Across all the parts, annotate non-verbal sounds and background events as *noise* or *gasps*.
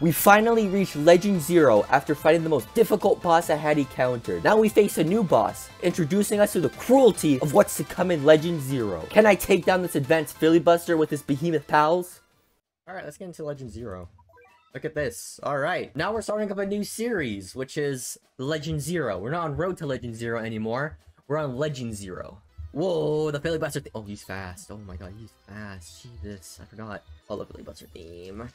We finally reached Legend Zero after fighting the most difficult boss I had encountered. Now we face a new boss, introducing us to the cruelty of what's to come in Legend Zero. Can I take down this advanced filibuster with his behemoth pals? Alright, let's get into Legend Zero. Look at this. Alright, now we're starting up a new series, which is Legend Zero. We're not on Road to Legend Zero anymore. We're on Legend Zero. Whoa, the filibuster Oh, he's fast. Oh my god, he's fast. Jesus, I forgot. Oh, the filibuster theme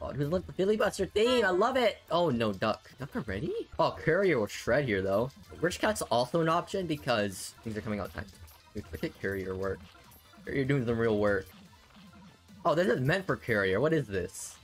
god, look, the filibuster theme, I love it! Oh no, Duck. Duck already? Oh, Courier will shred here though. Rich Cat's also an option because things are coming out time. Dude, look at Courier work. You're doing some real work. Oh, this is meant for Courier. What is this?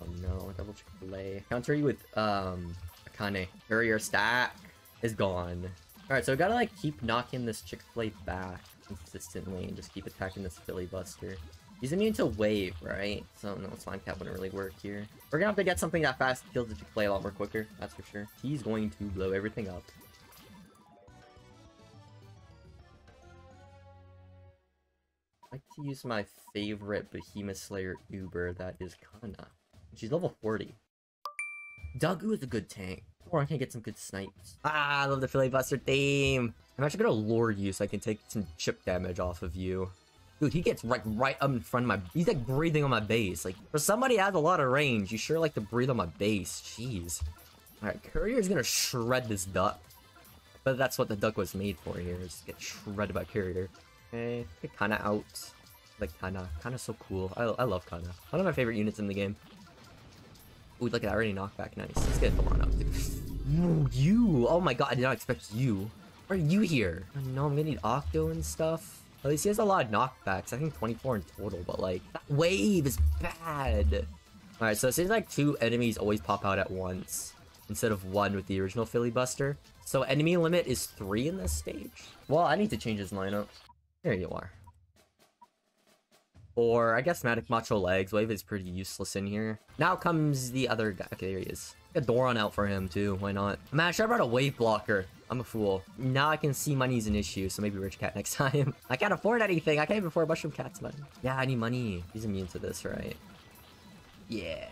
Oh no, double Chickful A. Counter you with, um, Akane. Courier stack is gone. Alright, so we gotta, like, keep knocking this Chickful A back consistently and just keep attacking this filibuster. He's immune to wave, right? So no, slime cap wouldn't really work here. We're gonna have to get something that fast kills the play a lot more quicker, that's for sure. He's going to blow everything up. I like to use my favorite Behemoth Slayer Uber, that is Kana. She's level 40. Dagu is a good tank. Or I can get some good snipes. Ah, I love the filibuster theme! I'm actually gonna lure you so I can take some chip damage off of you. Dude, he gets like right up in front of my... He's like breathing on my base. Like, for somebody has a lot of range, you sure like to breathe on my base. Jeez. Alright, Courier's gonna shred this duck. But that's what the duck was made for here, is get shredded by Courier. Eh, okay, get Kana out. Like Kana. Kana's so cool. I, I love Kana. One of my favorite units in the game. Ooh, look at that, already knockback. Nice. Let's get on up. You! Oh my god, I did not expect you. Why are you here? Know I'm gonna need Octo and stuff. At least he has a lot of knockbacks. I think 24 in total, but like, that wave is bad. Alright, so it seems like two enemies always pop out at once instead of one with the original filibuster. So enemy limit is three in this stage. Well, I need to change his lineup. There you are. Or I guess Manic Macho Legs. Wave is pretty useless in here. Now comes the other guy. Okay, there he is. A Doron out for him too. Why not? Man, I should have brought a wave blocker. I'm a fool. Now I can see money's an issue, so maybe Rich Cat next *laughs* time. I can't afford anything. I can't even afford Mushroom Cat's money. Yeah, I need money. He's immune to this, right? Yeah.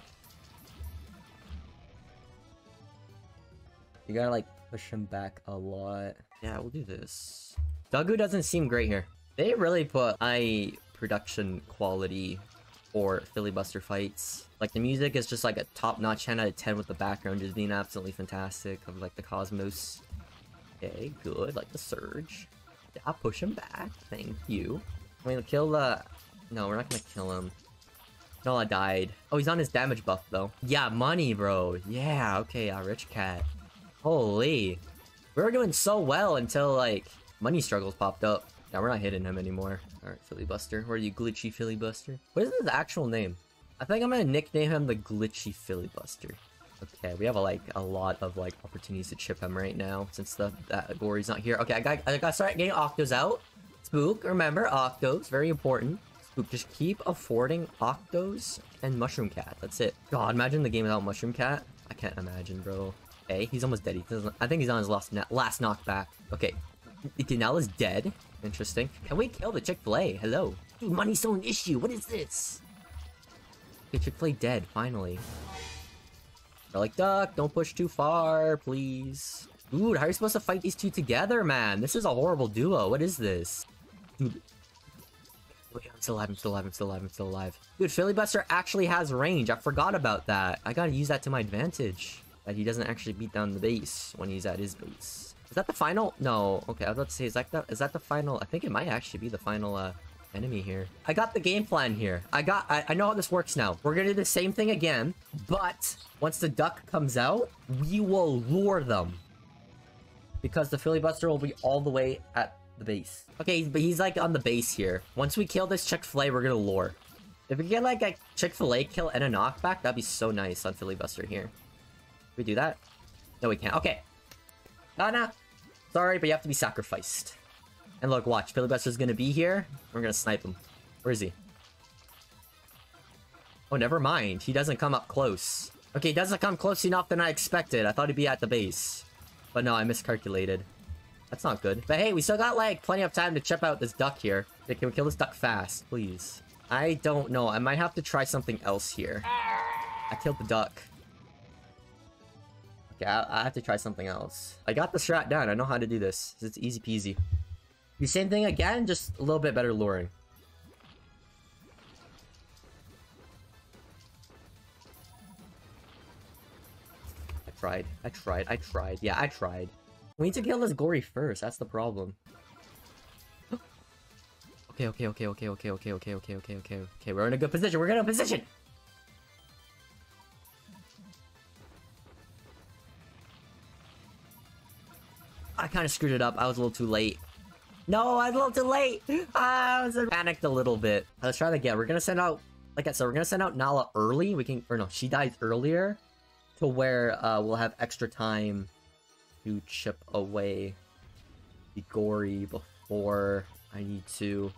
You gotta like push him back a lot. Yeah, we'll do this. Dagu doesn't seem great here. They really put high production quality for filibuster fights. Like the music is just like a top-notch 10 out of 10 with the background just being absolutely fantastic of like the cosmos Okay, good. Like the surge. Yeah, push him back. Thank you. I mean, kill the... No, we're not gonna kill him. No, I died. Oh, he's on his damage buff, though. Yeah, money, bro. Yeah, okay, uh, rich cat. Holy. We were doing so well until, like, money struggles popped up. Yeah, we're not hitting him anymore. Alright, Filibuster. Where are you, Glitchy Filibuster? What is his actual name? I think I'm gonna nickname him the Glitchy Filibuster. Okay, we have a, like a lot of like opportunities to chip him right now since the that Gory's not here. Okay, I got I got start getting Octos out. Spook, remember Octos, very important. Spook, just keep affording Octos and Mushroom Cat. That's it. God, imagine the game without Mushroom Cat. I can't imagine, bro. Hey, he's almost dead. He. I think he's on his last last knockback. Okay, Denell is dead. Interesting. Can we kill the Chickful A? Hello. Dude, money's still an issue. What is this? Okay, Chickful A dead, finally. They're like, Duck, don't push too far, please. Dude, how are you supposed to fight these two together, man? This is a horrible duo. What is this? Dude. Wait, I'm still alive, I'm still alive, I'm still alive, I'm still alive. Dude, Filibuster actually has range. I forgot about that. I gotta use that to my advantage. That he doesn't actually beat down the base when he's at his base. Is that the final? No. Okay, I was about to say, is that the, is that the final? I think it might actually be the final, uh, enemy here. I got the game plan here. I got, I, I know how this works now. We're gonna do the same thing again, but once the duck comes out, we will lure them. Because the filibuster will be all the way at the base. Okay, but he's like on the base here. Once we kill this Chickful A, we're gonna lure. If we get like a Chickful A kill and a knockback, that'd be so nice on filibuster here. Can we do that? No, we can't. Okay. Nana, sorry, but you have to be sacrificed. And look, watch. Filibuster's gonna be here. We're gonna snipe him. Where is he? Oh, never mind. He doesn't come up close. Okay, he doesn't come close enough than I expected. I thought he'd be at the base. But no, I miscalculated. That's not good. But hey, we still got, like, plenty of time to chip out this duck here. Okay, can we kill this duck fast, please? I don't know. I might have to try something else here. I killed the duck. Okay, I, I have to try something else. I got the strat down. I know how to do this. It's easy peasy. The same thing again, just a little bit better luring. I tried. I tried. I tried. Yeah, I tried. We need to kill this gory first. That's the problem. *gasps* okay, okay, okay, okay, okay, okay, okay, okay, okay, okay, okay. We're in a good position. We're in a position. I kind of screwed it up. I was a little too late. No, I was a little too late. I was panicked a little bit. Let's try that again. We're gonna send out, like I said, we're gonna send out Nala early. We can, or no, she dies earlier, to where uh, we'll have extra time to chip away the gory before I need to,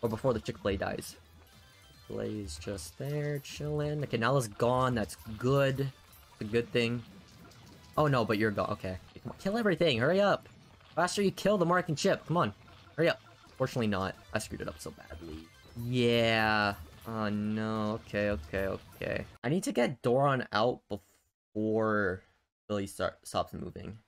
or before the Chickful A dies. Chickful A is just there, chilling. Okay, Nala's gone. That's good. It's a good thing. Oh no, but you're gone. Okay. Kill everything. Hurry up. faster you kill, the more I can chip. Come on. Hurry up. Fortunately not. I screwed it up so badly. Yeah. Oh no. Okay, okay, okay. I need to get Doron out before Billy start stops moving.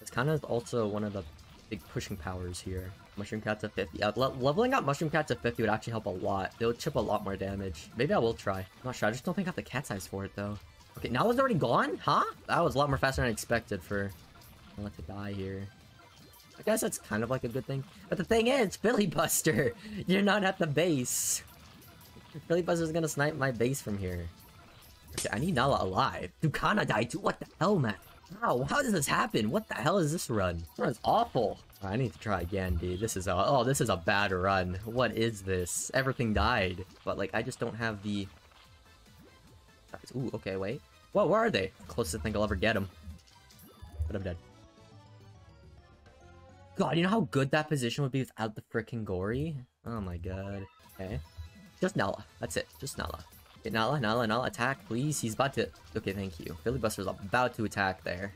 It's kind of also one of the big pushing powers here. Mushroom Cat to 50. Uh, le leveling up Mushroom Cat to 50 would actually help a lot. It would chip a lot more damage. Maybe I will try. I'm not sure. I just don't think I have the cat size for it, though. Okay, now it's already gone? Huh? That was a lot more faster than I expected for let to die here. I guess that's kind of like a good thing. But the thing is, Billy Buster, you're not at the base. Billy Buster's gonna snipe my base from here. Okay, I need Nala alive. Ducana died too. What the hell, man? How? How does this happen? What the hell is this run? This run's awful. I need to try again, dude. This is a- oh, this is a bad run. What is this? Everything died. But, like, I just don't have the... Ooh, okay, wait. Whoa, where are they? Closest thing I'll ever get them. But I'm dead. God, you know how good that position would be without the freaking gory? Oh my god. Okay. Just Nala. That's it. Just Nala. Okay, Nala, Nala, Nala, attack, please. He's about to... Okay, thank you. Billy Buster's about to attack there.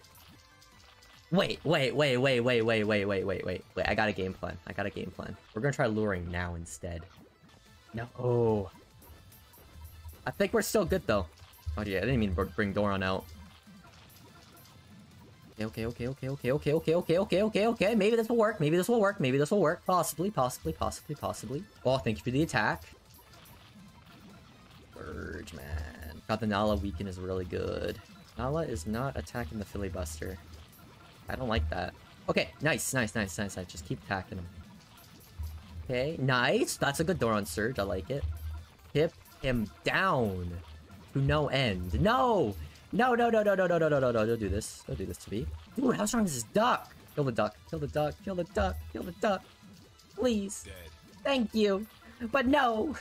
Wait, wait, wait, wait, wait, wait, wait, wait, wait, wait. Wait, I got a game plan. I got a game plan. We're gonna try luring now instead. No. Oh. I think we're still good, though. Oh, yeah, I didn't mean to bring Doron out. Okay, okay, okay, okay, okay, okay, okay, okay, okay, okay. Maybe this will work. Maybe this will work. Maybe this will work. Possibly, possibly, possibly, possibly. Well, thank you for the attack. Urge, man. Got the Nala weaken is really good. Nala is not attacking the filibuster. I don't like that. Okay, nice, nice, nice, nice, nice. Just keep attacking him. Okay, nice. That's a good Doron Surge. I like it. Hip him down to no end. No! No, no, no, no, no, no, no, no, no, no, don't do this. Don't do this to me. Dude, how strong is this duck? Kill the duck. Kill the duck. Kill the duck. Kill the duck. Please. Dead. Thank you. But no.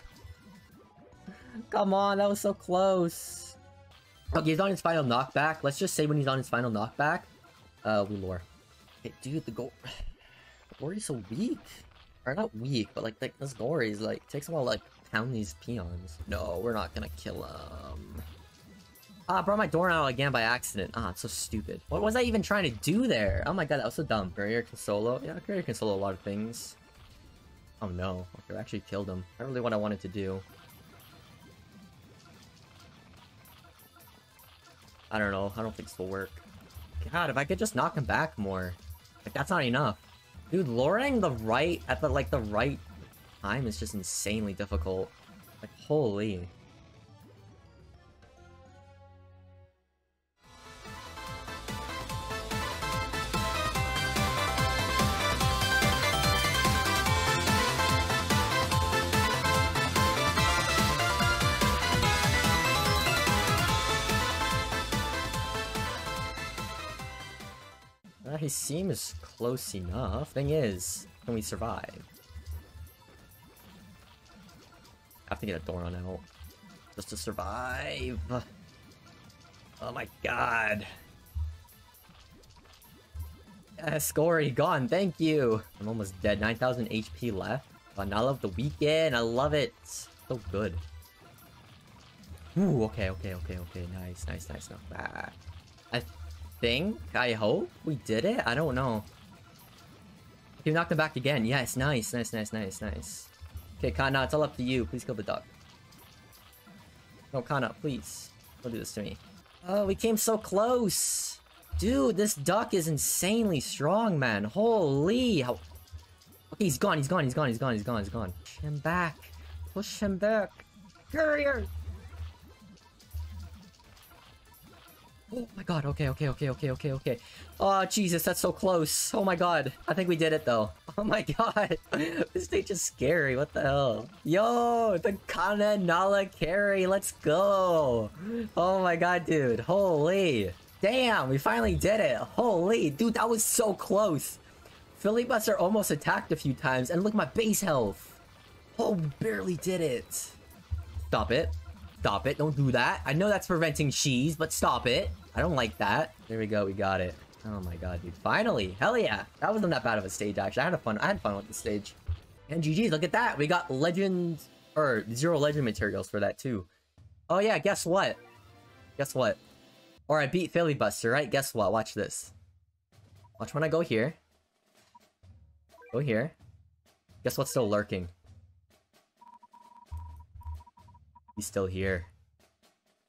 Come on, that was so close. Okay, he's on his final knockback. Let's just say when he's on his final knockback, uh, we lure. Hey, dude, the goal. *sighs* Gory's so weak. Or not weak, but like, like this gory is like takes a while to like pound these peons. No, we're not gonna kill him. Ah, I brought my door out again by accident. Ah, it's so stupid. What was I even trying to do there? Oh my god, that was so dumb. Barrier can solo. Yeah, Barrier can solo a lot of things. Oh no. I actually killed him. Not really what I wanted to do. I don't know. I don't think this will work. God, if I could just knock him back more. Like, that's not enough. Dude, luring the right, at the, like, the right time is just insanely difficult. Like, holy. Seems close enough. Thing is, can we survive? I have to get a Doron out. Just to survive. Oh my god. Yes, Gory, gone, thank you! I'm almost dead, 9,000 HP left. But I love the weekend, I love it! So good. Ooh, okay, okay, okay, okay, nice, nice, nice, not bad. I think. I hope we did it. I don't know. You knocked him back again. Yes, nice, nice, nice, nice, nice. Okay, Kana, it's all up to you. Please kill the duck. No, Kana, please. Don't do this to me. Oh, we came so close. Dude, this duck is insanely strong, man. Holy. How... Okay, he's gone, he's gone, he's gone, he's gone, he's gone, he's gone. Push him back. Push him back. Courier! Oh my god, okay, okay, okay, okay, okay, okay. Oh, Jesus, that's so close. Oh my god. I think we did it, though. *laughs* Oh my god. *laughs* this stage is scary. What the hell? Yo, the Kana Nala carry. Let's go. Oh my god, dude. Holy. Damn, we finally did it. Holy. Dude, that was so close. Filibuster almost attacked a few times, and look my base health. Oh, barely did it. Stop it. Stop it. Don't do that. I know that's preventing cheese, but stop it. I don't like that. There we go. We got it. Oh my god, dude. Finally! Hell yeah! That wasn't that bad of a stage, actually. I had a fun- I had fun with the stage. And GG's, look at that! We got legend... Or, zero legend materials for that, too. Oh yeah, guess what? Guess what? Or I beat Filibuster, right? Guess what? Watch this. Watch when I go here. Go here. Guess what's still lurking? He's still here.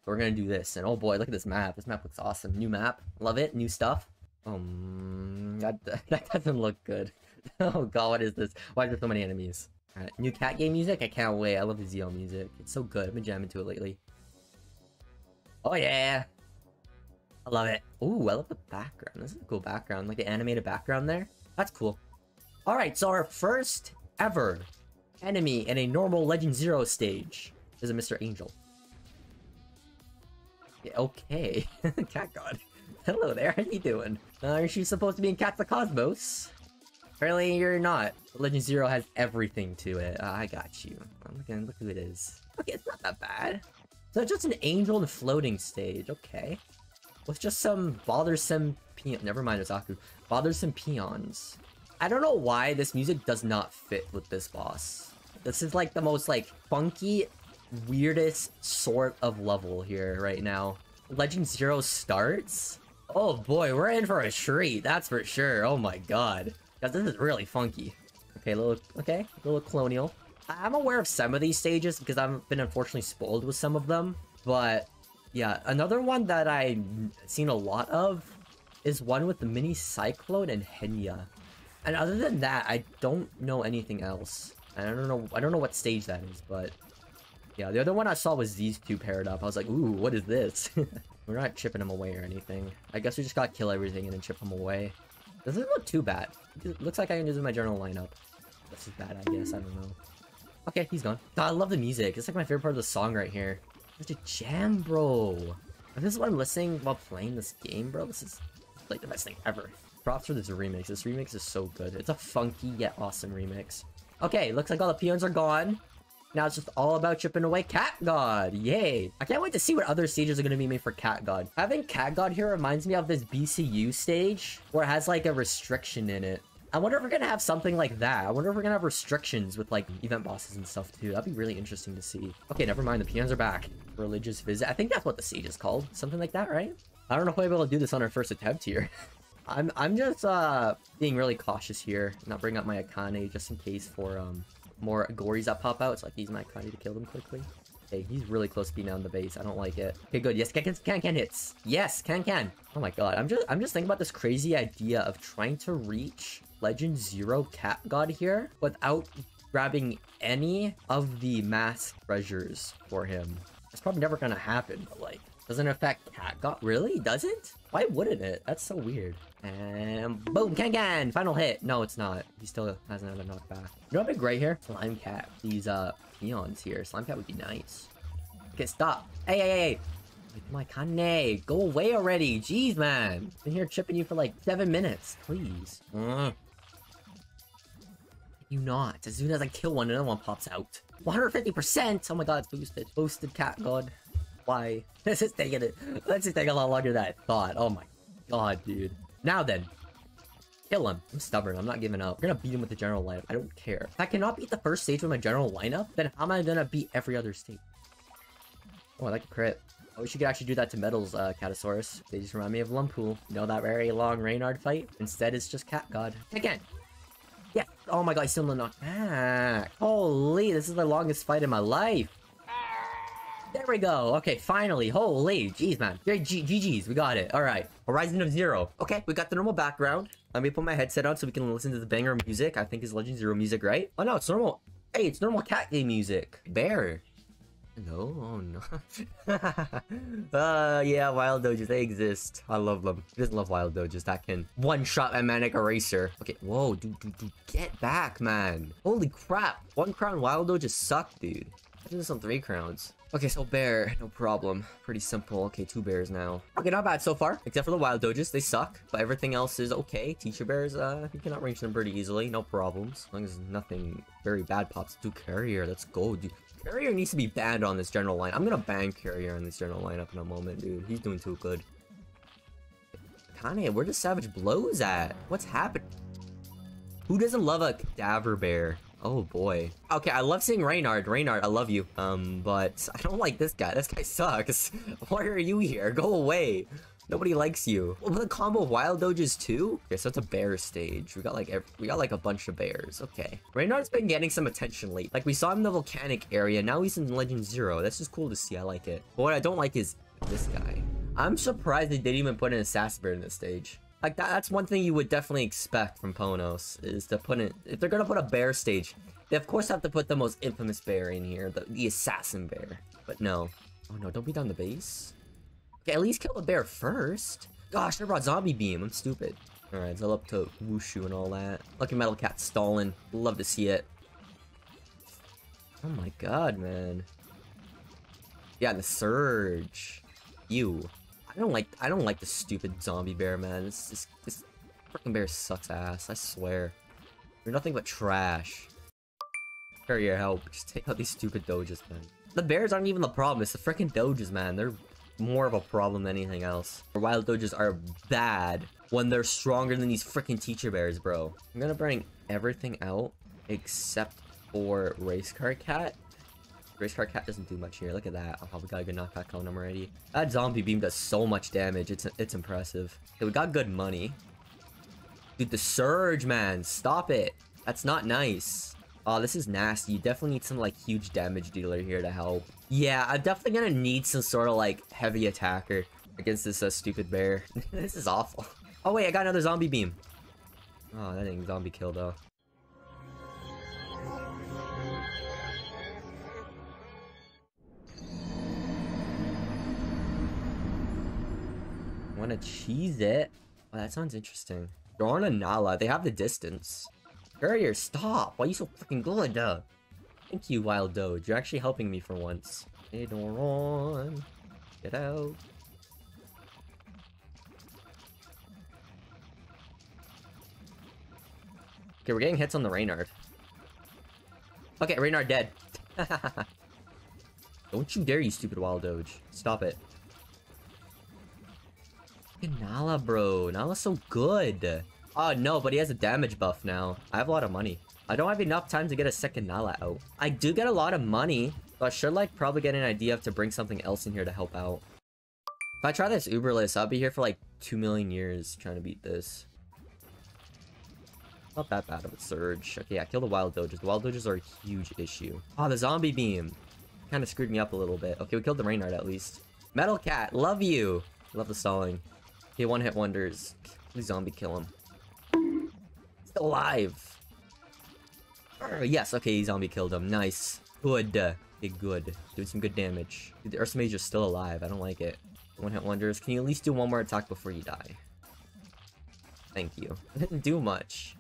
We're gonna do this, and oh boy, look at this map. This map looks awesome. New map. Love it. New stuff. Um, that, *laughs* that doesn't look good. *laughs* Oh god, what is this? Why are there so many enemies? Alright, new cat game music? I can't wait. I love the Zio music. It's so good. I've been jamming to it lately. Oh yeah! I love it. Ooh, I love the background. This is a cool background. Like an animated background there. That's cool. Alright, so our first ever enemy in a normal Legend Zero stage is a Mr. Angel. Yeah, okay. *laughs* Cat God. Hello there, how you doing? Uh, aren't you supposed to be in Cats of Cosmos? Apparently you're not. Legend Zero has everything to it. Uh, I got you. Look, look who it is. Okay, it's not that bad. So just an angel in a floating stage. Okay. With just some bothersome peon- Never mind, Ozaku. Bothersome peons. I don't know why this music does not fit with this boss. This is like the most like funky, weirdest sort of level here right now. Legend Zero starts Oh boy, we're in for a treat, that's for sure. Oh my god. Cause this is really funky. Okay, little okay, little colonial. I'm aware of some of these stages because I've been unfortunately spoiled with some of them. But yeah, another one that I've seen a lot of is one with the mini cyclone and Henya. And other than that, I don't know anything else. I don't know I don't know what stage that is, but yeah, the other one I saw was these two paired up. I was like, ooh, what is this? *laughs* We're not chipping them away or anything. I guess we just gotta kill everything and then chip them away. Doesn't look too bad. It looks like I can use my general lineup. This is bad, I guess. I don't know. Okay, he's gone. God, I love the music. It's like my favorite part of the song right here. Such a jam, bro. If this is what I'm listening while playing this game, bro, this is like the best thing ever. Props for this remix. This remix is so good. It's a funky yet awesome remix. Okay, looks like all the peons are gone. Now it's just all about chipping away Cat God. Yay. I can't wait to see what other stages are going to be made for Cat God. Having Cat God here reminds me of this BCU stage where it has like a restriction in it. I wonder if we're gonna have something like that. I wonder if we're gonna have restrictions with like event bosses and stuff too. That'd be really interesting to see. Okay, never mind. The peons are back. Religious visit. I think that's what the stage is called. Something like that, right? I don't know if we'll be able to do this on our first attempt here. *laughs* I'm I'm just uh being really cautious here. Not bring up my Akane just in case for um more gories that pop out. It's like use my Akane to kill them quickly. Okay, he's really close to being on the base. I don't like it. Okay, good. Yes, can can can hits. Yes, can can. Oh my god, I'm just I'm just thinking about this crazy idea of trying to reach Legend Zero Cat God here without grabbing any of the mass treasures for him. It's probably never gonna happen, but like, doesn't affect Cat God. Really? Doesn't? Why wouldn't it? That's so weird. And boom, can! Final hit. No, it's not. He still hasn't had a knockback. You know what would be great here? Slime Cat. These uh peons here. Slime Cat would be nice. Okay, stop. Hey, hey, hey! My Kane, go away already. Jeez, man. Been here chipping you for like seven minutes. Please. Mm. You not. As soon as I kill one, another one pops out. 150%! Oh my god, it's boosted. Boosted cat god. Why? This is taking it. This is taking a lot longer than I thought. Oh my god, dude. Now then. Kill him. I'm stubborn. I'm not giving up. We're gonna beat him with the general lineup. I don't care. If I cannot beat the first stage with my general lineup, then how am I gonna beat every other stage? Oh, I like a crit. I wish you could actually do that to Metals, uh, Catasaurus. They just remind me of Lumpool. You know that very long Reynard fight? Instead, it's just Cat God. Again. Yeah. Oh my god, he's still not knocked. Holy, this is the longest fight in my life. There we go. Okay, finally. Holy, jeez, man. GG's, we got it. All right. Horizon of Zero. Okay, we got the normal background. Let me put my headset on so we can listen to the banger music. I think it's Legend Zero music, right? Oh, no, it's normal. Hey, it's normal cat game music. Bear. No, oh no. *laughs* uh, yeah, wild doges, they exist. I love them. Who doesn't love wild doges that can one-shot a Manic Eraser? Okay, whoa, dude, dude, dude, get back, man. Holy crap. One crown wild doges suck, dude. I do this on three crowns. Okay, so bear, no problem. Pretty simple. Okay, two bears now. Okay, not bad so far. Except for the wild doges, they suck. But everything else is okay. Teacher bears, uh, you can outrange them pretty easily. No problems. As long as nothing very bad pops. Dude, carrier, let's go, dude. Carrier needs to be banned on this general line. I'm gonna ban Carrier on this general lineup in a moment, dude. He's doing too good. Kane, where the Savage Blows at? What's happening? Who doesn't love a cadaver bear? Oh boy. Okay, I love seeing Reynard. Reynard, I love you. Um, but I don't like this guy. This guy sucks. *laughs* Why are you here? Go away. Nobody likes you. Well, the combo wild doges too? Okay, so it's a bear stage. We got like every, we got like a bunch of bears. Okay. Reynard's been getting some attention late. Like we saw him in the volcanic area. Now he's in Legend Zero. That's just cool to see. I like it. But what I don't like is this guy. I'm surprised they didn't even put an assassin in this stage. Like that, that's one thing you would definitely expect from Ponos is to put in if they're gonna put a bear stage, they of course have to put the most infamous bear in here, the, the assassin bear. But no. Oh no, don't be down the base. Okay, at least kill the bear first. Gosh, I brought zombie beam. I'm stupid. Alright, all up to Wushu and all that. Lucky Metal Cat stalling. Love to see it. Oh my god, man. Yeah, the surge. You. I don't like I don't like the stupid zombie bear, man. This this, this freaking bear sucks ass. I swear. You're nothing but trash. Carrier help. Just take out these stupid doges, man. The bears aren't even the problem. It's the freaking doges, man. They're more of a problem than anything else. Wild doges are bad when they're stronger than these freaking teacher bears, bro. I'm gonna bring everything out except for race car cat. Race car cat doesn't do much here. Look at that. Oh, we got a good knockback on him already. That zombie beam does so much damage. It's it's impressive. Okay, we got good money. Dude, the surge, man. Stop it. That's not nice. Oh, this is nasty. You definitely need some, like, huge damage dealer here to help. Yeah, I'm definitely gonna need some sort of, like, heavy attacker against this uh, stupid bear. *laughs* this is awful. Oh, wait, I got another zombie beam. Oh, that ain't zombie kill, though. Wanna cheese it? Oh, that sounds interesting. Dorn and Nala, they have the distance. Courier, stop! Why are you so freaking good? Uh? Thank you, Wild Doge. You're actually helping me for once. Hey, Doron. Get out. Okay, we're getting hits on the Reynard. Okay, Reynard dead. *laughs* Don't you dare, you stupid Wild Doge. Stop it. Nala, bro. Nala's so good. Oh, no, but he has a damage buff now. I have a lot of money. I don't have enough time to get a second Nala out. I do get a lot of money, but I should, like, probably get an idea of to bring something else in here to help out. If I try this Uberless, I'll be here for, like, 2 million years trying to beat this. Not that bad of a surge. Okay, yeah, kill the wild doges. The wild doges are a huge issue. Oh, the zombie beam. Kind of screwed me up a little bit. Okay, we killed the Reynard at least. Metal Cat, love you. Love the stalling. Okay, one hit wonders. Please zombie kill him still alive. Yes, okay, he zombie killed him. Nice. Good. Okay, good. Doing some good damage. Dude, the Ursa Mage is still alive. I don't like it. One hit wonders. Can you at least do one more attack before you die? Thank you. *laughs* Didn't do much.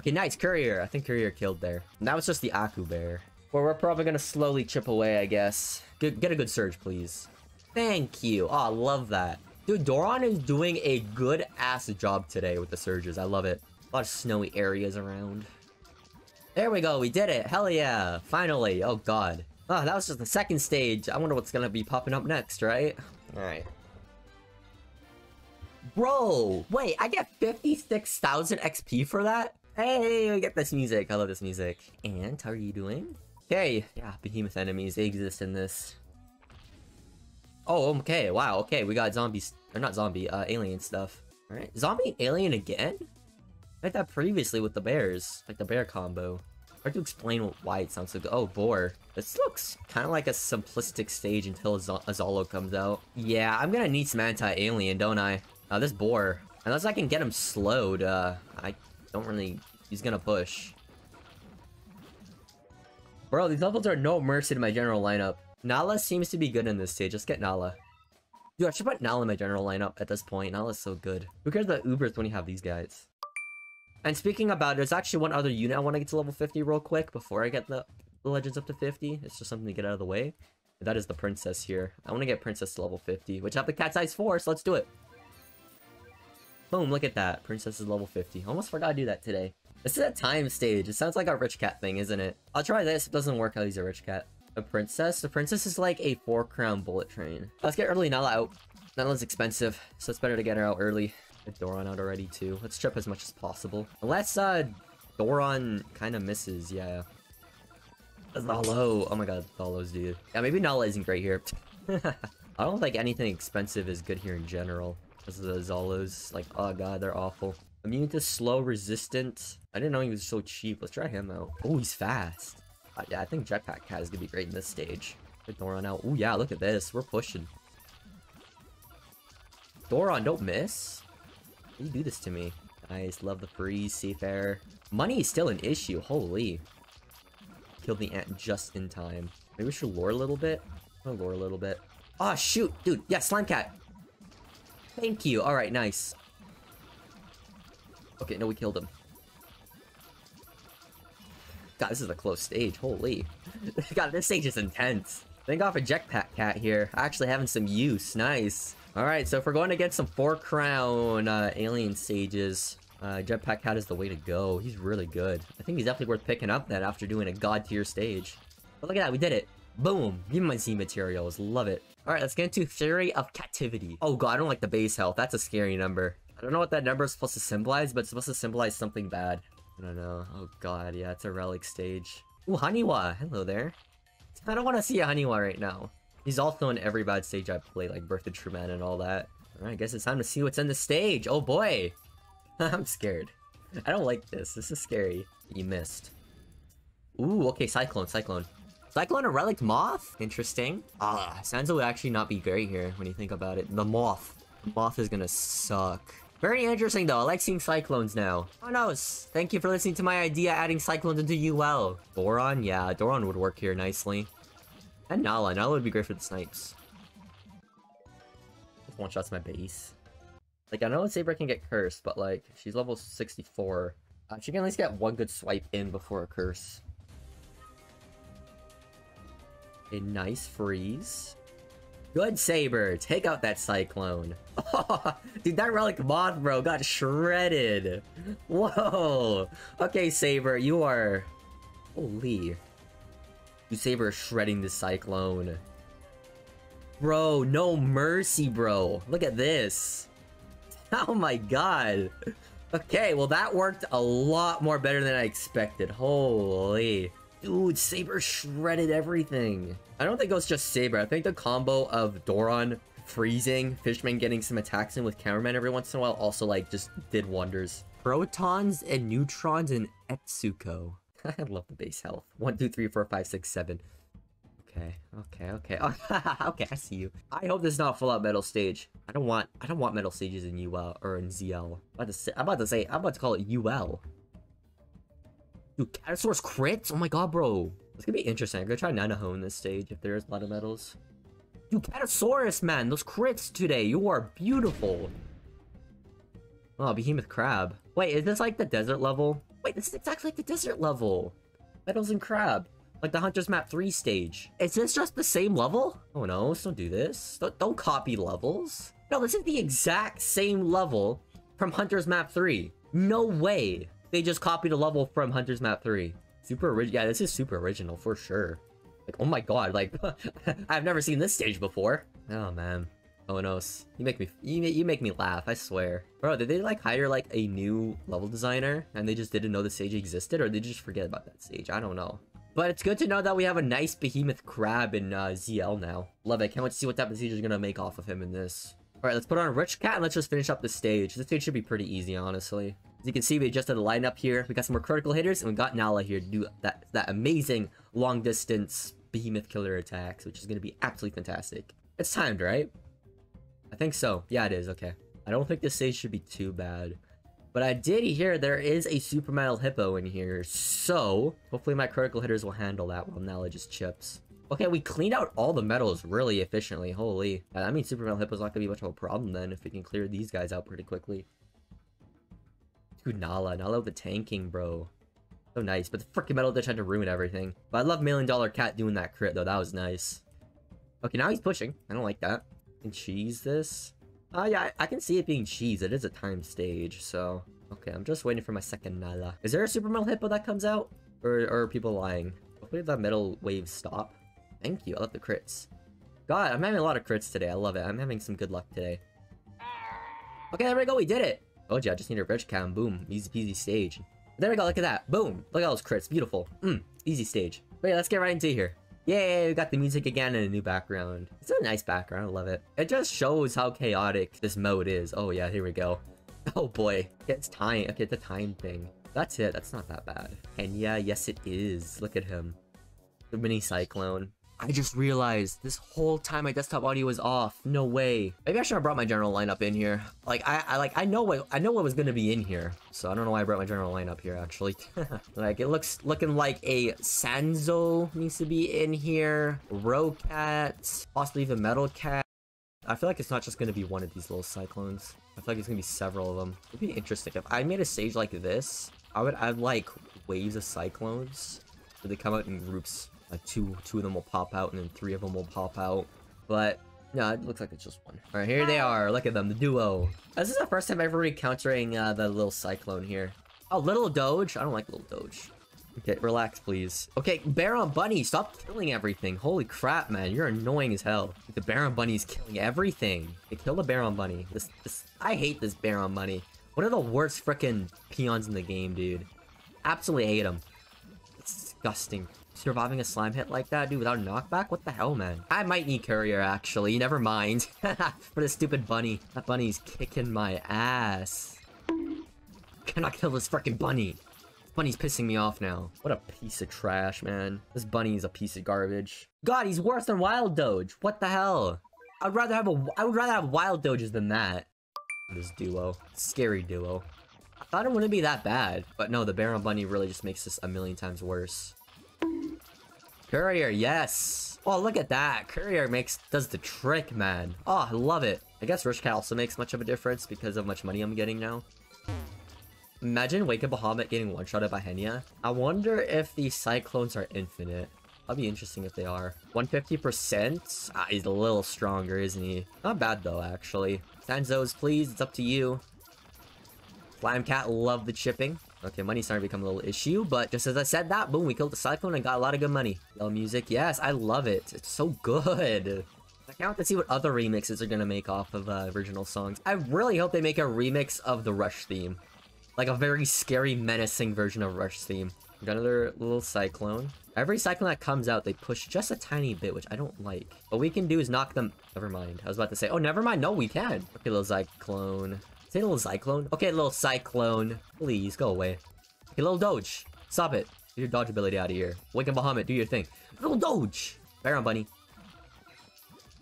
Okay, nice. Courier. I think Courier killed there. And that was just the Aku Bear. Well, we're probably gonna slowly chip away, I guess. Get a good surge, please. Thank you. Oh, I love that. Dude, Doron is doing a good-ass job today with the surges. I love it. A lot of snowy areas around. There we go, we did it! Hell yeah! Finally! Oh god. Oh, that was just the second stage. I wonder what's gonna be popping up next, right? Alright. Bro! Wait, I get 56,000 XP for that? Hey, we get this music. I love this music. And, how are you doing? Okay, yeah, behemoth enemies, exist in this. Oh, okay. Wow. Okay, we got zombies. Or not zombie, uh, alien stuff. Alright. Zombie alien again? I that previously with the bears. Like the bear combo. Hard to explain why it sounds so good. Oh, Boar. This looks kind of like a simplistic stage until Az Azalo comes out. Yeah, I'm gonna need some anti-alien, don't I? Uh, this Boar. Unless I can get him slowed, uh, I don't really... He's gonna push. Bro, these levels are no mercy to my general lineup. Nala seems to be good in this stage. Let's get Nala. Dude, I should put Nala in my general lineup at this point. Nala's so good. Who cares about Ubers when you have these guys? And speaking about, there's actually one other unit I want to get to level 50 real quick before I get the, the Legends up to 50. It's just something to get out of the way. That is the Princess here. I want to get Princess to level 50, which I have the Cat's Eyes for, so let's do it. Boom, look at that. Princess is level 50. Almost forgot to do that today. This is a time stage. It sounds like a rich cat thing, isn't it? I'll try this. It doesn't work, I'll use a rich cat. A princess? The princess is like a four crown bullet train. Let's get early Nala out. Nala's expensive, so it's better to get her out early. Get Doron out already too. Let's trip as much as possible. Unless uh Doron kind of misses, yeah. Zalo. Oh my god, Zalo's dude. Yeah, maybe Nala isn't great here. *laughs* I don't think anything expensive is good here in general. Because the Zalos, like, oh god, they're awful. Immune to slow resistant. I didn't know he was so cheap. Let's try him out. Oh, he's fast. Uh, yeah, I think Jetpack Cat is gonna be great in this stage. Get Doron out. Oh yeah, look at this. We're pushing. Doron, don't miss. You do this to me. Nice, love the freeze, Seafarer. Money is still an issue, holy. Killed the ant just in time. Maybe we should lure a little bit? i lure a little bit. Oh shoot, dude, yeah, Slime Cat. Thank you, alright, nice. Okay, no, we killed him. God, this is a close stage. Holy. *laughs* God, this stage is intense. Thank God for Jetpack Cat here. Actually having some use. Nice. Alright, so if we're going to get some four crown uh, alien stages, uh, Jetpack Cat is the way to go. He's really good. I think he's definitely worth picking up then after doing a god tier stage. But look at that, we did it. Boom. Give me my Z materials. Love it. Alright, let's get into Theory of Captivity. Oh god, I don't like the base health. That's a scary number. I don't know what that number is supposed to symbolize, but it's supposed to symbolize something bad. I don't know. Oh god, yeah, it's a relic stage. Ooh, Haniwa! Hello there. I don't want to see a Haniwa right now. He's also in every bad stage I play, like Birth of True Man and all that. Alright, I guess it's time to see what's in the stage. Oh boy! *laughs* I'm scared. I don't like this. This is scary. You missed. Ooh, okay, Cyclone, Cyclone. Cyclone a Relic Moth? Interesting. Ah, Sanzo would actually not be great here when you think about it. The Moth. The Moth is gonna suck. Very interesting though, I like seeing Cyclones now. Oh no, thank you for listening to my idea adding Cyclones into UL. Doron? Yeah, Doron would work here nicely. And Nala, Nala would be great for the snipes. Just one shots my base. Like, I know Saber can get cursed, but like, she's level 64. Uh, she can at least get one good swipe in before a curse. A nice freeze. Good Saber, take out that Cyclone. *laughs* dude, that Relic Moth, bro, got shredded. Whoa. Okay, Saber, you are... Holy. You Saber shredding the Cyclone. Bro, no mercy, bro. Look at this. *laughs* Oh my god. Okay, well that worked a lot more better than I expected. Holy. Dude, Saber shredded everything. I don't think it was just Saber. I think the combo of Doron freezing, Fishman getting some attacks in with Cameraman every once in a while also like just did wonders. Protons and neutrons in Etsuko. *laughs* I love the base health. One, two, three, four, five, six, seven. Okay, okay, okay. *laughs* okay, I see you. I hope this is not full out metal stage. I don't want I don't want metal stages in UL or in ZL. I'm about to say I'm about to say I'm about to call it UL. Dude, Catasaurus crits? Oh my god, bro. It's gonna be interesting. I'm gonna try Nanaho in this stage if there's a lot of metals. Dude, Catasaurus, man. Those crits today. You are beautiful. Oh, Behemoth Crab. Wait, is this like the desert level? Wait, this is exactly like the desert level. Metals and Crab. Like the Hunter's Map 3 stage. Is this just the same level? Oh no, don't do this. Don't, don't copy levels. No, this is the exact same level from Hunter's Map 3. No way. They just copied a level from Hunter's Map 3. Super original. Yeah, this is super original for sure. Like, oh my god, like, *laughs* I've never seen this stage before. Oh man. Oh no, you make me you, you make me laugh, I swear. Bro, did they like hire like a new level designer and they just didn't know the stage existed or did they just forget about that stage? I don't know. But it's good to know that we have a nice behemoth crab in uh, ZL now. Love it. Can't wait to see what type of siege is gonna make off of him in this. Alright, let's put on rich cat and let's just finish up the stage. This stage should be pretty easy, honestly. As you can see, we adjusted the lineup here. We got some more critical hitters, and we got Nala here to do that, that amazing long distance behemoth killer attacks, which is going to be absolutely fantastic. It's timed, right? I think so. Yeah, it is. Okay. I don't think this stage should be too bad. But I did hear there is a super metal hippo in here, so hopefully my critical hitters will handle that while Nala just chips. Okay, we cleaned out all the metals really efficiently. Holy. I mean, super metal hippo's not gonna be much of a problem then if we can clear these guys out pretty quickly. Dude, Nala. Nala with the tanking, bro. So nice, but the freaking metal ditch had to ruin everything. But I love Million Dollar Cat doing that crit, though. That was nice. Okay, now he's pushing. I don't like that. Can cheese this? Uh, yeah, I, I, can see it being cheese. It is a time stage, so... Okay, I'm just waiting for my second Nala. Is there a Super Metal Hippo that comes out? Or, or are people lying? Hopefully that metal wave stop. Thank you, I love the crits. God, I'm having a lot of crits today. I love it. I'm having some good luck today. Okay, there we go. We did it. Oh, yeah, I just need a bridge cam. Boom. Easy peasy stage. There we go. Look at that. Boom. Look at all those crits. Beautiful. Mmm. Easy stage. Wait, let's get right into here. Yay, we got the music again and a new background. It's a nice background, I love it. It just shows how chaotic this mode is. Oh yeah, here we go. *laughs* Oh boy, it's time. Okay, a time thing. That's it, that's not that bad. And yeah, yes it is. Look at him. The mini cyclone. I just realized this whole time my desktop audio was off. No way. Maybe I should have brought my general lineup in here. Like I, I like I know what I know what was gonna be in here. So I don't know why I brought my general lineup here actually. *laughs* like it looks looking like a Sanzo needs to be in here. Rocat, possibly even Metal Cat. I feel like it's not just gonna be one of these little cyclones. I feel like it's gonna be several of them. It'd be interesting if I made a stage like this. I would add like waves of cyclones. So they come out in groups like two, two of them will pop out and then three of them will pop out. But no, it looks like it's just one. All right, here they are. Look at them, the duo. This is the first time ever encountering uh, the little cyclone here. Oh, little Doge. I don't like little Doge. Okay, relax, please. Okay, Baron Bunny, stop killing everything. Holy crap, man. You're annoying as hell. The Baron Bunny's killing everything. They kill the Baron Bunny. This, this, I hate this Baron Bunny. One of the worst freaking peons in the game, dude. Absolutely hate him. It's disgusting surviving a slime hit like that, dude, without a knockback? What the hell, man? I might need courier, actually. Never mind. *laughs* For the stupid bunny. That bunny's kicking my ass. Cannot kill this freaking bunny. Bunny's pissing me off now. What a piece of trash, man. This bunny is a piece of garbage. God, he's worse than Wild Doge. What the hell? I'd rather have a- I would rather have Wild Doges than that. This duo. Scary duo. I thought it wouldn't be that bad. But no, the Baron Bunny really just makes this a million times worse. Courier, yes! Oh, look at that! Courier makes does the trick, man. Oh, I love it. I guess Rich Cat also makes much of a difference because of how much money I'm getting now. Imagine Wake Up Bahamut getting one-shotted by Henya. I wonder if these Cyclones are infinite. That'd be interesting if they are. 150%? Ah, he's a little stronger, isn't he? Not bad though, actually. Sanzos, please, it's up to you. Slime Cat, love the chipping. Okay, money's starting to become a little issue, but just as I said that, boom, we killed the Cyclone and got a lot of good money. Yellow music, yes, I love it. It's so good. I can't wait to see what other remixes are gonna make off of uh, original songs. I really hope they make a remix of the Rush theme. Like a very scary, menacing version of Rush theme. Got another little Cyclone. Every Cyclone that comes out, they push just a tiny bit, which I don't like. What we can do is knock them... Never mind. I was about to say, oh, never mind. No, we can. Okay, little Cyclone. Say little Cyclone. Okay, little Cyclone. Please, go away. Okay, little Doge. Stop it. Get your dodge ability out of here. Wake up Bahamut, do your thing. Little Doge! Baron Bunny.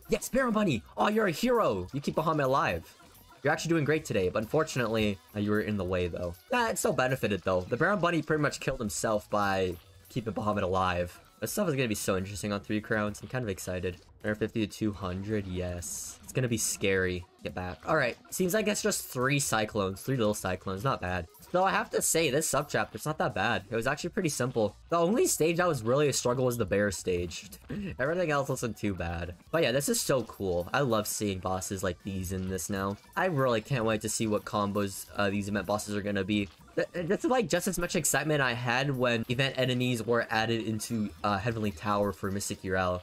Yes, Baron Bunny! Oh, you're a hero! You keep Bahamut alive. You're actually doing great today, but unfortunately, uh, you were in the way, though. Nah, it still benefited, though. The Baron Bunny pretty much killed himself by keeping Bahamut alive. This stuff is gonna be so interesting on Three Crowns. I'm kind of excited. 150 to 200, yes. It's gonna be scary. Get back. Alright, seems like it's just three Cyclones. Three little Cyclones, not bad. Though I have to say, this subchapter, it's not that bad. It was actually pretty simple. The only stage that was really a struggle was the bear stage. *laughs* Everything else wasn't too bad. But yeah, this is so cool. I love seeing bosses like these in this now. I really can't wait to see what combos uh, these event bosses are gonna be. That's like just as much excitement I had when event enemies were added into uh, Heavenly Tower for Mystic Urel.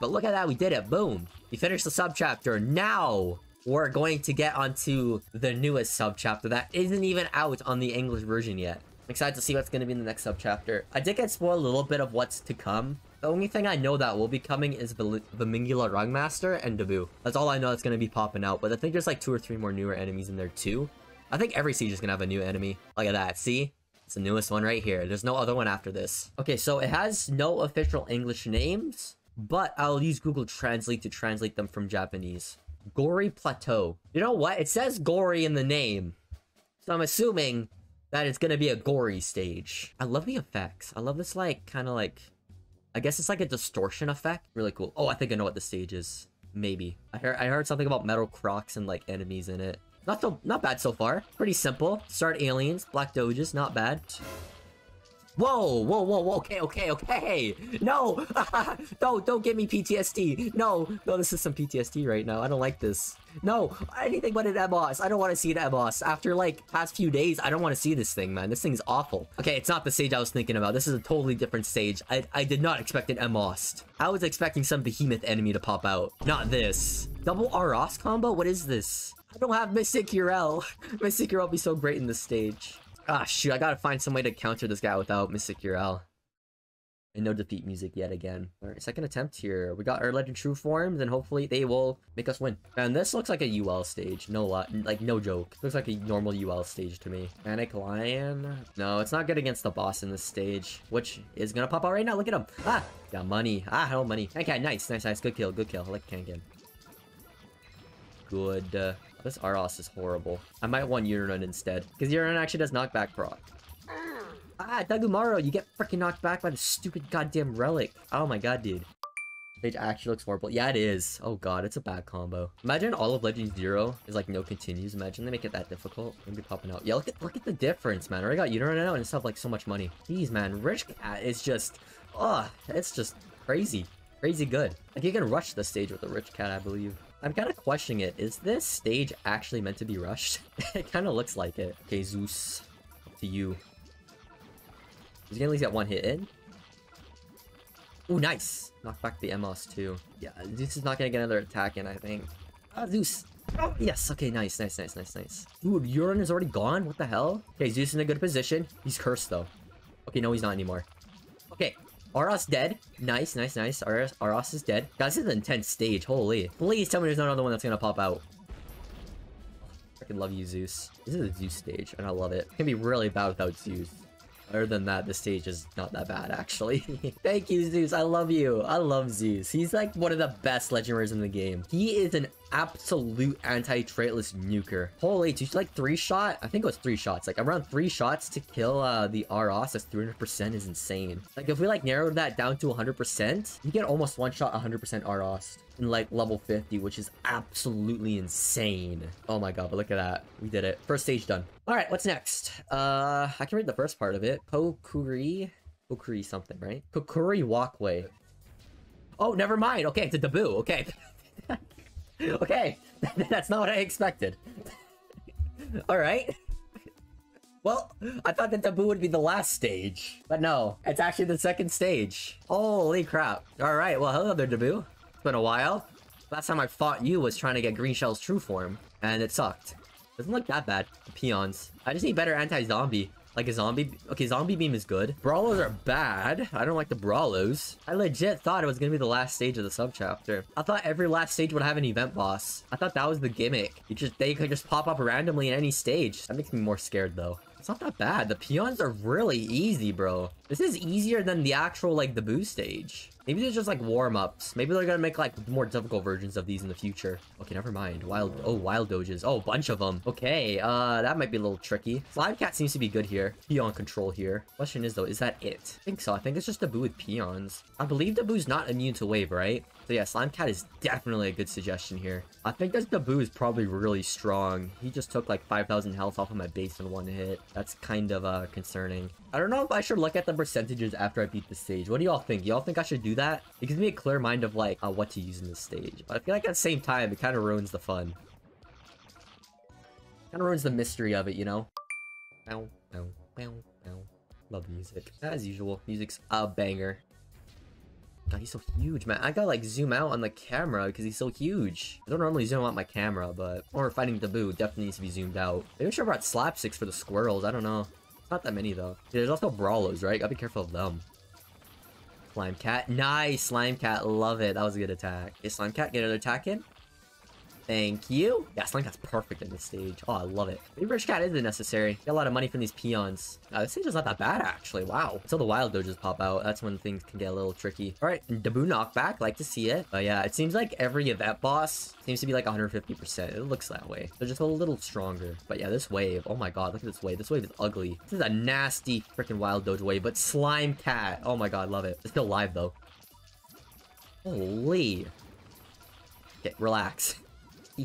But look at that, we did it, boom! We finished the subchapter, now! We're going to get onto the newest subchapter that isn't even out on the English version yet. I'm excited to see what's going to be in the next subchapter. I did get spoiled a little bit of what's to come. The only thing I know that will be coming is the Vimingula Rungmaster and Dabu. That's all I know that's going to be popping out, but I think there's like two or three more newer enemies in there too. I think every siege is going to have a new enemy. Look at that, see? It's the newest one right here. There's no other one after this. Okay, so it has no official English names, but I'll use Google Translate to translate them from Japanese. Gory Plateau. You know what? It says gory in the name. So I'm assuming that it's gonna be a gory stage. I love the effects. I love this like kind of like I guess it's like a distortion effect. Really cool. Oh, I think I know what the stage is. Maybe. I heard I heard something about metal crocs and like enemies in it. Not so not bad so far. Pretty simple. Start aliens, black doges, not bad. Whoa, whoa, whoa, whoa, okay, okay, okay. No, *laughs* don't, don't give me PTSD. No, no, this is some PTSD right now. I don't like this. No, anything but an Emos. I don't want to see an Emos. After like past few days, I don't want to see this thing, man. This thing's awful. Okay, it's not the stage I was thinking about. This is a totally different stage. I, I did not expect an Emos. I was expecting some behemoth enemy to pop out. Not this. Double Aros combo? What is this? I don't have Mystic Urel. *laughs* Mystic Urel would be so great in this stage. Ah, shoot, I gotta find some way to counter this guy without Mystic Urel. And no defeat music yet again. Alright, second attempt here. We got our Legend True forms, and hopefully they will make us win. And this looks like a UL stage. No lot, like no joke. Looks like a normal UL stage to me. Panic Lion? No, it's not good against the boss in this stage, which is gonna pop out right now. Look at him. Ah, got money. Ah, hell money. Okay, nice, nice, nice. Good kill, good kill. I like Kangen. Good. Uh, this Aros is horrible. I might want Urinon instead, because Urinon actually does knockback proc. Ah, Dagumaro, you get freaking knocked back by the stupid goddamn relic. Oh my god, dude. Page actually looks horrible. Yeah, it is. Oh god, it's a bad combo. Imagine all of Legend Zero is like no continues. Imagine they make it that difficult. Maybe popping out. Yeah, look at look at the difference, man. I got Urinon now and stuff like so much money. Jeez, man. Rich Cat is just, oh, it's just crazy. Crazy good. Like you can rush the stage with a Rich Cat, I believe. I'm kind of questioning it. Is this stage actually meant to be rushed? *laughs* it kind of looks like it. Okay, Zeus. Up to you. He's gonna at least get one hit in. Oh, nice! Knock back the Emos too. Yeah, Zeus is not gonna get another attack in, I think. Ah, Zeus! Oh, yes! Okay, nice, nice, nice, nice, nice. Dude, Urine is already gone? What the hell? Okay, Zeus in a good position. He's cursed, though. Okay, no, he's not anymore. Okay, Aros dead. Nice, nice, nice. Aros, Aros is dead. Guys, this is an intense stage. Holy. Please tell me there's not another one that's gonna pop out. I can love you, Zeus. This is a Zeus stage, and I love it. It can be really bad without Zeus. Other than that, the stage is not that bad, actually. *laughs* Thank you, Zeus. I love you. I love Zeus. He's like one of the best legendaries in the game. He is an absolute anti-traitless nuker. Holy, did you like three shot? I think it was three shots. Like around three shots to kill uh, the Aros that's 300% is insane. Like if we like narrowed that down to 100%, you get almost one shot 100% Aros in like level 50, which is absolutely insane. Oh my god, but look at that. We did it. First stage done. All right, what's next? Uh, I can read the first part of it. Kokuri, Kokuri something, right? Kokuri Walkway. Oh, never mind. Okay, it's a debut. Okay. *laughs* *laughs* okay, *laughs* that's not what I expected. *laughs* All right. Well, I thought that Taboo would be the last stage, but no, it's actually the second stage. Holy crap. All right, well, hello there, Taboo. It's been a while. Last time I fought you was trying to get Green Shell's true form, and it sucked. Doesn't look that bad. Peons. I just need better anti-zombie. Like a zombie... Okay, zombie beam is good. Brawlers are bad. I don't like the brawlers. I legit thought it was gonna be the last stage of the subchapter. I thought every last stage would have an event boss. I thought that was the gimmick. You just They could just pop up randomly in any stage. That makes me more scared, though. It's not that bad. The peons are really easy, bro. This is easier than the actual, like, the boo stage. Maybe they're just like warm-ups. Maybe they're gonna make like more difficult versions of these in the future. Okay, never mind. Wild, oh, wild doges. Oh, bunch of them. Okay, uh, that might be a little tricky. Slime Cat seems to be good here. Peon control here. Question is though, is that it? I think so. I think it's just a boo with peons. I believe the boo's not immune to wave, right? So yeah, Slime Cat is definitely a good suggestion here. I think this Dabu is probably really strong. He just took like 5,000 health off of my base in one hit. That's kind of uh, concerning. I don't know if I should look at the percentages after I beat the stage. What do y'all think? Y'all think I should do that? It gives me a clear mind of like uh, what to use in this stage. But I feel like at the same time, it kind of ruins the fun. Kind of ruins the mystery of it, you know? Love music. As usual, music's a banger. God, he's so huge, man. I gotta like zoom out on the camera because he's so huge. I don't normally zoom out my camera, but or fighting Dabu definitely needs to be zoomed out. Maybe I should have brought slapsticks for the squirrels. I don't know. Not that many though. There's also Brawlers, right? Gotta be careful of them. Slime Cat. Nice! Slime Cat. Love it. That was a good attack. Is Slime Cat get another attack in? Thank you. Yeah, Slime Cat's perfect in this stage. Oh, I love it. Maybe Rich Cat isn't necessary. Get a lot of money from these peons. Uh, this stage is not that bad, actually. Wow. Until the wild doges pop out. That's when things can get a little tricky. All right, Dabu knockback. Like to see it. But yeah, it seems like every event boss seems to be like 150%. It looks that way. They're just a little stronger. But yeah, this wave. Oh my god, look at this wave. This wave is ugly. This is a nasty freaking wild doge wave. But Slime Cat. Oh my god, love it. It's still live, though. Holy. Okay, relax. *laughs*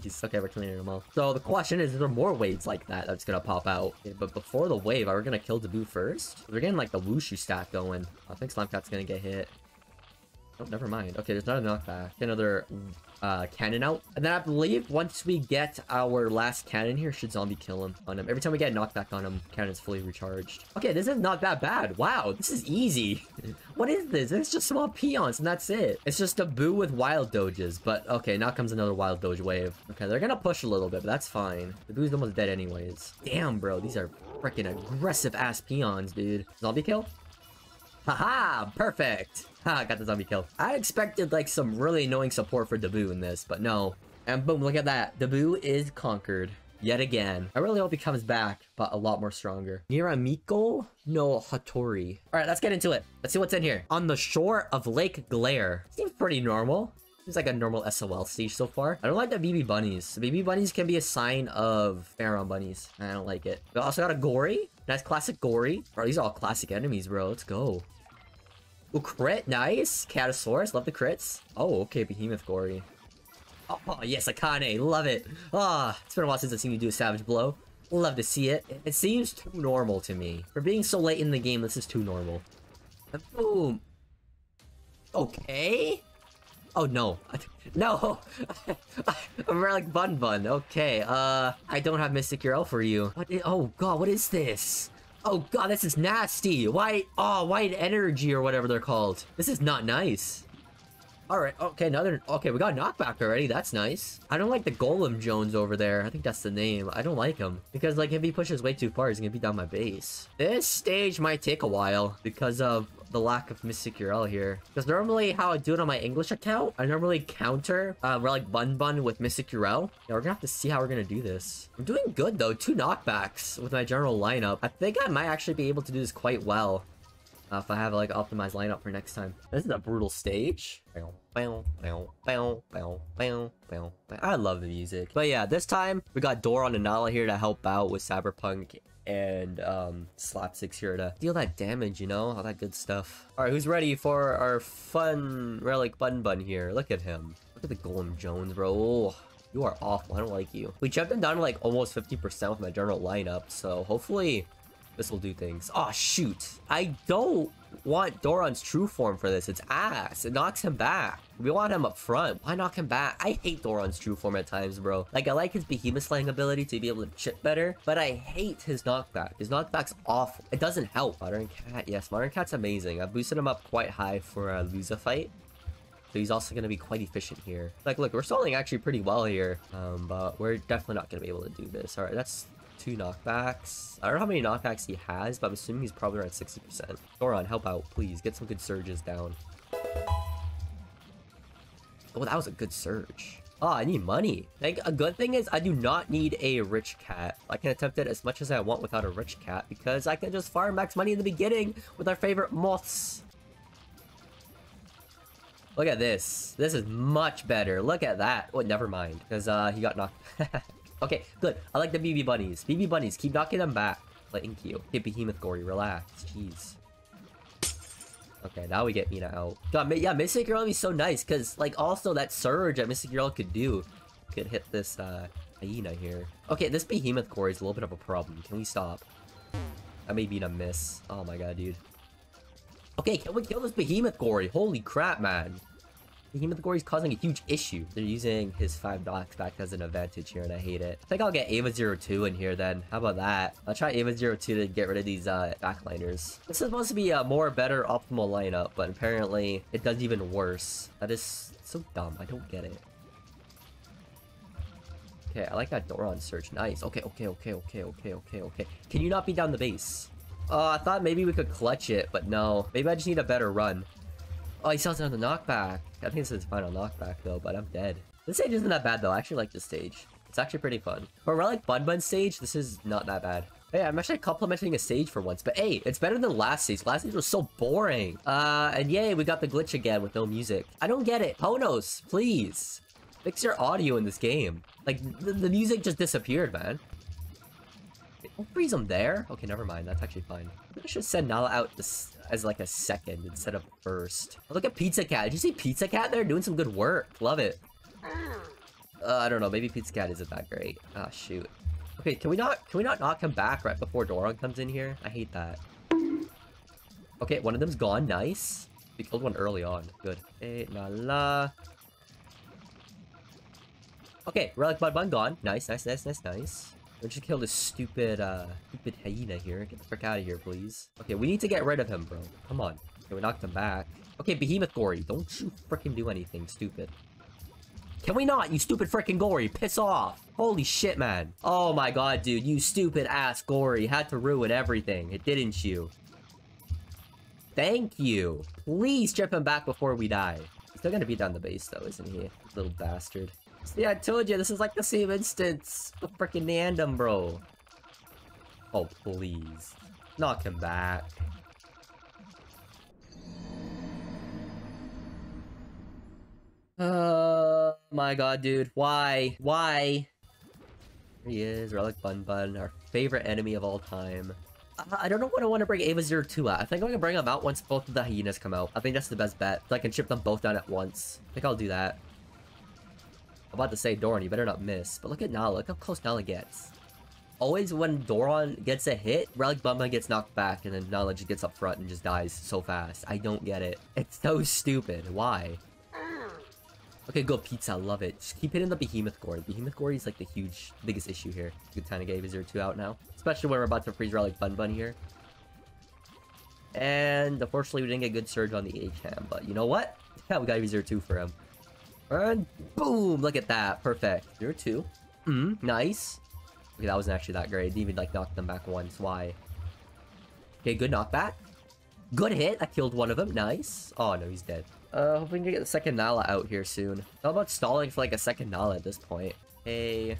Jeez, okay, we're cleaning them all. So the question is, is there more waves like that that's gonna pop out? But before the wave, are we gonna kill Dabu first? We're getting like the Wushu stack going. I think Slimecat's gonna get hit. Oh, never mind. Okay, there's not a knockback. Another uh, cannon out. And then I believe once we get our last cannon here, should zombie kill him on him. Every time we get knockback on him, cannon's fully recharged. Okay, this is not that bad. Wow, this is easy. *laughs* what is this? It's just small peons and that's it. It's just a boo with wild doges. But okay, now comes another wild doge wave. Okay, they're gonna push a little bit, but that's fine. The boo's almost dead anyways. Damn, bro, these are freaking aggressive ass peons, dude. Zombie kill? Haha, perfect. Ha, got the zombie kill. I expected like some really annoying support for Dabu in this, but no. And boom, look at that. Dabu is conquered. Yet again. I really hope he comes back, but a lot more stronger. Niramiko no Hattori. Alright, let's get into it. Let's see what's in here. On the shore of Lake Glare. Seems pretty normal. Seems like a normal SOL stage so far. I don't like the BB bunnies. BB bunnies can be a sign of Pharaoh bunnies. I don't like it. We also got a Gory. Nice classic Gory. Bro, these are all classic enemies, bro. Let's go. Ooh, crit, nice. Catasaurus, love the crits. Oh, okay, Behemoth Gory. Oh, yes, Akane, love it. Ah, oh, it's been a while since I've seen you do a Savage Blow. Love to see it. It seems too normal to me. For being so late in the game, this is too normal. Boom. Okay. Oh, no. *laughs* No! *laughs* I'm like Bun Bun. Okay, uh... I don't have Mystic URL for you. What oh, God, what is this? Oh god, this is nasty. White, oh, white energy or whatever they're called. This is not nice. Alright, okay, another, okay, we got knockback already, that's nice. I don't like the Golem Jones over there, I think that's the name. I don't like him, because like if he pushes way too far, he's gonna be down my base. This stage might take a while, because of the lack of Mystic URL here. Because normally how I do it on my English account, I normally counter uh, like Bun Bun with Mystic URL. Yeah, we're gonna have to see how we're gonna do this. I'm doing good though, two knockbacks with my general lineup. I think I might actually be able to do this quite well. Uh, if I have like optimized lineup for next time. This is a brutal stage. I love the music. But yeah, this time we got Dora and Nala here to help out with Cyberpunk and um, Slapsticks here to deal that damage, you know? All that good stuff. Alright, who's ready for our fun relic bun bun here? Look at him. Look at the Golem Jones, bro. You are awful. I don't like you. We jumped him down to like almost 50% with my general lineup, so hopefully this will do things. Oh, shoot. I don't want Doron's true form for this. It's ass. It knocks him back. We want him up front. Why knock him back? I hate Doron's true form at times, bro. Like, I like his behemoth slaying ability to be able to chip better, but I hate his knockback. His knockback's awful. It doesn't help. Modern Cat, yes, Modern Cat's amazing. I boosted him up quite high for a loser fight. So he's also going to be quite efficient here. Like, look, we're stalling actually pretty well here, um, but we're definitely not going to be able to do this. All right, that's two knockbacks. I don't know how many knockbacks he has, but I'm assuming he's probably around 60%. Doron, help out, please. Get some good surges down. Oh, that was a good surge. Oh, I need money. Like, a good thing is I do not need a rich cat. I can attempt it as much as I want without a rich cat because I can just farm max money in the beginning with our favorite moths. Look at this. This is much better. Look at that. Oh, never mind. Because uh, he got knocked. *laughs* Okay, good. I like the BB bunnies. BB bunnies, keep knocking them back. Thank you. Okay, Behemoth Gory, relax. Jeez. Okay, now we get Mina out. God, yeah, Mystic Girl is so nice, because, like, also that surge that Mystic Girl could do could hit this, uh, hyena here. Okay, this Behemoth Core is a little bit of a problem. Can we stop? That may be a miss. Oh my god, dude. Okay, can we kill this Behemoth Gory? Holy crap, man. Gory is causing a huge issue. They're using his 5 knocks back as an advantage here, and I hate it. I think I'll get Ava02 in here then. How about that? I'll try Ava02 to get rid of these uh, backliners. This is supposed to be a more better optimal lineup, but apparently it does even worse. That is so dumb. I don't get it. Okay, I like that Doron search. Nice. Okay, okay, okay, okay, okay, okay, okay. Can you not be down the base? Oh, I thought maybe we could clutch it, but no. Maybe I just need a better run. Oh, he sells on the knockback. I think this is final knockback though, but I'm dead. This stage isn't that bad though. I actually like this stage. It's actually pretty fun. For Relic Bun Bun stage, this is not that bad. Hey, I'm actually complimenting a stage for once, but hey, it's better than last stage. Last stage was so boring. Uh, and yay, we got the glitch again with no music. I don't get it. Ponos, please. Fix your audio in this game. Like, the, the music just disappeared, man. Don't freeze him there. Okay, never mind. That's actually fine. I should send Nala out as like a second instead of first. Oh, look at Pizza Cat. Did you see Pizza Cat there doing some good work? Love it. Uh, I don't know. Maybe Pizza Cat isn't that great. Ah, oh, shoot. Okay, can we not can we not knock him back right before Doron comes in here? I hate that. Okay, one of them's gone. Nice. We killed one early on. Good. Hey, Nala. Okay, Relic Bud Bun gone. Nice, nice, nice, nice, nice. We just kill this stupid, uh, stupid hyena here. Get the frick out of here, please. Okay, we need to get rid of him, bro. Come on. Okay, we knocked him back. Okay, Behemoth Gory, don't you freaking do anything stupid. Can we not, you stupid freaking Gory? Piss off. Holy shit, man. Oh my god, dude, you stupid ass Gory. Had to ruin everything, it didn't you? Thank you. Please trip him back before we die. He's still gonna be down the base, though, isn't he? Little bastard. See, I told you, this is like the same instance. The freaking Nandom, bro. Oh, please. Knock him back. Oh my god, dude. Why? Why? Here he is, Relic Bun Bun, our favorite enemy of all time. I don't know what I want to bring Ava 02 at. I think I'm gonna bring them out once both of the hyenas come out. I think that's the best bet. So I can ship them both down at once. I think I'll do that. About to say Doron, you better not miss. But look at Nala, look how close Nala gets. Always when Doron gets a hit, Relic Bumba gets knocked back and then Nala just gets up front and just dies so fast. I don't get it. It's so stupid. Why? Okay, go pizza. Love it. Just keep hitting the Behemoth Gory. Behemoth Gory is like the huge, biggest issue here. Good time to get Zero 2 out now. Especially when we're about to freeze Relic Bun Bun here. And unfortunately, we didn't get good surge on the H-Ham. But you know what? Yeah, we got Zero 2 for him. And boom! Look at that. Perfect. Zero two. Mm, nice. Okay, that wasn't actually that great. Didn't even like knock them back once. Why? Okay, good knockback. Good hit. I killed one of them. Nice. Oh no, he's dead. Uh, hoping to get the second Nala out here soon. How about stalling for like a second Nala at this point? Hey,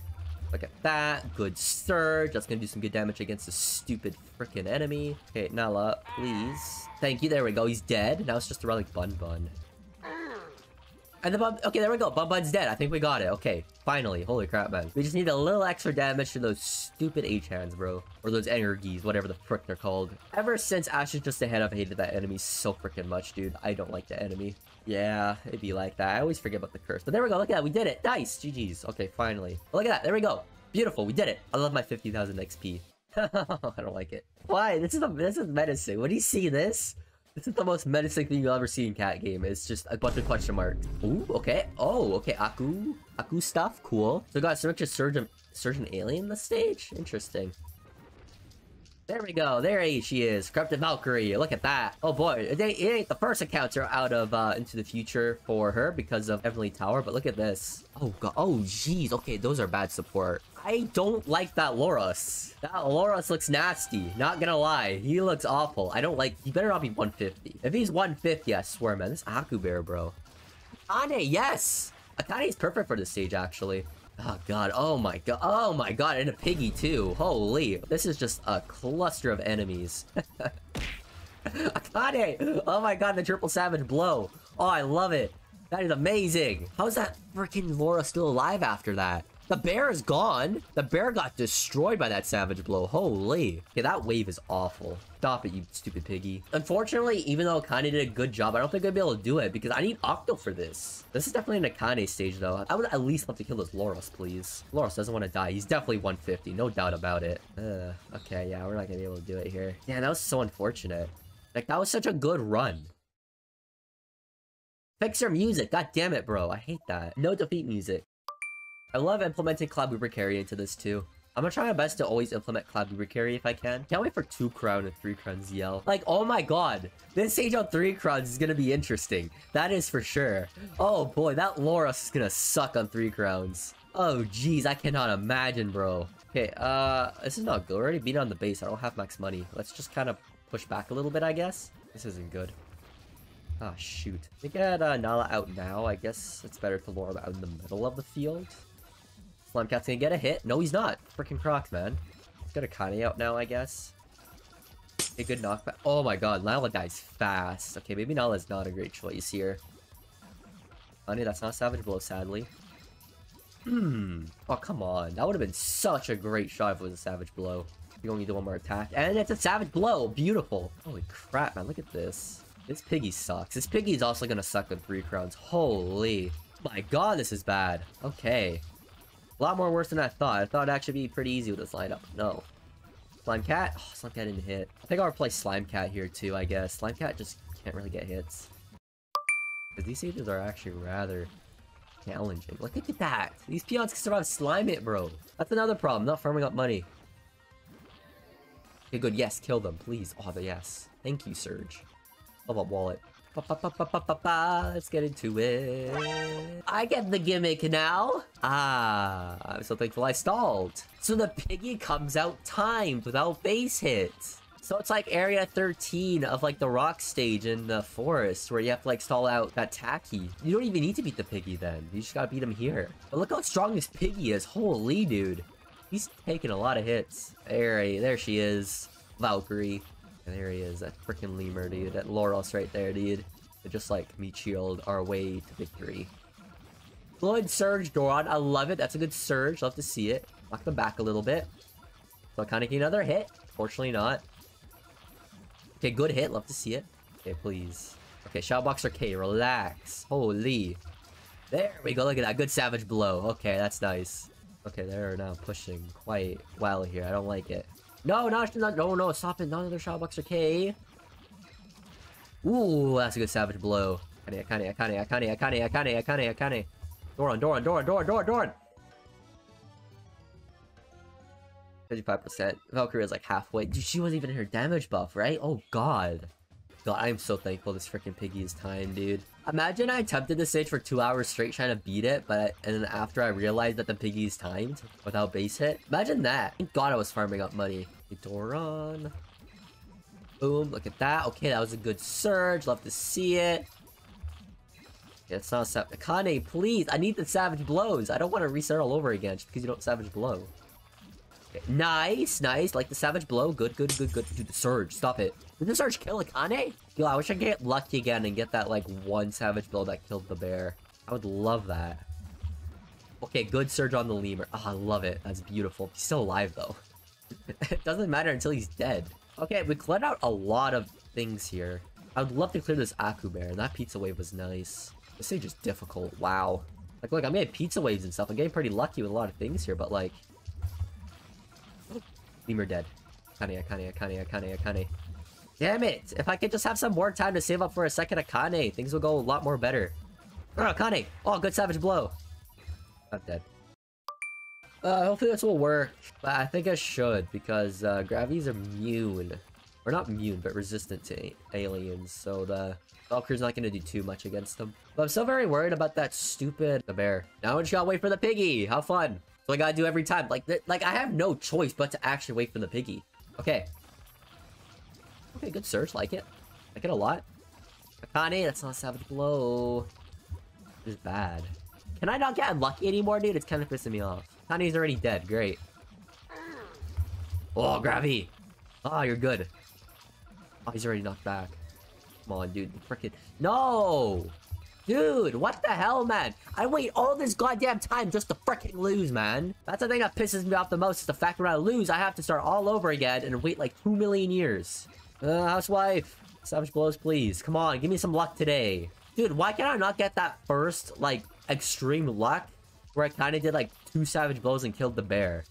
look at that. Good surge. That's gonna do some good damage against this stupid freaking enemy. Okay, Nala, please. Thank you. There we go. He's dead. Now it's just a relic Bun Bun. And the okay, there we go. Bun Bun's dead. I think we got it. Okay, finally. Holy crap, man. We just need a little extra damage to those stupid H-hands, bro. Or those energies, whatever the frick they're called. Ever since Ash is just ahead, I've hated that enemy so freaking much, dude. I don't like the enemy. Yeah, it'd be like that. I always forget about the curse. But there we go. Look at that. We did it. Nice. GG's. Okay, finally. Look at that. There we go. Beautiful. We did it. I love my 50,000 XP. *laughs* I don't like it. Why? This is a this is medicine. When you see this, this is the most menacing thing you'll ever see in cat game. It's just a bunch of question marks. Ooh, okay. Oh, okay. Aku. Aku stuff. Cool. So got so much a surgeon surgeon alien the stage? Interesting. There we go. There she is. Corrupted Valkyrie. Look at that. Oh boy. It ain't, it ain't the first encounter out of uh, Into the Future for her because of Heavenly Tower, but look at this. Oh god. Oh jeez. Okay, those are bad support. I don't like that Loros. That Loros looks nasty. Not gonna lie. He looks awful. I don't like... He better not be 150. If he's 150, I swear, man. This Aku Bear, bro. Akane, yes! Akane is perfect for this stage, actually. Oh god, oh my god, oh my god, and a piggy too. Holy, this is just a cluster of enemies. *laughs* Akane! Oh my god, the triple savage blow. Oh, I love it. That is amazing. How is that freaking Laura still alive after that? The bear is gone. The bear got destroyed by that savage blow. Holy. Okay, that wave is awful. Stop it, you stupid piggy. Unfortunately, even though Akane did a good job, I don't think I'd be able to do it because I need Octo for this. This is definitely an Akane stage, though. I would at least love to kill this Loros, please. Loros doesn't want to die. He's definitely 150, no doubt about it. Uh, okay, yeah, we're not gonna be able to do it here. Yeah, that was so unfortunate. Like, that was such a good run. Fix your music, god damn it, bro. I hate that. No defeat music. I love implementing Cloud Boober Carry into this too. I'm gonna try my best to always implement Cloud Boober Carry if I can. Can't wait for 2 Crown and 3 Crown ZL. Like, oh my god. This stage on 3 Crowns is gonna be interesting. That is for sure. Oh boy, that Loros is gonna suck on 3 Crowns. Oh jeez, I cannot imagine, bro. Okay, uh, this is not good. We're already beat on the base. I don't have max money. Let's just kind of push back a little bit, I guess. This isn't good. Ah, oh, shoot. We get uh, Nala out now, I guess it's better to lure him out in the middle of the field. Slime Cat's gonna get a hit. No, he's not. Freaking Croc, man. He's got Akane out now, I guess. A good knockback. Oh my god, Nala dies fast. Okay, maybe Nala's not a great choice here. Honey, that's not Savage Blow, sadly. Hmm. Oh, come on. That would have been such a great shot if it was a Savage Blow. You only do one more attack. And it's a Savage Blow! Beautiful! Holy crap, man. Look at this. This piggy sucks. This piggy's also gonna suck with three crowns. Holy. My god, this is bad. Okay. A lot more worse than I thought. I thought it'd actually be pretty easy with this lineup. No. Slime Cat? Oh, Slime Cat didn't hit. I think I'll replace Slime Cat here too, I guess. Slime Cat just can't really get hits. Because these stages are actually rather challenging. Look at that! These peons can survive Slime It, bro! That's another problem, not farming up money. Okay, good. Yes, kill them, please. Oh, the yes. Thank you, Surge. Love up wallet. Ba, ba, ba, Let's get into it. I get the gimmick now. Ah, I'm so thankful I stalled. So the piggy comes out timed without base hits. So it's like area 13 of like the rock stage in the forest where you have to like stall out that tacky. You don't even need to beat the piggy then. You just gotta beat him here. But look how strong this piggy is. Holy dude. He's taking a lot of hits. There, there she is. Valkyrie. There he is, that freaking lemur, dude. That Loros right there, dude. Just like meat shield our way to victory. Good surge, Doron. I love it. That's a good surge. Love to see it. Knock them back a little bit. So I kind of get another hit. Fortunately not. Okay, good hit. Love to see it. Okay, please. Okay, Shadowboxer K, relax. Holy. There we go. Look at that. Good savage blow. Okay, that's nice. Okay, they're now pushing quite well here. I don't like it. No, no, no, no, stop it. Not another Shadowboxer K. Ooh, that's a good savage blow. Akane, Akane, Akane, Akane, Akane, Akane, Akane, Akane. Doron, Doron, Doron, Doron, Doron, Doron! 55%. Valkyrie is like halfway. Dude, she wasn't even in her damage buff, right? Oh god. God, I'm so thankful this freaking piggy is time, dude. Imagine I attempted this stage for two hours straight trying to beat it, but and then after I realized that the piggy is timed without base hit. Imagine that. Thank god I was farming up money. Doron. Boom, look at that. Okay, that was a good surge. Love to see it. Yeah, it's not Savage. Akane, please. I need the Savage Blows. I don't want to restart all over again just because you don't Savage Blow. Okay. Nice, nice. Like the Savage Blow. Good, good, good, good. Dude, the Surge. Stop it. Did the Surge kill Akane? Yo, I wish I could get lucky again and get that, like, one Savage Blow that killed the bear. I would love that. Okay, good Surge on the Lemur. Oh, I love it. That's beautiful. He's still alive, though. It *laughs* doesn't matter until he's dead. Okay, we cleared out a lot of things here. I would love to clear this Aku Bear. That Pizza Wave was nice. This stage is difficult. Wow. Like, look, I made Pizza Waves and stuff. I'm getting pretty lucky with a lot of things here, but like... Lemur dead. Akane, Akane, Akane, Akane, Akane. Damn it! If I could just have some more time to save up for a second Akane, things will go a lot more better. Oh, Akane! Oh, good Savage Blow! I'm dead. Uh, hopefully this will work. But I think I should, because uh, gravities are immune. Or not immune, but resistant to aliens, so the Valkyrie's not gonna do too much against them. But I'm still very worried about that stupid the bear. Now I just gotta wait for the piggy. How fun. So I gotta do every time. Like, like I have no choice but to actually wait for the piggy. Okay. Okay, good search. Like it. Like it a lot. Akane, that's not a savage blow. It's bad. Can I not get unlucky anymore, dude? It's kind of pissing me off. Honey's already dead. Great. Oh, Gravy! Oh, you're good. Oh, he's already knocked back. Come on, dude. Frickin' No! Dude, what the hell, man? I wait all this goddamn time just to frickin' lose, man. That's the thing that pisses me off the most, is the fact when I lose, I have to start all over again and wait like 2 million years. Uh, housewife. Savage blows, please. Come on, give me some luck today. Dude, why can I not get that first, like, extreme luck where I kind of did like two savage blows and killed the bear.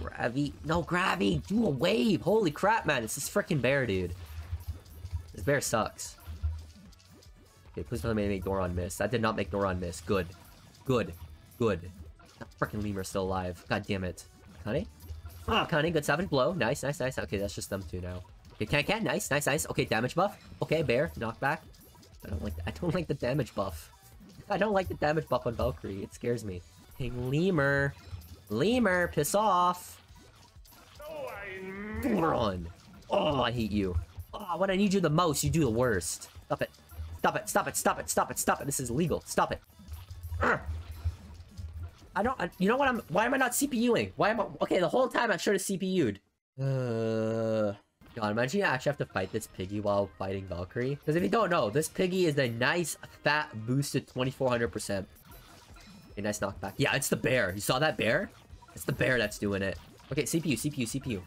Gravy. No, Gravy! Do a wave! Holy crap, man. It's this freaking bear, dude. This bear sucks. Okay, please don't make Doron miss. That did not make Doron miss. Good. Good. Good. That freaking lemur still alive. God damn it. Connie? Oh, Connie, good savage blow. Nice, nice, nice. Okay, that's just them two now. Okay, can can nice, nice, nice. Okay, damage buff. Okay, bear, knockback. I don't like I don't like the damage buff. I don't like the damage buff on Valkyrie. It scares me. Lemur. Lemur, piss off. Run. Oh, I hate you. Oh, when I need you the most, you do the worst. Stop it. Stop it. Stop it. Stop it. Stop it. Stop it. This is illegal. Stop it. *clears throat* I don't. I, you know what? I'm. Why am I not CPUing? Why am I? Okay, the whole time I should have CPU'd. Uh. God, imagine you actually have to fight this piggy while fighting Valkyrie. Because if you don't know, this piggy is a nice, fat, boosted 2400%. A nice knockback. Yeah, it's the bear. You saw that bear? It's the bear that's doing it. Okay, CPU, CPU, CPU.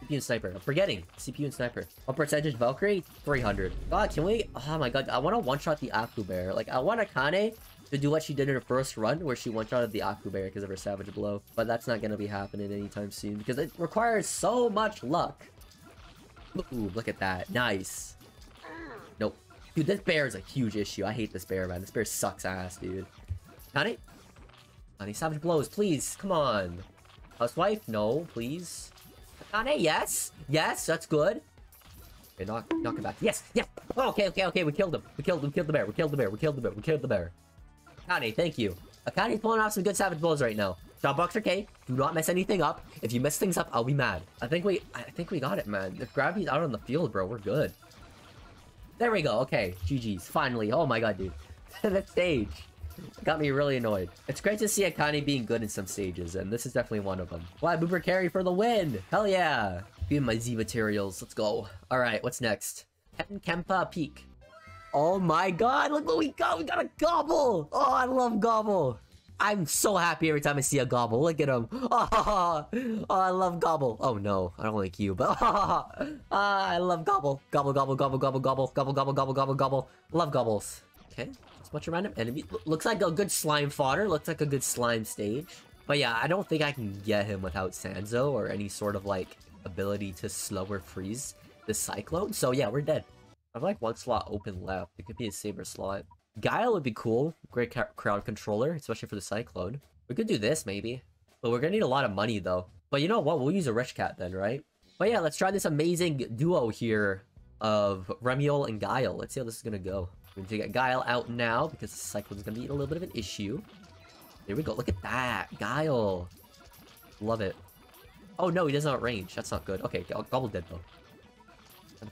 CPU and sniper. I'm forgetting. CPU and sniper. What percentage Valkyrie? 300. God, can we... Oh my god, I want to one-shot the Aku Bear. Like, I want Akane to do what she did in her first run, where she one-shotted the Aku Bear because of her Savage Blow. But that's not going to be happening anytime soon, because it requires so much luck. Ooh, look at that. Nice. Nope. Dude, this bear is a huge issue. I hate this bear, man. This bear sucks ass, dude. Honey? Honey, Savage Blows, please. Come on. Housewife? No, please. Honey, yes. Yes, that's good. Okay, knock, knock it back. Yes, yes. Oh, okay, okay, okay. We killed him. We killed him. We killed the bear. We killed the bear. We killed the bear. We killed the bear. Akane, thank you. Akane's pulling off some good Savage Blows right now. Jawboxer K, do not mess anything up. If you mess things up, I'll be mad. I think we I think we got it, man. If Gravity's out on the field, bro, we're good. There we go. Okay, GG's. Finally. Oh my god, dude. *laughs* that stage got me really annoyed. It's great to see Akane being good in some stages, and this is definitely one of them. Why, Boober Carry for the win! Hell yeah! Be my Z materials. Let's go. Alright, what's next? Kempa Peak. Oh my god, look what we got! We got a Gobble! Oh, I love Gobble! I'm so happy every time I see a gobble. Look at him. Oh, *laughs* oh, I love gobble. Oh no, I don't like you, but oh, *laughs* I love gobble. Gobble, gobble, gobble, gobble, gobble, gobble, gobble, gobble, gobble, gobble. Love gobbles. Okay, much a random enemy. Looks like a good slime fodder. Looks like a good slime stage. But yeah, I don't think I can get him without Sanzo or any sort of like ability to slow or freeze the Cyclone. So yeah, we're dead. I have like one slot open left. It could be a Saber slot. Guile would be cool. Great crowd controller, especially for the Cyclone. We could do this, maybe. But we're gonna need a lot of money, though. But you know what? We'll use a Rich Cat then, right? But yeah, let's try this amazing duo here of Remiel and Guile. Let's see how this is gonna go. We're gonna get Guile out now because the Cyclone's gonna be a little bit of an issue. There we go. Look at that. Guile. Love it. Oh, no, he doesn't range. That's not good. Okay, Gobble dead, though.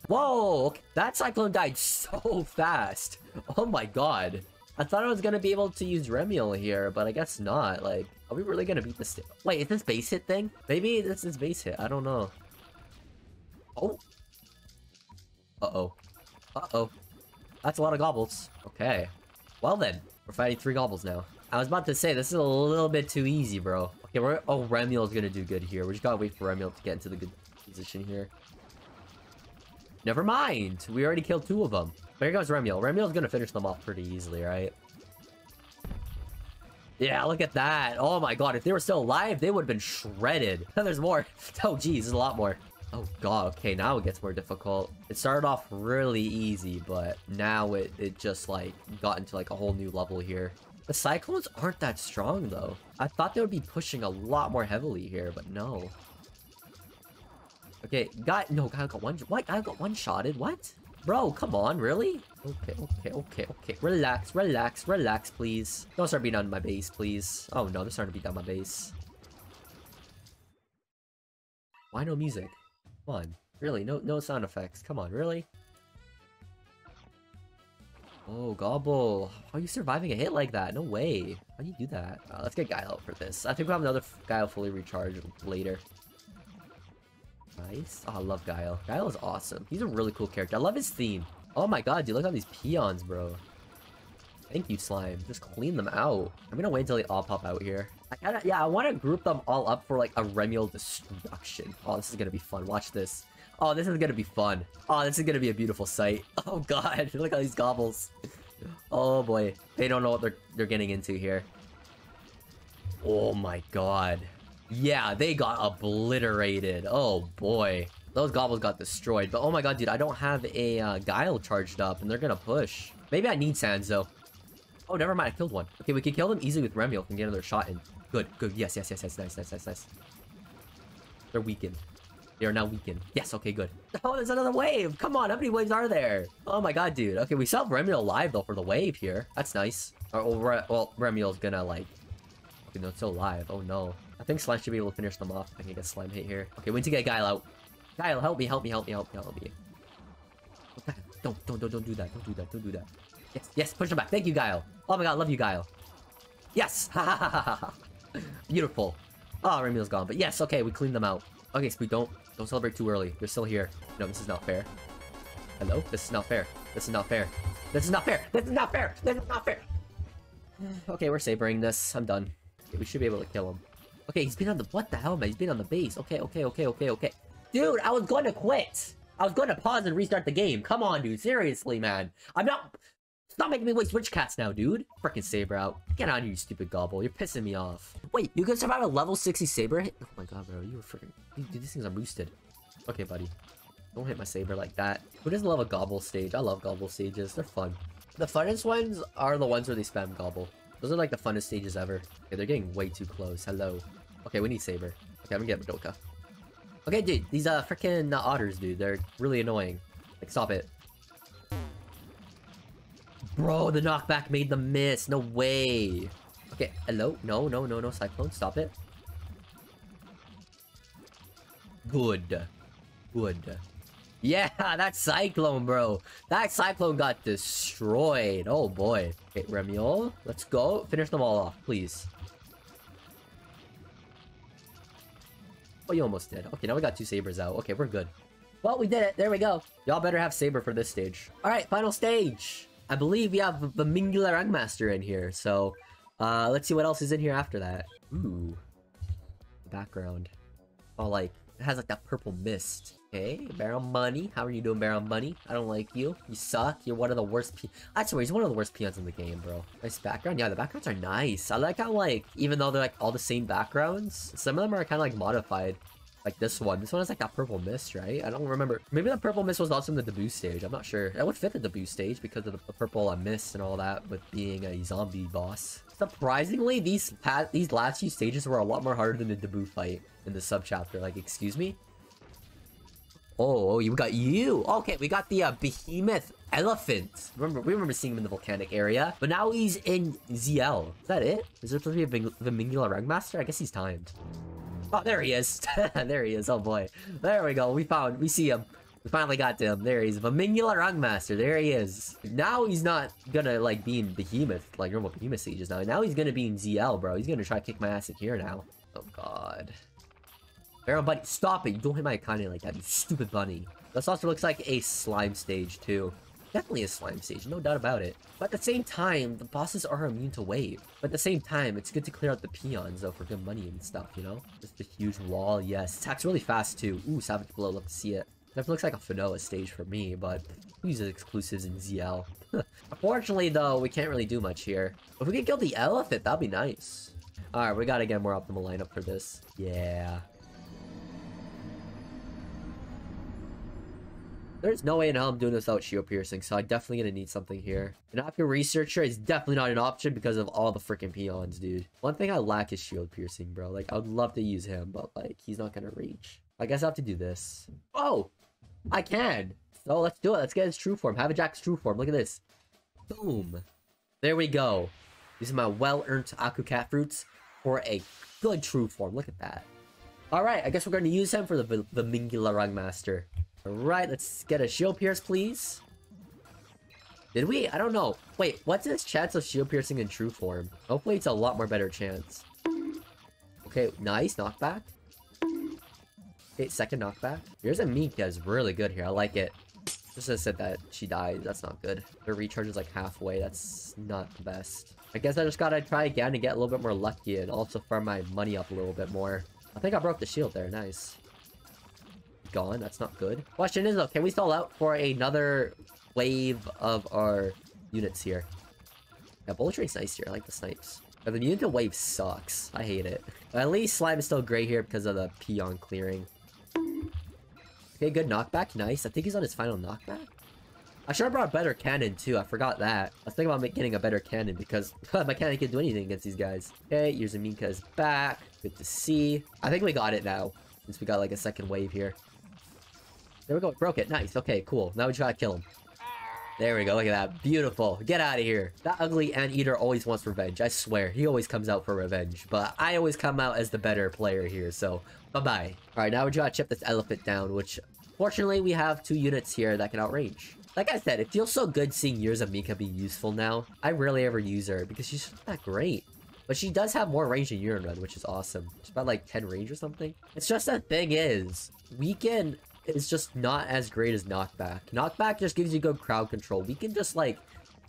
Whoa! That Cyclone died *laughs* so fast. Oh my god. I thought I was gonna be able to use Remiel here, but I guess not. Like, are we really gonna beat this? Wait, is this base hit thing? Maybe this is base hit. I don't know. Oh. Uh-oh. Uh-oh. That's a lot of gobbles. Okay. Well then, we're fighting three gobbles now. I was about to say, this is a little bit too easy, bro. Okay, we're- oh, Remiel's gonna do good here. We just gotta wait for Remiel to get into the good position here. Never mind! We already killed two of them. There here goes Remiel. Remiel's gonna finish them off pretty easily, right? Yeah, look at that. Oh my god, if they were still alive, they would have been shredded. *laughs* There's more. *laughs* Oh geez, there's a lot more. Oh god, okay, now it gets more difficult. It started off really easy, but now it, it just like got into like a whole new level here. The Cyclones aren't that strong though. I thought they would be pushing a lot more heavily here, but no. Okay, guy, no, guy got one, what? Guy got one-shotted, what? Bro, come on, really? Okay, okay, okay, okay. Relax, relax, relax, please. Don't start beating on my base, please. Oh no, they're starting to beat down my base. Why no music? Come on. Really, no no sound effects. Come on, really? Oh, Gobble. How are you surviving a hit like that? No way. How do you do that? Uh, let's get Guile for this. I think we'll have another Guile fully recharged later. Nice. Oh, I love Guile. Guile is awesome. He's a really cool character. I love his theme. Oh my god, dude, look at all these peons, bro. Thank you, Slime. Just clean them out. I'm gonna wait until they all pop out here. I kinda, yeah, I want to group them all up for like a Remiel destruction. Oh, this is gonna be fun. Watch this. Oh, this is gonna be fun. Oh, this is gonna be a beautiful sight. *laughs* Oh god, *laughs* look at these gobbles. Oh boy, they don't know what they're they're getting into here. Oh my god. Yeah, they got obliterated. Oh boy. Those gobbles got destroyed. But oh my god, dude, I don't have a uh, Guile charged up, and they're gonna push. Maybe I need Sanzo. Oh, never mind, I killed one. Okay, we can kill them easily with Remiel and get another shot in. Good, good. Yes, yes, yes, yes. Nice, nice, nice, nice. They're weakened. They are now weakened. Yes, okay, good. *laughs* Oh, there's another wave! Come on, how many waves are there? Oh my god, dude. Okay, we still have Remiel alive, though, for the wave here. That's nice. Or, well, Remiel's gonna, like... Okay, no, it's still alive. Oh, no. I think Slime should be able to finish them off. I can get Slime hit here. Okay, we need to get Guile out. Guile, help me, help me, help me, help me, help me. *laughs* Don't, don't, don't, don't do that. Don't do that. Don't do that. Yes, yes, push him back. Thank you, Guile. Oh my god, love you, Guile. Yes! Ha ha ha ha ha. Beautiful. Ah, oh, Remiel's gone. But yes, okay, we cleaned them out. Okay, Squeak, don't don't celebrate too early. They're still here. No, this is not fair. Hello? This is not fair. This is not fair. This is not fair. This is not fair. This is not fair. *sighs* okay, we're sabering this. I'm done. Okay, we should be able to kill him. Okay, he's been on the... What the hell, man? He's been on the base. Okay, okay, okay, okay, okay. Dude, I was going to quit. I was going to pause and restart the game. Come on, dude. Seriously, man. I'm not... Stop making me waste Witch Cats now, dude. Freaking Saber out. Get out of here, you stupid gobble. You're pissing me off. Wait, you can survive a level 60 Saber hit? Oh my god, bro. You were freaking... Dude, these things are boosted. Okay, buddy. Don't hit my Saber like that. Who doesn't love a Gobble stage? I love Gobble stages. They're fun. The funnest ones are the ones where they spam Gobble. Those are like the funnest stages ever. Okay, they're getting way too close. Hello. Okay, we need Saber. Okay, I'm gonna get Madoka. Okay, dude. These uh freaking uh, otters, dude. They're really annoying. Like, stop it. Bro, the knockback made them miss. No way. Okay, hello? No, no, no, no, Cyclone. Stop it. Good. Good. Yeah, *laughs* that Cyclone, bro. That Cyclone got destroyed. Oh, boy. Okay, Remiel. Let's go. Finish them all off, please. Oh, you almost did. Okay, now we got two Sabers out. Okay, we're good. Well, we did it. There we go. Y'all better have Saber for this stage. Alright, final stage. I believe we have the Mingular Rangmaster in here, so uh, let's see what else is in here after that. Ooh, background. Oh, like it has like that purple mist. Okay, Baron Money. How are you doing, Baron Money? I don't like you. You suck. You're one of the worst pe- swear, he's one of the worst peons in the game, bro. Nice background. Yeah, the backgrounds are nice. I like how, like, even though they're, like, all the same backgrounds, some of them are kind of, like, modified. Like this one. This one has like that purple mist, right? I don't remember. Maybe that purple mist was also in the debut stage. I'm not sure. That would fit the debut stage because of the purple uh, mist and all that with being a zombie boss. Surprisingly, these these last few stages were a lot more harder than the debut fight in the sub chapter. Like, excuse me? Oh, oh, you got you. Okay, we got the uh, behemoth elephant. Remember, we remember seeing him in the volcanic area, but now he's in ZL. Is that it? Is it supposed to be a Vimingula Rangmaster? I guess he's timed. Oh, there he is. *laughs* there he is. Oh boy. There we go. We found, we see him. We finally got to him. There he is. Vimingula Rangmaster. There he is. Now he's not gonna like be in Behemoth, like normal Behemoth stages now. Now he's gonna be in ZL, bro. He's gonna try to kick my ass in here now. Oh god. Baron Bunny, stop it. You don't hit my Akane like that, you stupid bunny. This also looks like a slime stage too. Definitely a slime stage, no doubt about it. But at the same time, the bosses are immune to wave. But at the same time, it's good to clear out the peons though for good money and stuff, you know? Just a huge wall, yes. Attacks really fast too. Ooh, Savage Blow, love to see it. That looks like a Phonoa stage for me, but we use exclusives in ZL. *laughs* Unfortunately though, we can't really do much here. If we could kill the elephant, that'd be nice. Alright, we gotta get more optimal lineup for this. Yeah. There's no way in hell I'm doing this without shield piercing, so I'm definitely gonna need something here. An active researcher is definitely not an option because of all the freaking peons, dude. One thing I lack is shield piercing, bro. Like, I would love to use him, but like, he's not gonna reach. I guess I have to do this. Oh! I can! So let's do it. Let's get his true form. Have a Jack's true form. Look at this. Boom. There we go. These are my well-earned Aku Cat fruits for a good true form. Look at that. Alright, I guess we're going to use him for the, the Mingula Rangmaster. Alright, let's get a shield pierce, please. Did we? I don't know. Wait, what's his chance of shield piercing in true form? Hopefully it's a lot more better chance. Okay, nice knockback. Okay, second knockback. Here's a Mika is really good here. I like it. Just as said that she died. That's not good. The recharge is like halfway. That's not the best. I guess I just gotta try again and get a little bit more lucky and also farm my money up a little bit more. I think I broke the shield there. Nice gone. That's not good. Question is though, can we stall out for another wave of our units here? Yeah, bullet train's nice here. I like the snipes. But the unit wave sucks. I hate it. But at least slime is still great here because of the peon clearing. Okay, good knockback. Nice. I think he's on his final knockback. I should have brought a better cannon too. I forgot that. I was thinking about getting a better cannon because *laughs* my cannon can't do anything against these guys. Okay, Yuzuminka is back. Good to see. I think we got it now. Since we got like a second wave here. There we go, broke it. Nice. Okay, cool. Now we try to kill him. There we go, look at that. Beautiful. Get out of here. That ugly anteater always wants revenge. I swear. He always comes out for revenge. But I always come out as the better player here, so bye-bye. Alright, now we gotta chip this elephant down, which fortunately we have two units here that can outrange. Like I said, it feels so good seeing Years of Mika be useful now. I rarely ever use her because she's not that great. But she does have more range than Urine which is awesome. She's about like 10 range or something. It's just that thing is, Weaken is just not as great as Knockback. Knockback just gives you good crowd control. We can just like,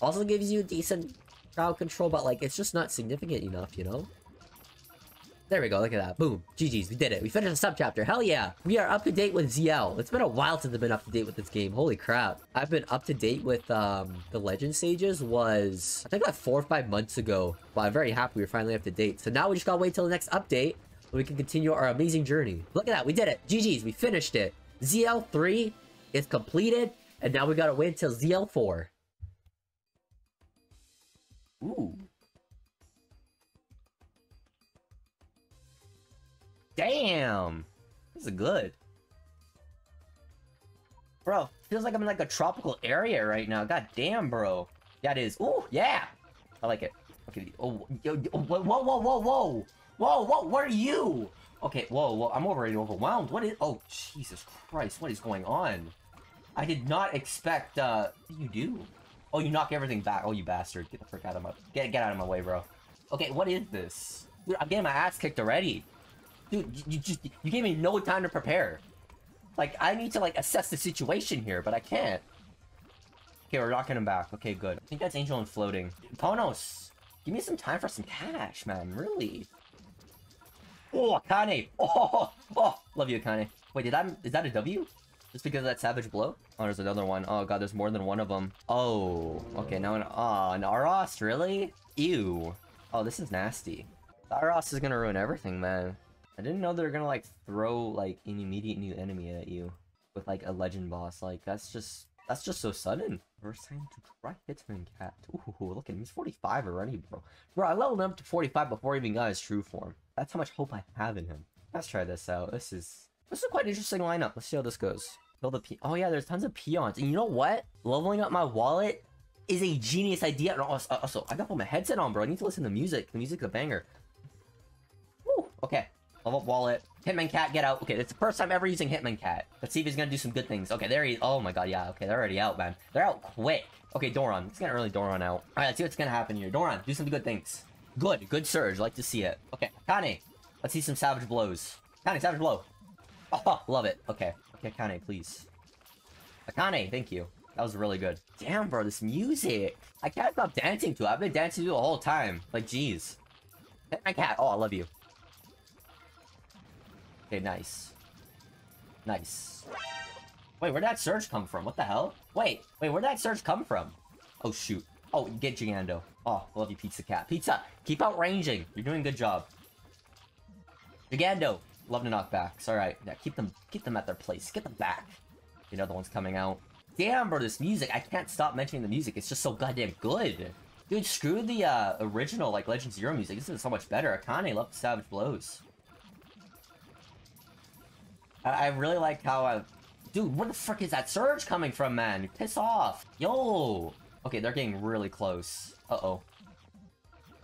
also gives you decent crowd control, but like, it's just not significant enough, you know? There we go, look at that. Boom. GG's, we did it. We finished the subchapter. Hell yeah. We are up to date with ZL. It's been a while since I've been up to date with this game. Holy crap. I've been up to date with um, the Legend Stages was, I think like four or five months ago. But I'm very happy we're finally up to date. So now we just gotta wait till the next update. we can continue our amazing journey. Look at that, we did it. GG's, we finished it. ZL3 is completed. And now we gotta wait until ZL4. Ooh. Damn! This is good. Bro, feels like I'm in like a tropical area right now. God damn, bro. It is. Ooh, yeah! I like it. Okay, oh, yo, yo, whoa, whoa, whoa, whoa, whoa! Whoa, whoa, what are you? Okay, whoa, whoa, I'm already overwhelmed. What is- oh, Jesus Christ, what is going on? I did not expect, uh, what do you do? Oh, you knock everything back. Oh, you bastard. Get the frick out of my- get, get out of my way, bro. Okay, what is this? Dude, I'm getting my ass kicked already. Dude, you, you just you gave me no time to prepare. Like I need to like assess the situation here, but I can't. Okay, we're knocking him back. Okay, good. I think that's Angel and floating. Ponos, give me some time for some cash, man. Really. Oh, Akane. Oh, oh, love you, Akane. Wait, did that is that a W? Just because of that savage blow? Oh, there's another one. Oh god, there's more than one of them. Oh, okay, now an oh, an Aros, really? Ew. Oh, this is nasty. Aros is gonna ruin everything, man. I didn't know they were gonna like throw like an immediate new enemy at you with like a legend boss. Like that's just that's just so sudden. First time to try Hitman Cat. Ooh, look at him. He's 45 already, bro. Bro, I leveled him up to 45 before he even got his true form. That's how much hope I have in him. Let's try this out. This is this is quite an interesting lineup. Let's see how this goes. Build a pe oh yeah, there's tons of peons. And you know what? Leveling up my wallet is a genius idea. And also, also I gotta put my headset on, bro. I need to listen to music. The music's a banger. Woo, okay. Level up wallet. Hitman Cat, get out. Okay, it's the first time ever using Hitman Cat. Let's see if he's gonna do some good things. Okay, there he Oh my god, yeah. Okay, they're already out, man. They're out quick. Okay, Doron. It's gonna early Doron out. Alright, let's see what's gonna happen here. Doron, do some good things. Good. Good surge. Like to see it. Okay, Kane. Let's see some savage blows. Kane, savage blow. Oh, love it. Okay. Okay, Kane, please. Uh, Akane, thank you. That was really good. Damn, bro, this music. I can't stop dancing to it. I've been dancing to it the whole time. Like, jeez. My cat. Oh, I love you. Okay, nice. Nice. Wait, where'd that surge come from? What the hell? Wait, wait, where'd that surge come from? Oh, shoot. Oh, get Gigando. Oh, love you, Pizza Cat. Pizza, keep out ranging. You're doing a good job. Gigando, love to knock backs. Alright, yeah, keep them keep them at their place. Get them back. You know the one's coming out. Damn, bro, this music. I can't stop mentioning the music. It's just so goddamn good. Dude, screw the uh, original, like, Legend Zero music. This is so much better. Akane love the Savage Blows. I, I really like how I... Dude, where the frick is that surge coming from, man? Piss off. Yo! Okay, they're getting really close. Uh-oh.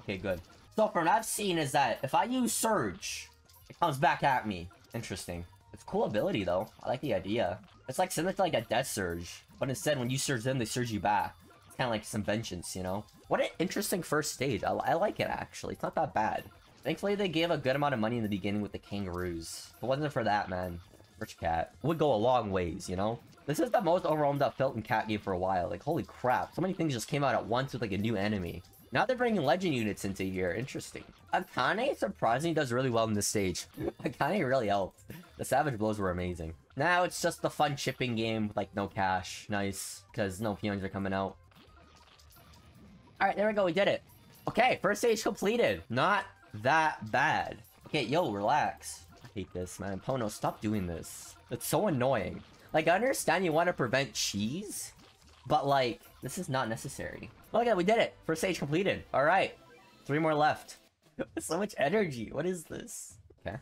Okay, good. So from what I've seen is that if I use Surge, it comes back at me. Interesting. It's cool ability, though. I like the idea. It's like similar to like a Death Surge, but instead when you surge them, they surge you back. It's kind of like some vengeance, you know? What an interesting first stage. I, I like it, actually. It's not that bad. Thankfully, they gave a good amount of money in the beginning with the kangaroos. If it wasn't for that, man, Rich Cat would go a long ways, you know? This is the most overwhelmed I've felt in Cat game for a while. Like, holy crap. So many things just came out at once with, like, a new enemy. Now they're bringing legend units into here. Interesting. Akane, surprisingly, does really well in this stage. *laughs* Akane really helped. The Savage Blows were amazing. Now it's just the fun chipping game with, like, no cash. Nice. Because no peons are coming out. Alright, there we go. We did it. Okay, first stage completed. Not that bad. Okay, yo, relax. Hate this, man. Pono, stop doing this. It's so annoying. Like, I understand you want to prevent cheese, but, like, this is not necessary. Look at we did it! First stage completed. Alright. Three more left. *laughs* so much energy. What is this? Okay.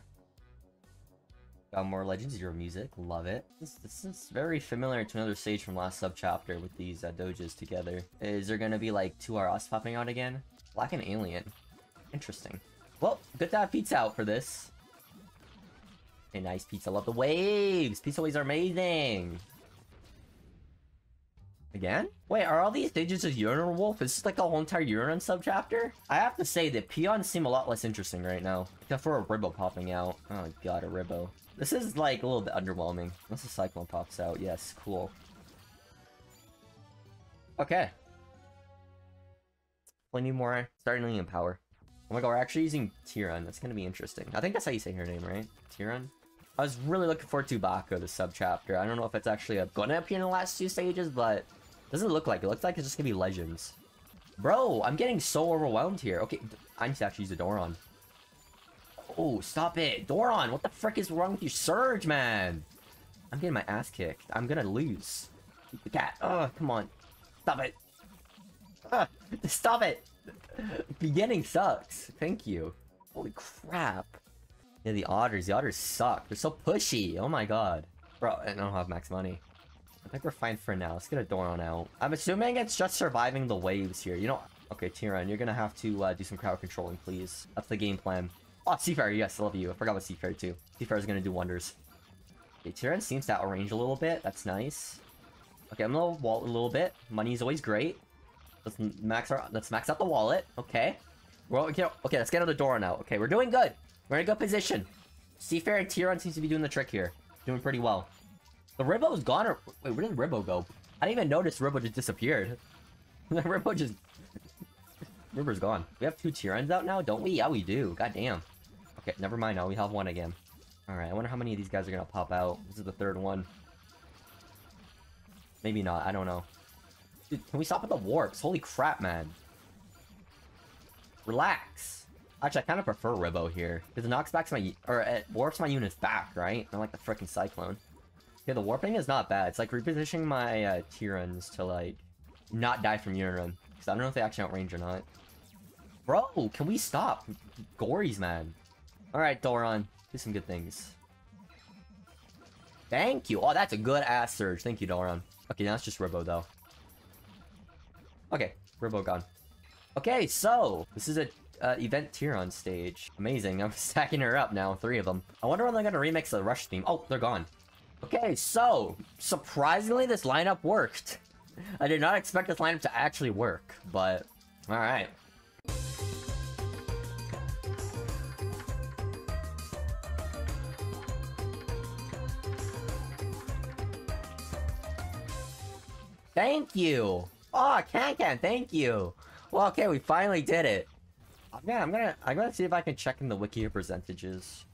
Got more Legend Zero music, love it. This, this is very familiar to another stage from last sub-chapter with these uh, doges together. Is there gonna be like two RS popping out again? Black and Alien. Interesting. Well, good to have pizza out for this. A nice pizza, love the waves! Pizza waves are amazing! Again? Wait, are all these stages of Ururun Wolf? Is this like a whole entire Ururun sub-chapter? I have to say that peons seem a lot less interesting right now. Except for a Ribbo popping out. Oh god, a Ribbo. This is like a little bit underwhelming. Unless a Cyclone pops out. Yes, cool. Okay. Plenty more starting power. Oh my god, we're actually using Tiran. That's gonna be interesting. I think that's how you say her name, right? Tiran? I was really looking forward to Bako, the sub-chapter. I don't know if it's actually gonna appear in the last two stages, but doesn't look like it. looks like it's just gonna be legends. Bro, I'm getting so overwhelmed here. Okay, I need to actually use a Doron. Oh, stop it. Doron, what the frick is wrong with you? Surge, man! I'm getting my ass kicked. I'm gonna lose. The cat. Oh, come on. Stop it. Ah, *laughs* stop it! *laughs* Beginning sucks. Thank you. Holy crap. Yeah, the otters. The otters suck. They're so pushy. Oh my god. Bro, I don't have max money. I think we're fine for now. Let's get a Doron out. I'm assuming it's just surviving the waves here. You know... Okay, Tyrion, you're gonna have to uh, do some crowd controlling, please. That's the game plan. Oh, Seafarer, yes, I love you. I forgot about Seafarer, too. Seafarer's gonna do wonders. Okay, Tyrion seems to outrange a little bit. That's nice. Okay, I'm gonna wall a little bit. Money's always great. Let's max our... Let's max out the wallet. Okay. Well, okay, okay, let's get out the door now. Okay, we're doing good. We're in a good position. Seafarer and Tyrion seems to be doing the trick here. Doing pretty well. The Ribbo's gone or... Wait, where did Ribbo go? I didn't even notice Ribbo just disappeared. *laughs* the Ribbo just... Ribbo's gone. We have two Tyrans out now, don't we? Yeah, we do. God damn. Okay, never mind now. We have one again. Alright, I wonder how many of these guys are gonna pop out. This is the third one. Maybe not. I don't know. Dude, can we stop at the warps? Holy crap, man. Relax. Actually, I kind of prefer Ribbo here. Because it knocks back my... Or it warps my units back, right? Not like the freaking Cyclone. Yeah, the warping is not bad. It's like repositioning my uh, to like not die from Ururun. Because I don't know if they actually outrange or not. Bro, can we stop? Gories, man. Alright, Doron. Do some good things. Thank you. Oh, that's a good ass surge. Thank you, Doron. Okay, now it's just Ribbo, though. Okay, Ribbo gone. Okay, so, this is a uh, event on stage. Amazing. I'm *laughs* stacking her up now, three of them. I wonder when they're gonna remix the Rush theme. Oh, they're gone. Okay, so, surprisingly this lineup worked. I did not expect this lineup to actually work, but alright. Thank you! Oh, Can-Can, thank you! Well, okay, we finally did it. I'm gonna, I'm gonna, I'm gonna see if I can check in the wiki percentages.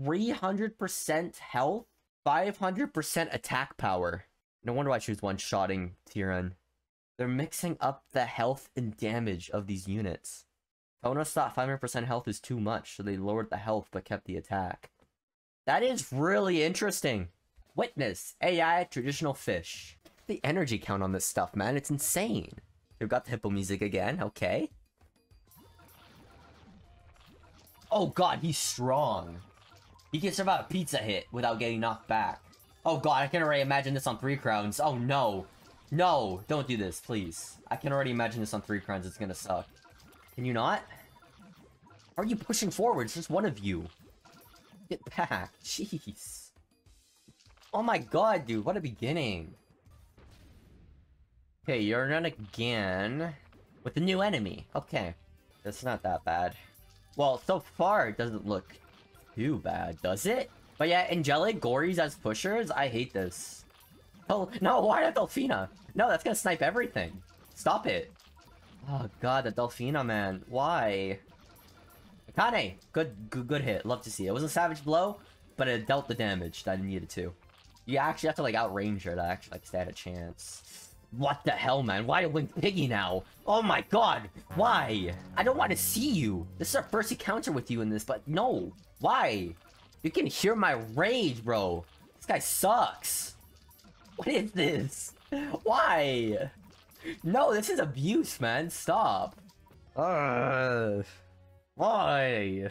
300% health 500% attack power. No wonder why she was one-shotting Tyran. They're mixing up the health and damage of these units. Ponos thought 500% health is too much, so they lowered the health but kept the attack. That is really interesting. Witness, AI, traditional fish. The energy count on this stuff, man, it's insane. We've got the hippo music again, okay. Oh god, he's strong. He can survive a pizza hit without getting knocked back. Oh god, I can already imagine this on 3 crowns. Oh no. No, don't do this, please. I can already imagine this on 3 crowns. It's gonna suck. Can you not? Are you pushing forward? It's just one of you. Get back. *laughs* Jeez. Oh my god, dude. What a beginning. Okay, you're on again. With a new enemy. Okay. That's not that bad. Well, so far, it doesn't look too bad, does it? But yeah, Angelic Gories as pushers, I hate this. Oh, no, why not Delphina? No, that's gonna snipe everything. Stop it. Oh god, the Delphina, man. Why? Kane! Good, good, good hit. Love to see it. It was a savage blow, but it dealt the damage that it needed to. You actually have to, like, outrange her to actually, like, stand a chance. What the hell, man? Why a Link Piggy now? Oh my god! Why? I don't want to see you! This is our first encounter with you in this, but no! Why? You can hear my rage, bro. This guy sucks. What is this? Why? No, this is abuse, man. Stop. Uh, why?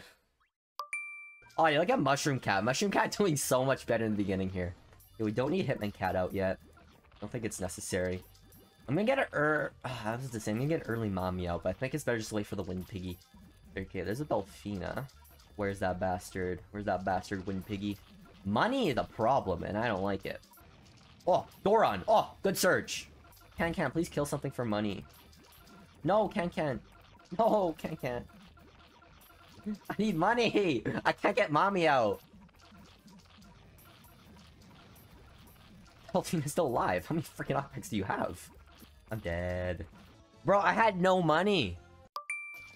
Oh, yeah, look at Mushroom Cat. Mushroom Cat *laughs* doing so much better in the beginning here. Yeah, we don't need Hitman Cat out yet. I don't think it's necessary. I'm gonna get an er... *sighs* Uh, was the same. I'm gonna get early Mommy out, but I think it's better just to wait for the Wind Piggy. Okay, there's a Delphina. Where's that bastard? Where's that bastard Wind Piggy? Money is a problem, and I don't like it. Oh, Doron! Oh, good search! Can Can, please kill something for money. No, Can Can. *laughs* No, Can Can. I need money! I can't get mommy out! Delphine is still alive. How many freaking objects do you have? I'm dead. Bro, I had no money!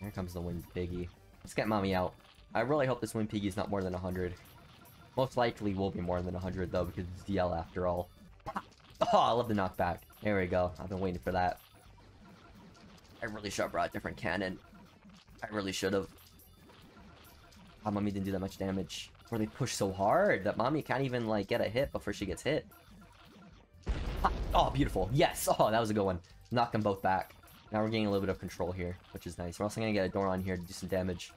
Here comes the Wind Piggy. Let's get mommy out. I really hope this Wind Piggy is not more than 100. Most likely will be more than 100 though, because it's DL after all. *laughs* Oh, I love the knockback. There we go. I've been waiting for that. I really should have brought a different cannon. I really should have. Oh, mommy didn't do that much damage. Or they push so hard that mommy can't even like get a hit before she gets hit. *laughs* Oh, beautiful. Yes. Oh, that was a good one. Knock them both back. Now we're getting a little bit of control here, which is nice. We're also gonna get a Doron here to do some damage.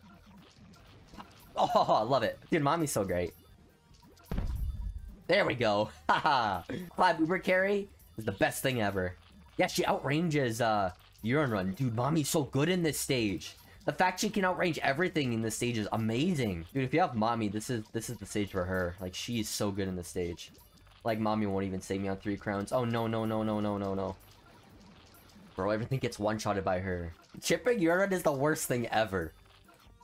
Oh, *laughs* I love it. Dude, mommy's so great. There we go. *laughs* Haha. Clyde Uber carry is the best thing ever. Yeah, she outranges uh Ururun. Dude, mommy's so good in this stage. The fact she can outrange everything in this stage is amazing. Dude, if you have mommy, this is this is the stage for her. Like, she is so good in this stage. Like, mommy won't even save me on three crowns. Oh, no, no, no, no, no, no, no. Bro, everything gets one-shotted by her. Chipping Urine is the worst thing ever.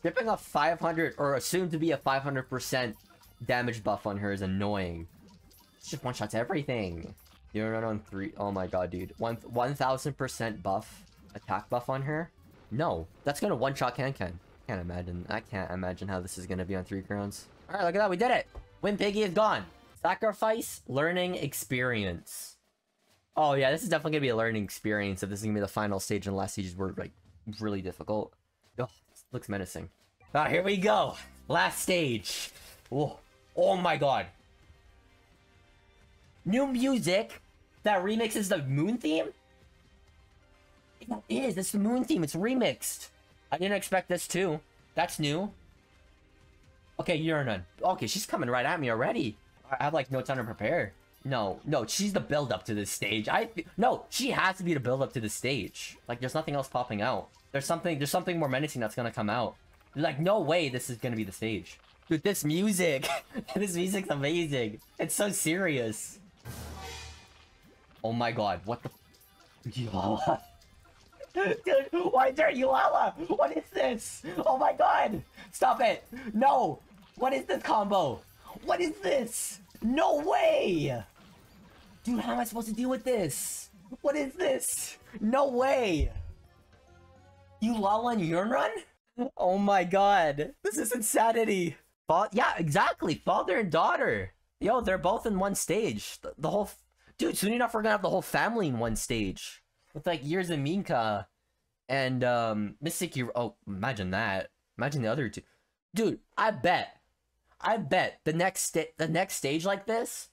Chipping a 500, or assumed to be a 500% damage buff on her is annoying. It's just one-shots everything. Urine on three. Oh my god, dude. One 1000% buff, attack buff on her? No. That's gonna one-shot Can-Can. Can't imagine. I can't imagine how this is gonna be on three crowns. Alright, look at that. We did it! Wind Piggy is gone. Sacrifice, learning, experience. Oh yeah, this is definitely gonna be a learning experience if this is gonna be the final stage and the last stages were like really difficult. Oh, looks menacing. Alright, here we go. Last stage. Oh, oh my god. New music that remixes the moon theme? It is, it's the moon theme, it's remixed. I didn't expect this too. That's new. Okay, Urine. Okay, she's coming right at me already. I have like no time to prepare. No, no, she's the build up to this stage. I no, she has to be the build up to the stage. Like there's nothing else popping out. There's something there's something more menacing that's gonna come out. Like no way this is gonna be the stage. Dude, this music, *laughs* this music's amazing. It's so serious. Oh my god, what the? Yulala. *laughs* Dude, why is there Yulala? What is this? Oh my god! Stop it! No! What is this combo? What is this? No way! Dude, how am I supposed to deal with this? What is this? No way! You Yulala and Ururun? Oh my god. This is insanity. Fa yeah, exactly. Father and daughter. Yo, they're both in one stage. The, the whole... Dude, soon enough we're gonna have the whole family in one stage. With like Years and Minka and um Mystic Oh, imagine that. Imagine the other two. Dude, I bet I bet the next the next stage like this,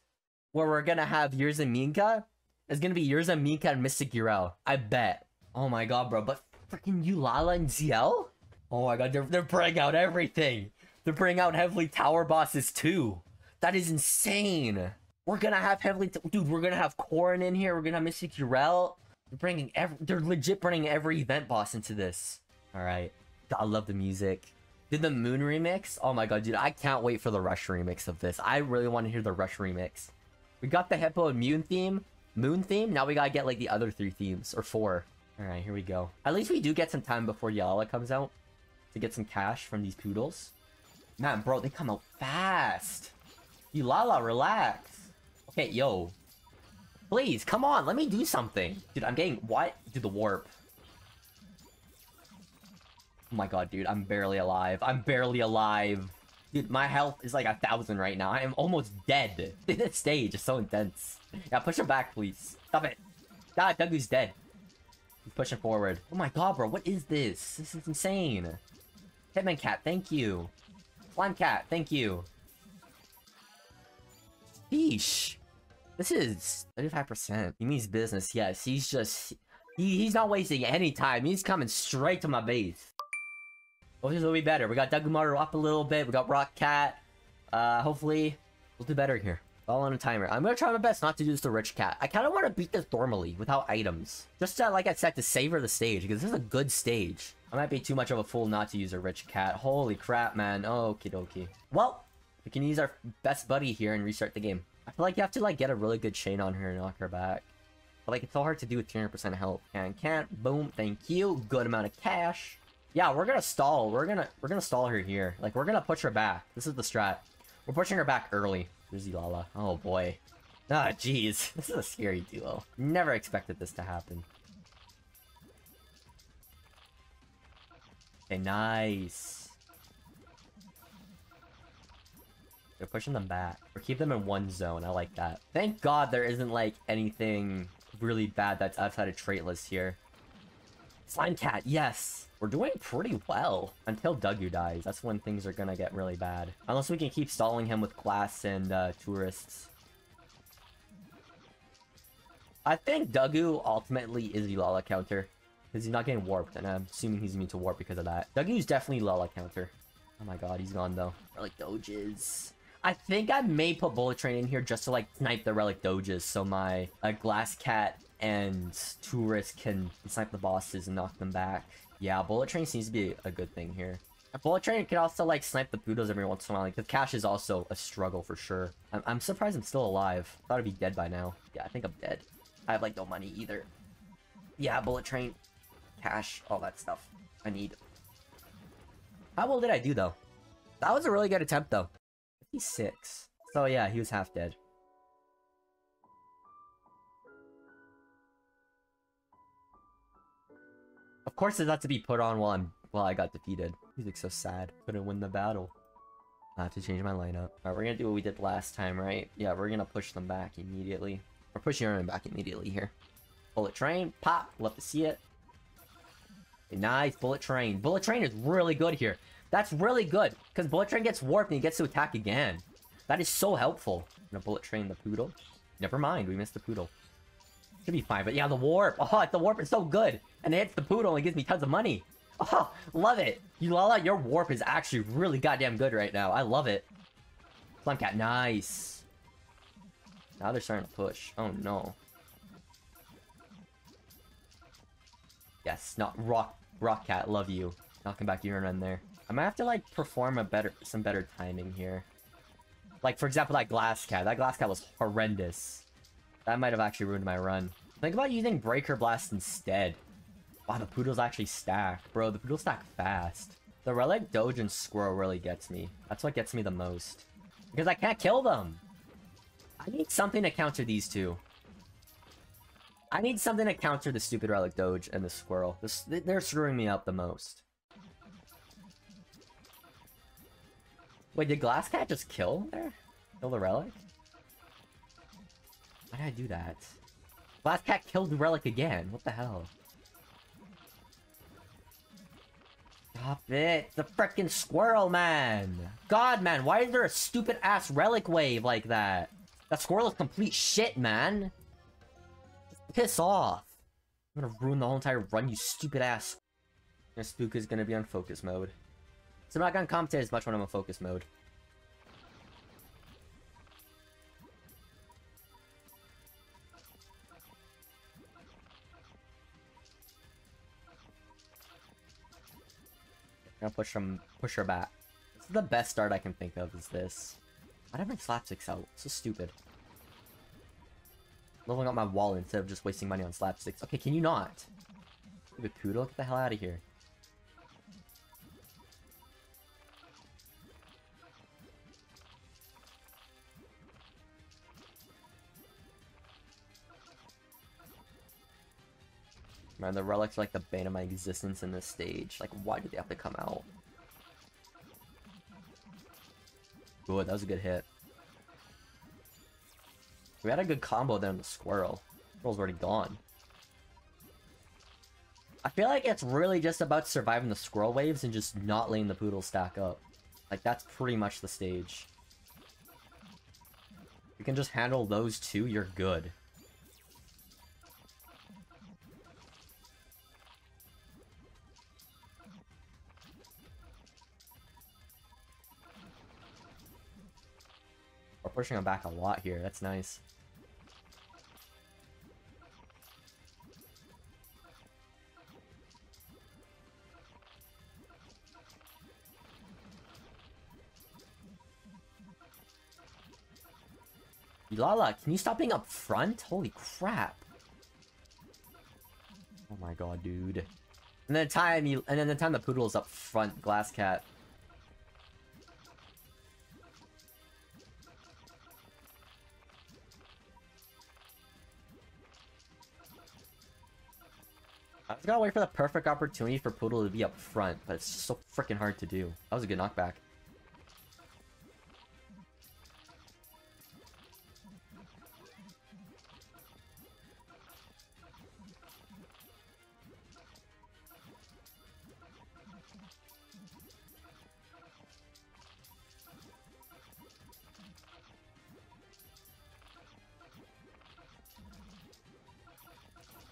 where we're gonna have Years and Minka, is gonna be and Minka and Mystic Urel. I bet. Oh my god, bro. But freaking Yulala and ZL? Oh my god, they're they're bringing out everything. They're bringing out Heavenly Tower bosses too. That is insane. We're gonna have Heavenly, dude. We're gonna have Corrin in here. We're gonna have Mystic Urel. They're bringing every. They're legit bringing every event boss into this. All right. I love the music. Did the Moon remix? Oh my god, dude, I can't wait for the Rush remix of this. I really want to hear the Rush remix. We got the Hippo and Moon theme. Moon theme? Now we gotta get like the other three themes, or four. Alright, here we go. At least we do get some time before Yala comes out to get some cash from these poodles. Man, bro, they come out fast. Yulala, relax. Okay, yo. Please, come on, let me do something. Dude, I'm getting... What? Dude, the warp. Oh my god, dude, I'm barely alive. I'm barely alive. Dude, my health is like a thousand right now. I am almost dead. *laughs* this stage is so intense. Yeah, push him back, please. Stop it. God, Dougie's dead. He's pushing forward. Oh my god, bro, what is this? This is insane. Hitman Cat, thank you. Slime Cat, thank you. Sheesh. This is 35%. He means business, yes. He's just... He, he's not wasting any time. He's coming straight to my base. Hopefully it'll be better. We got Dagumaru up a little bit. We got Rock Cat. Uh, hopefully we'll do better here. All on a timer. I'm gonna try my best not to do this to Rich Cat. I kind of want to beat this normally without items. Just to, like I said, to savor the stage because this is a good stage. I might be too much of a fool not to use a Rich Cat. Holy crap, man. Okie dokie. Well, we can use our best buddy here and restart the game. I feel like you have to like get a really good chain on her and knock her back. But like it's so hard to do with 200% health. And can't. Boom. Thank you. Good amount of cash. Yeah, we're gonna stall. We're gonna we're gonna stall her here. Like we're gonna push her back. This is the strat. We're pushing her back early. There's Lala. Oh boy. Ah, jeez. *laughs* This is a scary duo. Never expected this to happen. Okay, nice. They're pushing them back. Or keep them in one zone. I like that. Thank God there isn't, like, anything really bad that's outside of trait list here. Slime Cat, yes! We're doing pretty well. Until Dugu dies. That's when things are gonna get really bad. Unless we can keep stalling him with glass and uh, tourists. I think Dugu ultimately is the Lala counter. Because he's not getting warped, and I'm assuming he's immune to warp because of that. Dugu's definitely Lala counter. Oh my god, he's gone though. Relic Doges. I think I may put Bullet Train in here just to like snipe the Relic Doges so my uh, Glass Cat and tourists can snipe the bosses and knock them back. Yeah, Bullet Train seems to be a good thing here. A Bullet Train can also like snipe the Budos every once in a while. Like, the cash is also a struggle for sure. I'm, I'm surprised I'm still alive. Thought I'd be dead by now. Yeah, I think I'm dead. I have like no money either. Yeah, Bullet Train, cash, all that stuff. I need. How well did I do though? That was a really good attempt though. 56. So yeah, he was half dead. Course it's not to be put on while I'm while I got defeated. Music's so sad. Couldn't win the battle. I have to change my lineup. Alright, we're gonna do what we did last time, right? Yeah, we're gonna push them back immediately. We're pushing them back immediately here. Bullet train, pop, love to see it. Nice, bullet train. Bullet train is really good here. That's really good, because bullet train gets warped and he gets to attack again. That is so helpful. I'm gonna bullet train the poodle. Never mind, we missed the poodle. Should be fine, but yeah, the warp. Oh, the warp is so good. And it hits the poodle and gives me tons of money. *laughs* Oh, love it. You Lala, your warp is actually really goddamn good right now. I love it. Slime Cat, nice. Now they're starting to push. Oh no. Yes, not Rock Rock Cat, love you. Knocking back your run there. I might have to like perform a better some better timing here. Like for example that glass cat. That glass cat was horrendous. That might have actually ruined my run. Think about using Breaker Blast instead. Wow, the Poodle's actually stack. Bro, the poodles stack fast. The Relic Doge and Squirrel really gets me. That's what gets me the most. Because I can't kill them! I need something to counter these two. I need something to counter the stupid Relic Doge and the Squirrel. This, they're screwing me up the most. Wait, did Glass Cat just kill there? Kill the Relic? Why did I do that? Glass Cat killed the Relic again. What the hell? Stop it! The frickin' squirrel, man! God, man, why is there a stupid ass relic wave like that? That squirrel is complete shit, man! Just piss off! I'm gonna ruin the whole entire run, you stupid ass. Spook is gonna be on focus mode. So I'm not gonna commentate as much when I'm on focus mode. Gonna push them, push her back. This is the best start I can think of. Is this? Why did I bring slapsticks out? So stupid. Leveling up my wallet instead of just wasting money on slapsticks. Okay, can you not? Poodle, get the hell out of here. Man, the relics are like the bane of my existence in this stage. Like, why did they have to come out? Good, that was a good hit. We had a good combo there on the squirrel. Squirrel's already gone. I feel like it's really just about surviving the squirrel waves and just not letting the poodle stack up. Like, that's pretty much the stage. You can just handle those two, you're good. Pushing him back a lot here. That's nice. Lala, can you stop being up front? Holy crap. Oh my god, dude. And then the time you and then the time the poodle's up front, glass cat. Just gotta wait for the perfect opportunity for Poodle to be up front, but it's so freaking hard to do. That was a good knockback.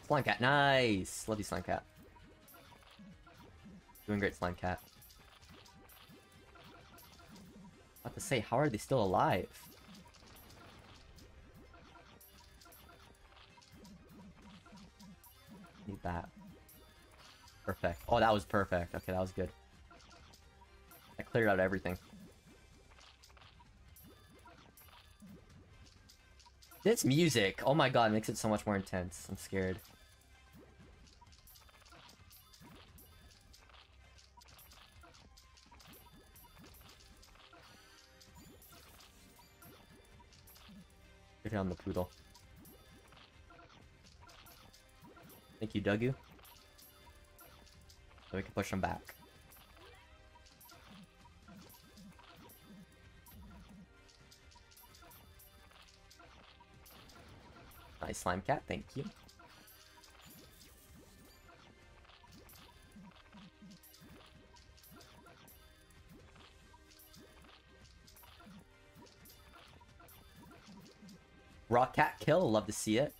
Slime Cat, nice! Love you, Slime Cat. Doing great, Slime Cat. About to say, how are they still alive? Need that. Perfect. Oh, that was perfect. Okay, that was good. I cleared out everything. This music, oh my god, makes it so much more intense. I'm scared. The poodle. Thank you, Dugu. So we can push him back. Nice slime cat, thank you. Kill, love to see it.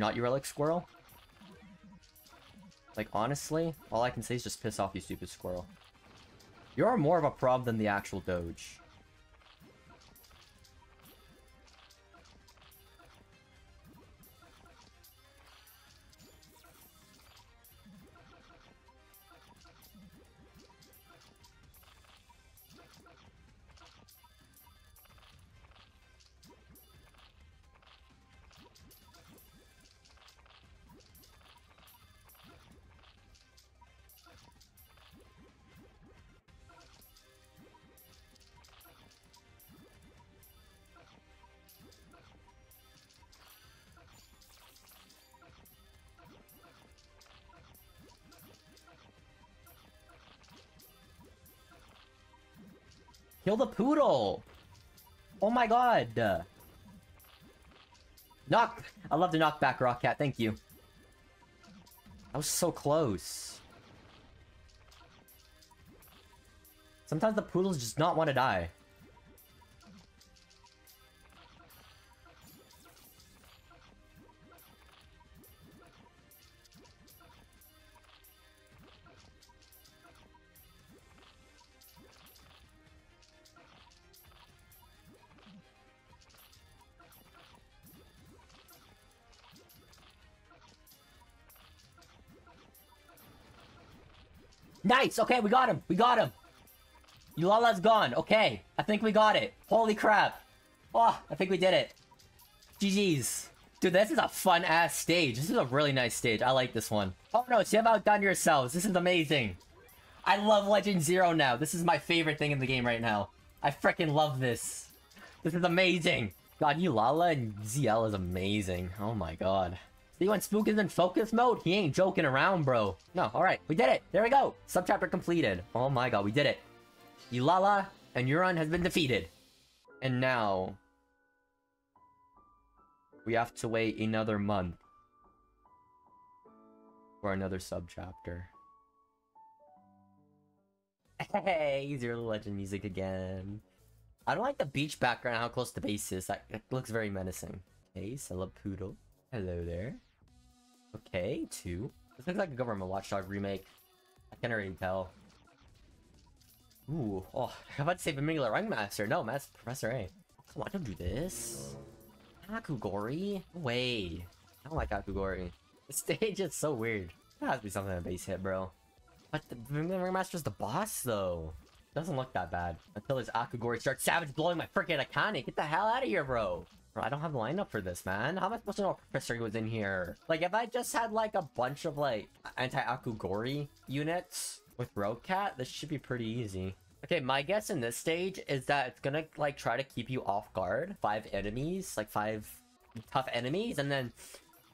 You're not your relic squirrel? Like, honestly, all I can say is just piss off, you stupid squirrel. You're more of a prob than the actual Doge. Kill the poodle! Oh my god! Knock! I love the knockback, Rock Cat, thank you. That was so close. Sometimes the poodles just not want to die. Nice! Okay, we got him! We got him! Yulala's gone. Okay, I think we got it. Holy crap. Oh, I think we did it. GG's. Dude, this is a fun-ass stage. This is a really nice stage. I like this one. Oh no, you have outdone yourselves. This is amazing. I love Legend Zero now. This is my favorite thing in the game right now. I freaking love this. This is amazing. God, Yulala and ZL is amazing. Oh my god. See when Spook is in focus mode? He ain't joking around, bro. No, alright. We did it. There we go. Subchapter completed. Oh my god, we did it. Yulala and Euron has been defeated. And now, We have to wait another month for another subchapter. Hey, Zero Legend music again. I don't like the beach background, how close the base is. That, looks very menacing. Okay, Celeboodle. Hello there. Okay, two. This looks like a government watchdog remake. I can already tell. Ooh, oh, *laughs* I'm about to save say Vanilla Ringmaster. No, that's Professor A. Come on, don't do this. Akugori? No way. I don't like Akugori. The stage is so weird. That has to be something in base hit, bro. But the Vanilla Ringmaster's the boss, though. Doesn't look that bad. Until this Akugori starts savage blowing my freaking Akane. Get the hell out of here, bro. Bro, I don't have the lineup for this, man. How am I supposed to know Professor was in here? Like, if I just had, like, a bunch of, like, anti-Akugori units with Roadcat, this should be pretty easy. Okay, my guess in this stage is that it's gonna, like, try to keep you off guard. Five enemies, like, five tough enemies, and then...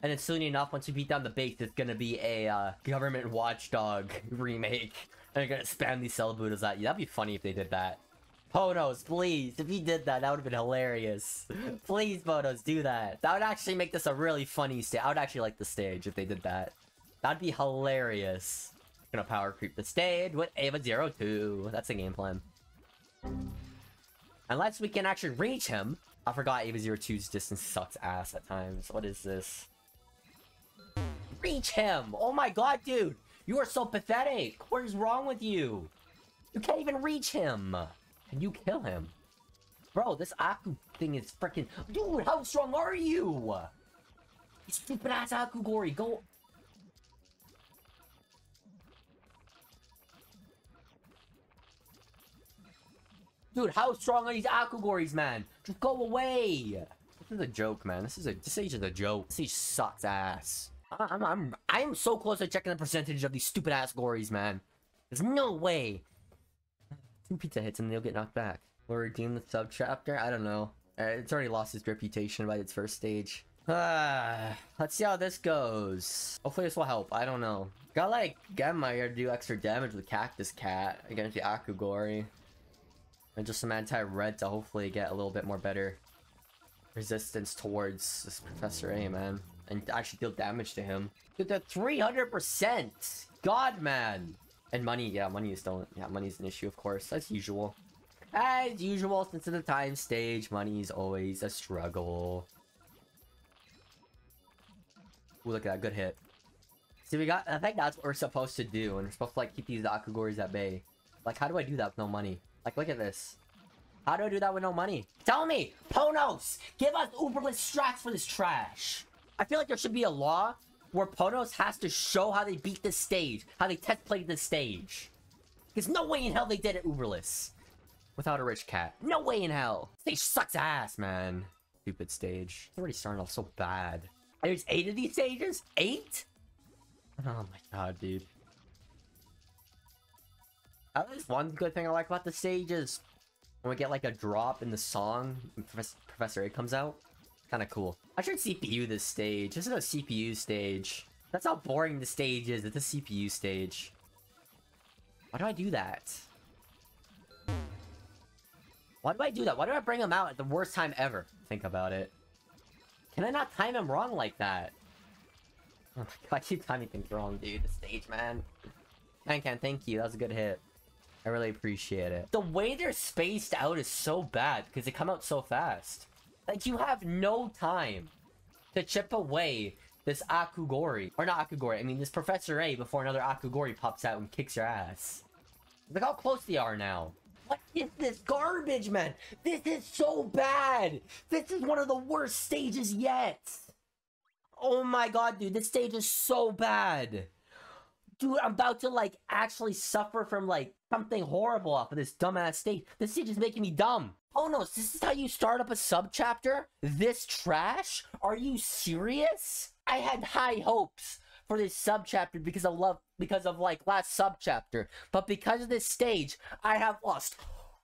And then soon enough, once you beat down the base, it's gonna be a, uh, government watchdog *laughs* remake. And you're gonna spam these Celebudos at you. That'd be funny if they did that. Ponos, please. If he did that, that would have been hilarious. please, Ponos, do that. That would actually make this a really funny stage. I would actually like the stage if they did that. That'd be hilarious. Gonna power creep the stage with Ava 02. That's the game plan. Unless we can actually reach him. I forgot Ava 02's distance sucks ass at times. What is this? Reach him! Oh my god, dude! You are so pathetic! What is wrong with you? You can't even reach him! Can you kill him? Bro, this Aku thing is freaking... Dude, how strong are you? You stupid ass Akugori, go... Dude, how strong are these Akugoris, man? Just go away! This is a joke, man. This is a... This age is a joke. This age sucks ass. I'm, I'm, I'm so close to checking the percentage of these stupid ass gories, man. There's no way. Two pizza hits and they'll get knocked back. Will redeem the sub chapter? I don't know. Uh, it's already lost its reputation by its first stage. Ah, *sighs* let's see how this goes. Hopefully this will help. I don't know. Got like Gemma here to do extra damage with Cactus Cat against the Akugori. And just some anti-red to hopefully get a little bit more better resistance towards this Professor A, man. And actually deal damage to him. Dude, the 300%! God, man! And money, yeah, money is still, yeah, money is an issue, of course, as usual. As usual, since the time stage, money is always a struggle. Ooh, look at that, good hit. See, we got, I think that's what we're supposed to do, and we're supposed to, like, keep these Akugoris at bay. Like, how do I do that with no money? Like, look at this. How do I do that with no money? Tell me! Ponos! Give us Uberless strats for this trash! I feel like there should be a law where Ponos has to show how they beat the stage, how they test played the stage. There's no way in hell they did it Uberless. Without a rich cat. No way in hell. Stage sucks ass, man. Stupid stage. It's already starting off so bad. There's eight of these stages? Eight? Oh my god, dude. At least one good thing I like about the stage is when we get like a drop in the song Professor A comes out. Kind of cool. I should CPU this stage. This is a CPU stage. That's how boring the stage is. It's a CPU stage. Why do I do that? Why do I do that? Why do I bring him out at the worst time ever? Think about it. Can I not time him wrong like that? Oh my god, *laughs* I keep timing things wrong, dude. The stage, man. Man can thank you. That was a good hit. I really appreciate it. The way they're spaced out is so bad because they come out so fast. Like, you have no time to chip away this Akugori. Or not Akugori, I mean this Professor A before another Akugori pops out and kicks your ass. Look how close they are now. What is this garbage, man? This is so bad! This is one of the worst stages yet! Oh my god, dude, this stage is so bad! Dude, I'm about to, like, actually suffer from, like, something horrible off of this dumbass stage. This stage is making me dumb. Oh no, this is how you start up a subchapter? This trash? Are you serious? I had high hopes for this subchapter because of love because of like last subchapter. But because of this stage, I have lost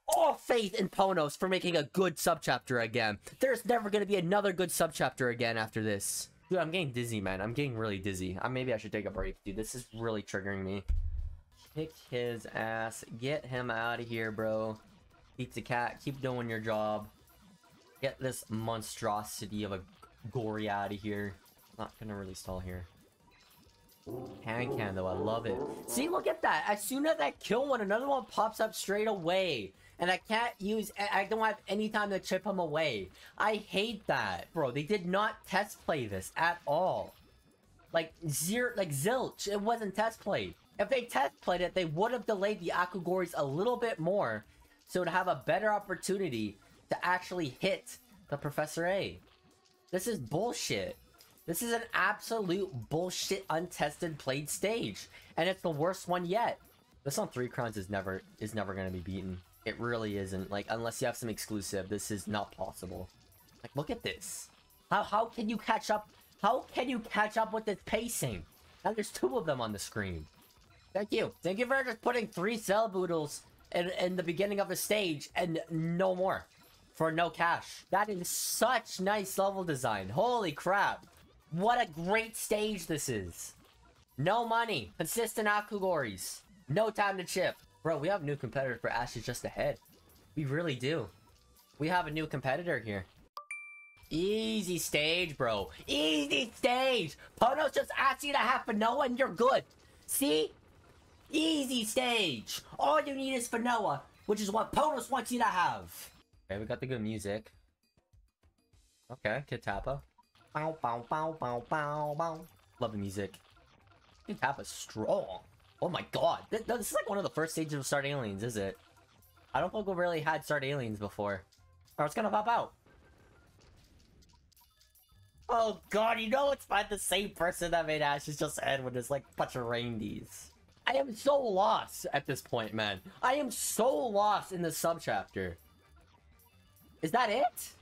all faith in Ponos for making a good subchapter again. There's never gonna be another good subchapter again after this. Dude, I'm getting dizzy, man. I'm getting really dizzy. I, maybe I should take a break, dude. This is really triggering me. Kick his ass. Get him out of here, bro. Pizza Cat, keep doing your job. Get this monstrosity of a gory out of here. Not gonna really stall here. Can can though, I love it. See, look at that. As soon as I kill one, another one pops up straight away. And I can't use, I don't have any time to chip them away. I hate that. Bro, they did not test play this at all. Like, zero, like zilch. It wasn't test played. If they test played it, they would have delayed the Akugoris a little bit more. So to have a better opportunity to actually hit the Professor A. This is bullshit. This is an absolute bullshit untested played stage. And it's the worst one yet. This on Three Crowns is never is never gonna be beaten. It really isn't. Like, unless you have some exclusive, this is not possible. Like, look at this. How how can you catch up? How can you catch up with this pacing? Now there's two of them on the screen. Thank you. Thank you for just putting three Celeboodles in, in the beginning of a stage and no more. For no cash. That is such nice level design. Holy crap. What a great stage this is. No money. Consistent Akugoris. No time to chip. Bro, we have new competitor for Ashes just ahead. We really do. We have a new competitor here. Easy stage, bro. Easy stage! Ponos just asked you to have Phonoa and you're good. See? Easy stage! All you need is Phonoa, which is what Ponos wants you to have. Okay, we got the good music. Okay, Kitapa. Bow, bow, bow, bow, bow, bow. Love the music. You tap is strong. Oh my god. This, this is like one of the first stages of Starred Aliens, is it? I don't think we really had Starred Aliens before. Or it's gonna pop out. Oh god, you know it's by the same person that made Ashes Just End with this like bunch of reindeers. I am so lost at this point, man. I am so lost in the subchapter. Is that it?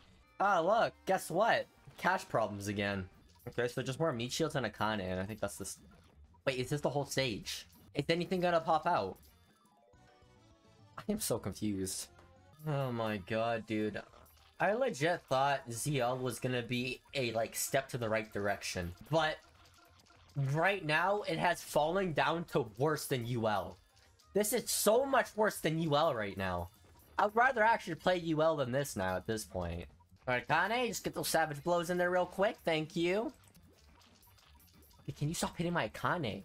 Ah, look, guess what? cash problems again. Okay, so just more meat shields and Akane, and I think that's this. Wait, is this the whole stage? Is anything gonna pop out? I am so confused. Oh my god, dude. I legit thought ZL was gonna be a, like, step to the right direction. But, right now, it has fallen down to worse than UL. This is so much worse than UL right now. I'd rather actually play UL than this now at this point. Alright, Kane, just get those savage blows in there real quick. Thank you. Can you stop hitting my Kane?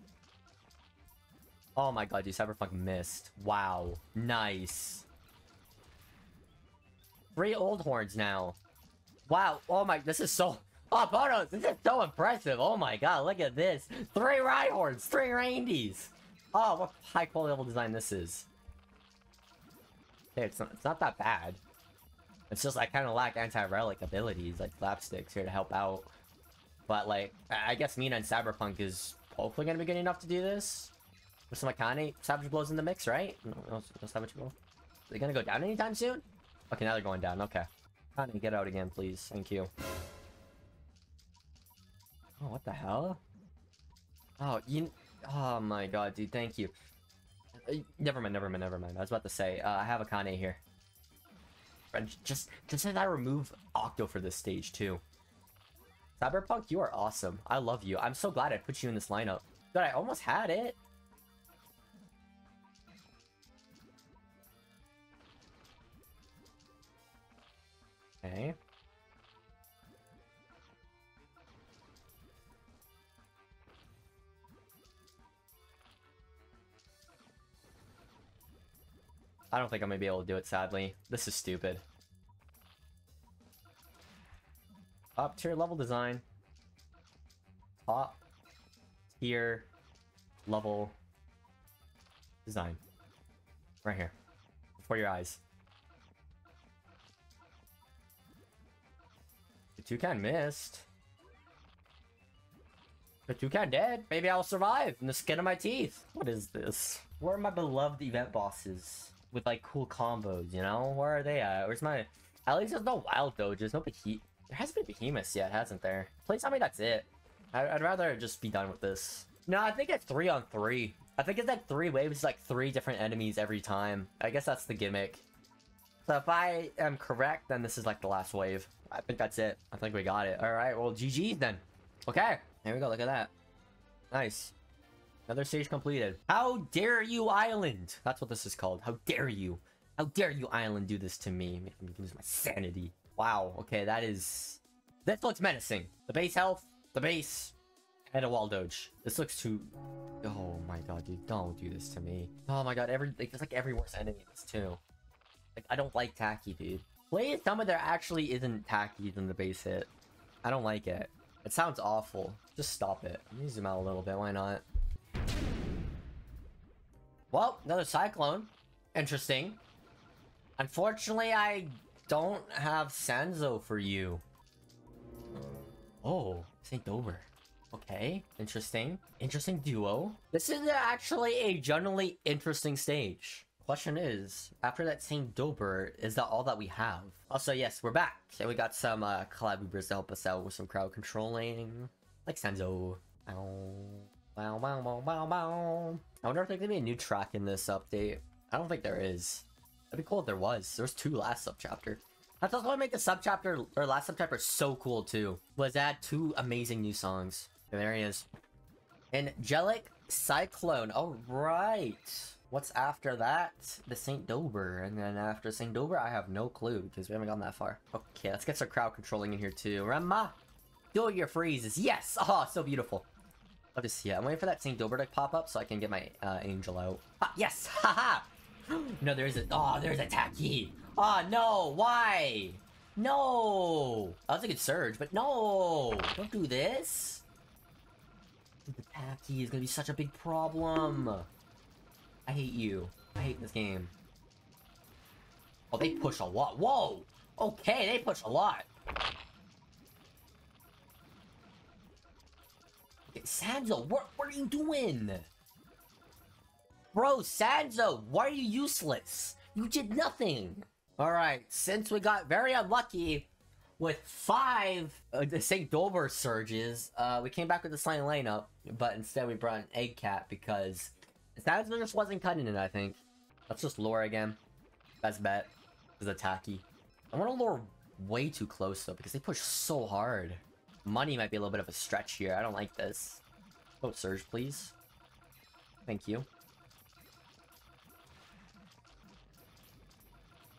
Oh my god, dude, Cyberpunk missed. Wow. Nice. Three old horns now. Wow. Oh my, this is so... Oh, Ponos, this is so impressive. Oh my god, look at this. Three Rhyhorns, three Reindeers. Oh, what high quality level design this is. Hey, it's not, it's not that bad. It's just I kind of lack anti-relic abilities like Flapsticks here to help out. But like, I guess Mina and Cyberpunk is hopefully gonna be good enough to do this. With some Akane Savage Blows in the mix, right? No, no, no Savage Blow. Are they gonna go down anytime soon? Okay, now they're going down. Okay. Akane, get out again, please. Thank you. Oh, what the hell? Oh, you... Oh my god, dude, thank you. Uh, never mind, never mind, never mind. I was about to say, uh, I have Akane here just just as I remove Octo for this stage too. Cyberpunk, you are awesome. I love you. I'm so glad I put you in this lineup. But I almost had it. Okay. I don't think I'm gonna be able to do it, sadly. This is stupid. Up tier level design. Top tier level design. Right here. Before your eyes. Toucan missed. The toucan dead. Maybe I'll survive in the skin of my teeth. What is this? Where are my beloved event bosses? with like cool combos, you know? Where are they at? Where's my... At least there's no wild doges, no behemoth. There hasn't been behemoths yet, hasn't there? Please tell me that's it. I I'd rather just be done with this. No, I think it's three on three. I think it's like three waves, like three different enemies every time. I guess that's the gimmick. So if I am correct, then this is like the last wave. I think that's it. I think we got it. Alright, well, GG then. Okay, there we go, look at that. Nice. Another stage completed. How dare you, Island? That's what this is called. How dare you? How dare you, Island, do this to me? Make me lose my sanity. Wow, okay, that is... This looks menacing. The base health, the base, and a wall doge. This looks too... Oh my god, dude, don't do this to me. Oh my god, every it's like every worst enemy in this too. Like, I don't like tacky, dude. Please some of there actually isn't tacky than the base hit. I don't like it. It sounds awful. Just stop it. Let me zoom out a little bit, why not? Well, another Cyclone. Interesting. Unfortunately, I don't have Sanzo for you. Oh, St. Dober. Okay, interesting. Interesting duo. This is actually a generally interesting stage. Question is, after that St. Dober, is that all that we have? Also, yes, we're back. And we got some uh, collabers to help us out with some crowd controlling. Like Sanzo. Ow. Wow, wow, wow, wow, wow. I wonder if there's gonna be a new track in this update. I don't think there is. That'd be cool if there was. There's two last subchapter. That's also what made the subchapter or last subchapter so cool too. Was add two amazing new songs. And there he is. Angelic Cyclone. All right. What's after that? The St. Dober. And then after St. Dober, I have no clue because we haven't gone that far. Okay, let's get some crowd controlling in here too. Rema, do your freezes. Yes! Oh, so beautiful. Love to see it. I'm waiting for that St. Dober to pop up so I can get my uh, angel out. Ah, yes! *laughs* Haha! no, there's a- Oh, there's a tacky! Oh, no! Why? No! That was a good surge, but no! Don't do this! The tacky is gonna be such a big problem. I hate you. I hate this game. Oh, they push a lot. Whoa! Okay, they push a lot. Sanzo, what, what are you doing? Bro, Sanzo, why are you useless? You did nothing. Alright, since we got very unlucky with five uh, the St. Dober surges, uh, we came back with the slime lineup, but instead we brought an egg cat because Sanzo just wasn't cutting it, I think. Let's just lure again. Best bet is attacky. I want to lure way too close though, because they push so hard. Money might be a little bit of a stretch here. I don't like this. Oh, surge, please. Thank you.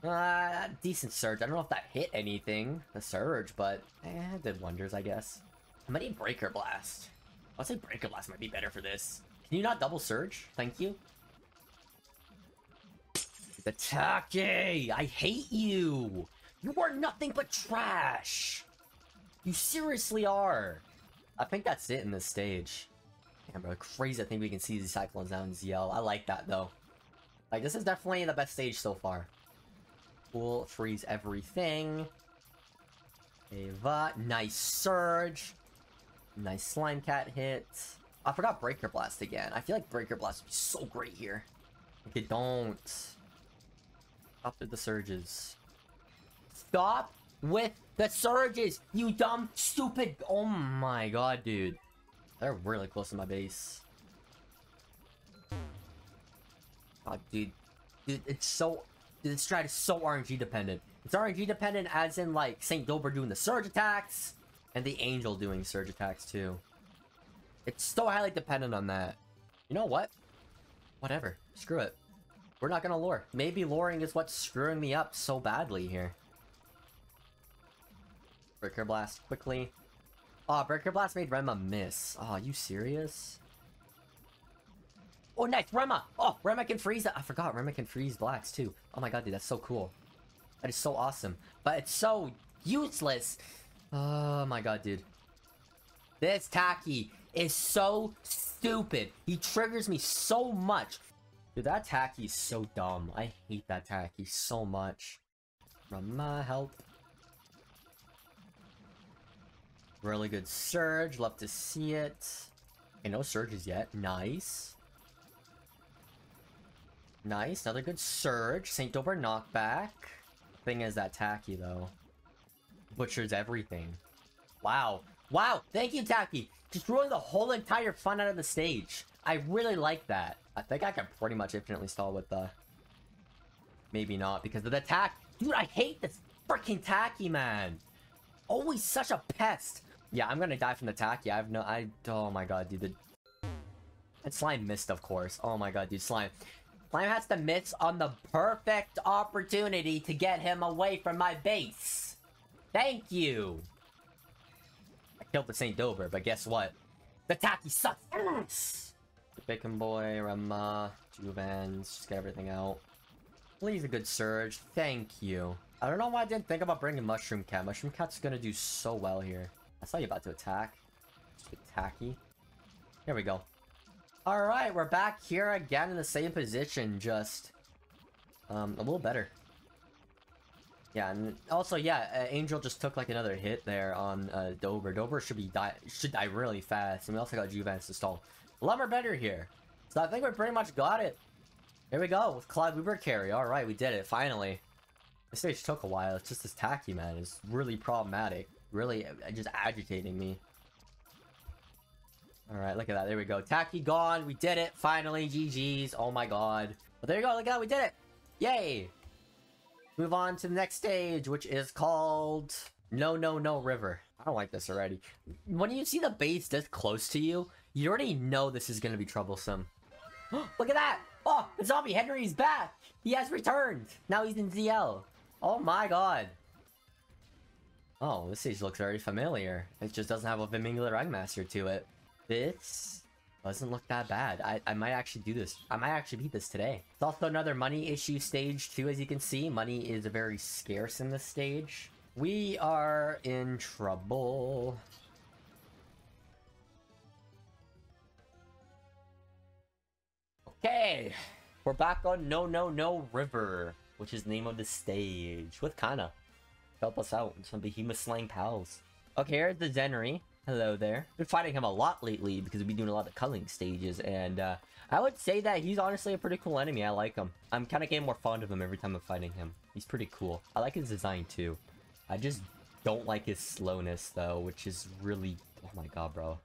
Uh, decent surge. I don't know if that hit anything, the surge, but eh, it did wonders, I guess. I might need Breaker Blast. I'll say Breaker Blast might be better for this. Can you not double surge? Thank you. The Take! I hate you! You are nothing but trash! You seriously are! I think that's it in this stage. Damn, bro, crazy I think we can see these Cyclones now in ZL. I like that, though. Like, this is definitely the best stage so far. Cool, freeze everything. Ava, nice Surge. Nice Slime Cat hit. I forgot Breaker Blast again. I feel like Breaker Blast would be so great here. Okay, don't. Stop with the surges. Stop with the surges, you dumb, stupid. Oh my god, dude. They're really close to my base. God, dude. Dude, it's so... Dude, this strat is so RNG dependent. It's RNG dependent as in, like, St. Dober doing the surge attacks, and the Angel doing surge attacks, too. It's so highly dependent on that. You know what? Whatever. Screw it. We're not gonna lure. Maybe luring is what's screwing me up so badly here. Breaker Blast quickly. Oh, Breaker Blast made Rema miss. Oh, you serious? Oh, nice! Rema! Oh, Rema can freeze. I forgot Rema can freeze blacks too. Oh my god, dude, that's so cool. That is so awesome. But it's so useless. Oh my god, dude. This Tacky is so stupid. He triggers me so much. Dude, that Tacky is so dumb. I hate that Tacky so much. Rema, help. Really good surge. Love to see it. Okay, no surges yet. Nice. Nice. Another good surge. St. Dober knockback. Thing is that tacky though. Butchers everything. Wow. Wow. Thank you, Tacky. Just ruined the whole entire fun out of the stage. I really like that. I think I can pretty much infinitely stall with the... Maybe not because of the attack. Dude, I hate this freaking Tacky, man. Always such a pest. Yeah, I'm gonna die from the Tacky. I have no... I... Oh my god, dude. The... And Slime missed, of course. Oh my god, dude. Slime. Slime has to miss on the perfect opportunity to get him away from my base. Thank you. Killed the St. Dober, but guess what? The Taki sucks! Bacon Boy, Rama, Juvans, just get everything out. Please a good surge. Thank you. I don't know why I didn't think about bringing Mushroom Cat. Mushroom Cat's gonna do so well here. I saw you about to attack. Just tacky. Here we go. Alright, we're back here again in the same position, just... Um, a little better. Yeah, and also, yeah, uh, Angel just took like another hit there on uh, Dober. Dober should be die should die really fast, and we also got Juvans to stall. A lot more better here. So I think we pretty much got it. Here we go with Cloud Uber carry. All right, we did it finally. This stage took a while. It's just this tacky man is really problematic. Really, uh, just agitating me. All right, look at that. There we go. Tacky gone. We did it. Finally. GG's. Oh my god. But there you go. Look at that. We did it. Yay. Move on to the next stage, which is called No No No River. I don't like this already. When you see the base this close to you, you already know this is to be troublesome. *gasps* Look at that! Oh, the zombie Henry's back! He has returned! Now he's in ZL. Oh my god. Oh, this stage looks very familiar. It just doesn't have a Vimingler Rangmaster to it. This doesn't look that bad. I, I might actually do this. I might actually beat this today. It's also another money issue stage too, as you can see. Money is very scarce in this stage. We are in trouble. Okay, we're back on No No No River, which is the name of the stage, with Kana. Help us out, some behemoth slaying pals. Okay, here's the Zenry. Hello there. Been fighting him a lot lately because we've been doing a lot of culling stages, and uh, I would say that he's honestly a pretty cool enemy. I like him. I'm kind of getting more fond of him every time I'm fighting him. He's pretty cool. I like his design too. I just don't like his slowness though, which is really... Oh my god, bro.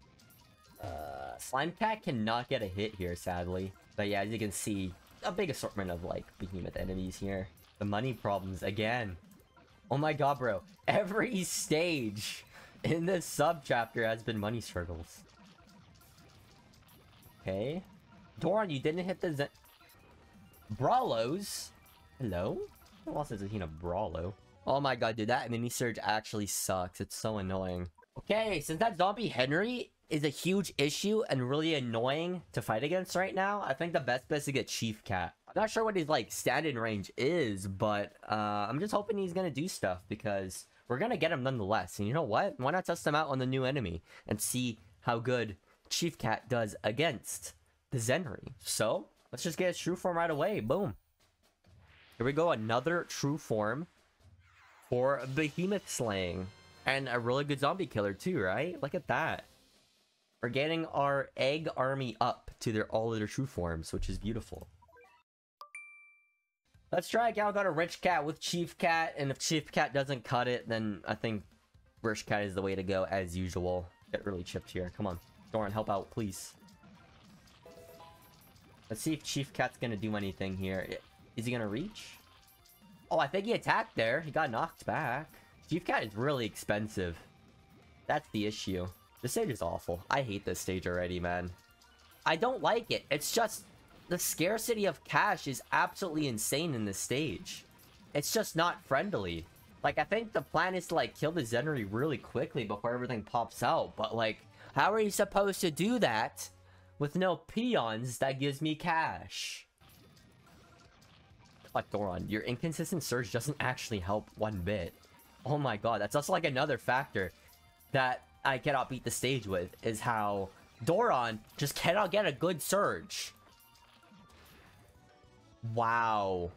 Uh, Slime Cat cannot get a hit here, sadly. But yeah, as you can see, a big assortment of like behemoth enemies here. The money problems again. Oh my god, bro. Every stage in this sub-chapter has been money struggles. Okay. Doron, you didn't hit the Zen... Brawlos? Hello? Who else has seen a Brawlo? Oh my god, dude, that mini surge actually sucks. It's so annoying. Okay, since that zombie Henry is a huge issue and really annoying to fight against right now, I think the best bet is to get Chief Cat. I'm not sure what his like stand-in range is, but uh, I'm just hoping he's gonna do stuff because we're gonna get him nonetheless. And you know what? Why not test him out on the new enemy and see how good Chief Cat does against the Zenry? So let's just get his true form right away. Boom. Here we go, another true form for Behemoth Slaying. And a really good zombie killer too, right? Look at that. We're getting our egg army up to their all of their true forms, which is beautiful. Let's try again. Got a Rich Cat with Chief Cat, and if Chief Cat doesn't cut it, then I think Rich Cat is the way to go as usual. Get really chipped here. Come on. Doron, help out, please. Let's see if Chief Cat's gonna do anything here. Is he gonna reach? Oh, I think he attacked there. He got knocked back. Chief Cat is really expensive. That's the issue. This stage is awful. I hate this stage already, man. I don't like it. It's just... The scarcity of cash is absolutely insane in this stage. It's just not friendly. Like, I think the plan is to, like, kill the Zenry really quickly before everything pops out. But, like, how are you supposed to do that with no peons that gives me cash? Like, Doron, your inconsistent surge doesn't actually help one bit. Oh my god, that's also, like, another factor that I cannot beat the stage with is how Doron just cannot get a good surge. Wow.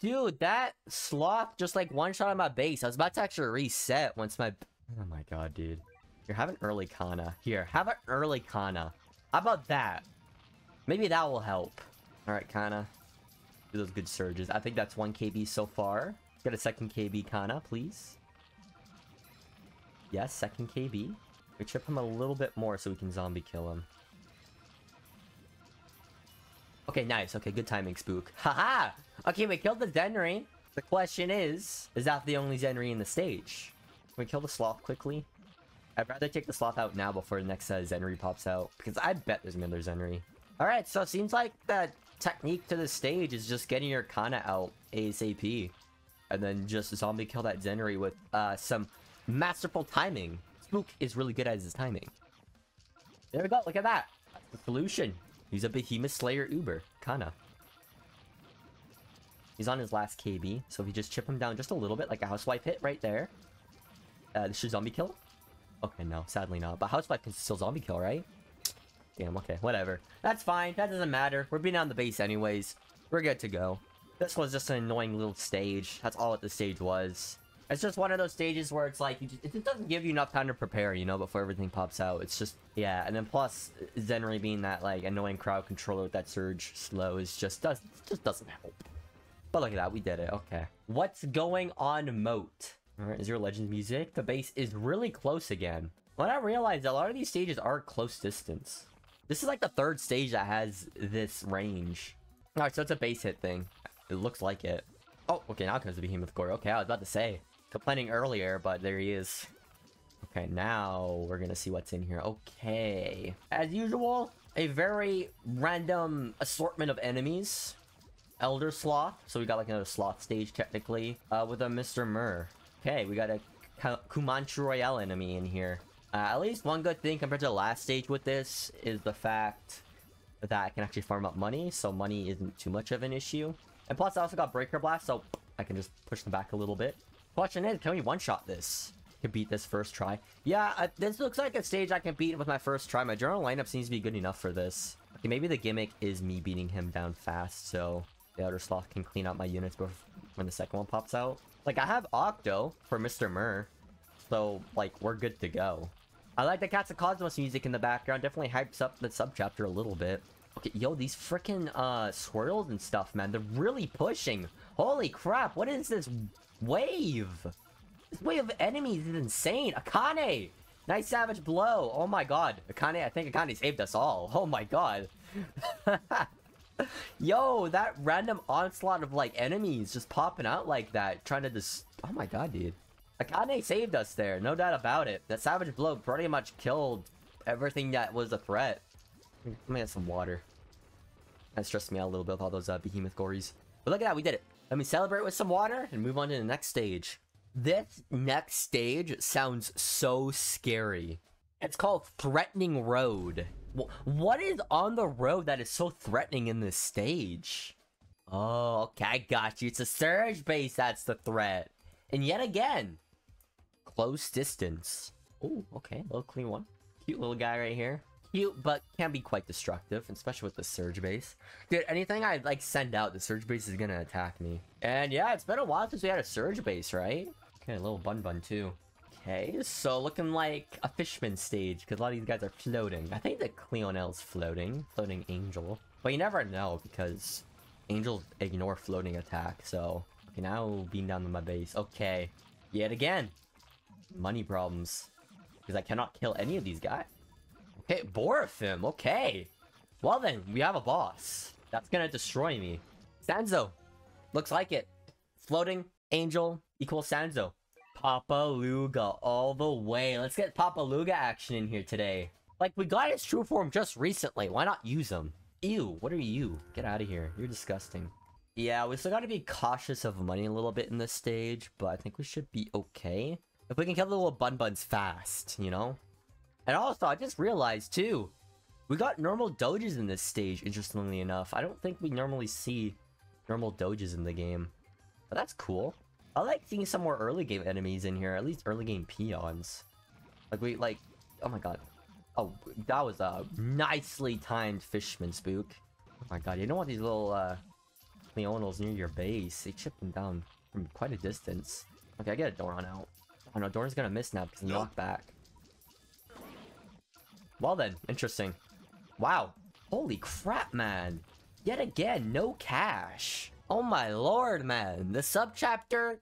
Dude, that sloth just like one shot on my base. I was about to actually reset once my... Oh my god, dude. Here, have an early Kana. Here, have an early Kana. How about that? Maybe that will help. Alright, Kana. Do those good surges. I think that's 1 KB so far. Get a second KB Kana, please. Yes, second KB. We chip him a little bit more so we can zombie kill him. Okay, nice. Okay, good timing, Spook. Haha! Okay, we killed the Zenry. The question is, is that the only Zenry in the stage? Can we kill the Sloth quickly? I'd rather take the Sloth out now before the next uh, Zenry pops out. Because I bet there's another Zenry. Alright, so it seems like the technique to the stage is just getting your Kana out ASAP. And then just zombie kill that Zenry with uh, some masterful timing Spook is really good at his timing. There we go, look at that. That's the solution. He's a Behemoth Slayer Uber, kinda. He's on his last KB, so if you just chip him down just a little bit, like a housewife hit right there. Uh, this should zombie kill? Okay, no, sadly not. But housewife can still zombie kill, right? Damn, okay, whatever. That's fine, that doesn't matter. We're being on the base anyways. We're good to go. This was just an annoying little stage. That's all that the stage was. It's just one of those stages where it's like, just, it doesn't give you enough time to prepare, you know, before everything pops out. It's just, yeah, and then plus, Zenry being that, like, annoying crowd controller with that surge slow is just, does, just doesn't help. But look at that, we did it, okay. What's going on, Moat? Alright, is your legend music? The base is really close again. When I realized a lot of these stages are close distance. This is like the third stage that has this range. Alright, so it's a base hit thing. It looks like it. Oh, okay, now comes the Behemoth Gore. Okay, I was about to say complaining earlier, but there he is. Okay, now we're gonna see what's in here. Okay. As usual, a very random assortment of enemies. Elder Sloth, so we got like another Sloth stage technically, uh, with a Mr. Murr. Okay, we got a Kumanchu Royale enemy in here. Uh, at least one good thing compared to the last stage with this is the fact that I can actually farm up money, so money isn't too much of an issue. And plus I also got Breaker Blast, so I can just push them back a little bit. Question is, can we one-shot this? Can beat this first try. Yeah, uh, this looks like a stage I can beat with my first try. My general lineup seems to be good enough for this. Okay, maybe the gimmick is me beating him down fast, so the Elder Sloth can clean out my units when the second one pops out. Like, I have Octo for Mr. Murr, so, like, we're good to go. I like the Cats of Cosmos music in the background. Definitely hypes up the subchapter a little bit. Okay, yo, these freaking uh, swirls and stuff, man. They're really pushing. Holy crap, what is this wave? This wave of enemies is insane. Akane! Nice savage blow. Oh my god. Akane, I think Akane saved us all. Oh my god. *laughs* Yo, that random onslaught of like enemies just popping out like that, trying to just. Oh my god, dude. Akane saved us there, no doubt about it. That savage blow pretty much killed everything that was a threat. Let me get some water. That stressed me out a little bit with all those uh, behemoth gories. But look at that, we did it. Let me celebrate with some water and move on to the next stage. This next stage sounds so scary. It's called Threatening Road. What is on the road that is so threatening in this stage? Oh, okay, I got you. It's a surge base that's the threat. And yet again, close distance. Oh, okay, little clean one. Cute little guy right here cute, but can be quite destructive, especially with the surge base. Dude, anything I like send out, the surge base is gonna attack me. And yeah, it's been a while since we had a surge base, right? Okay, a little bun bun too. Okay, so looking like a fishman stage, because a lot of these guys are floating. I think the Cleonel's floating, floating angel. But you never know, because angels ignore floating attack, so... Okay, now beam down to my base. Okay, yet again, money problems. Because I cannot kill any of these guys. Okay, Borophim, okay. Well then, we have a boss. That's gonna destroy me. Sanzo. Looks like it. Floating Angel equals Sanzo. Papa Luga all the way. Let's get Papa Luga action in here today. Like, we got his true form just recently. Why not use him? Ew, what are you? Get out of here. You're disgusting. Yeah, we still gotta be cautious of money a little bit in this stage, but I think we should be okay. If we can kill the little bun buns fast, you know? And also, I just realized too, we got normal doges in this stage, interestingly enough. I don't think we normally see normal doges in the game. But that's cool. I like seeing some more early game enemies in here, at least early game peons. Like, we, like, oh my god. Oh, that was a nicely timed Fishman Spook. Oh my god, you don't want these little, uh, Leonals near your base. They chip them down from quite a distance. Okay, I get a Doron out. Oh no, Doron's gonna miss now because he knocked back. Well then, interesting. Wow. Holy crap, man. Yet again, no cash. Oh my lord, man. The subchapter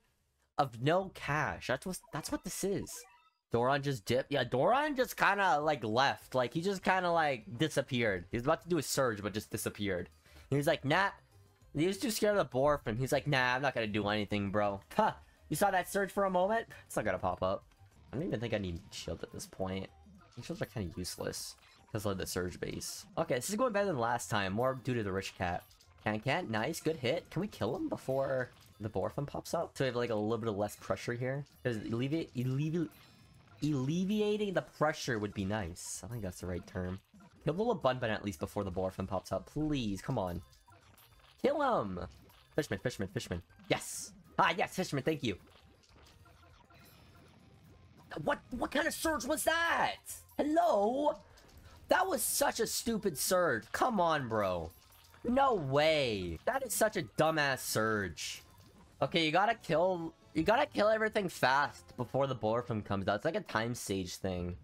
of no cash. That's what that's what this is. Doron just dipped. Yeah, Doron just kind of like left. Like he just kind of like disappeared. He was about to do a surge, but just disappeared. He was like, nah. He was too scared of the Borf, and he's like, nah, I'm not gonna do anything, bro. Huh. You saw that surge for a moment? It's not gonna pop up. I don't even think I need shield at this point. Shields are kind of useless because of the surge base. Okay, this is going better than last time, more due to the rich cat. Can can nice, good hit. Can we kill him before the Borfin pops up? So we have like a little bit of less pressure here. Because it, you alleviating the pressure would be nice. I think that's the right term. Kill the little bun bun at least before the Borfin pops up. Please, come on. Kill him! Fishman, Fishman, Fishman. Yes! Ah, yes, Fishman, thank you. What what kind of surge was that? Hello? That was such a stupid surge. Come on, bro. No way. That is such a dumbass surge. Okay, you gotta kill... You gotta kill everything fast before the Borfin comes out. It's like a time stage thing.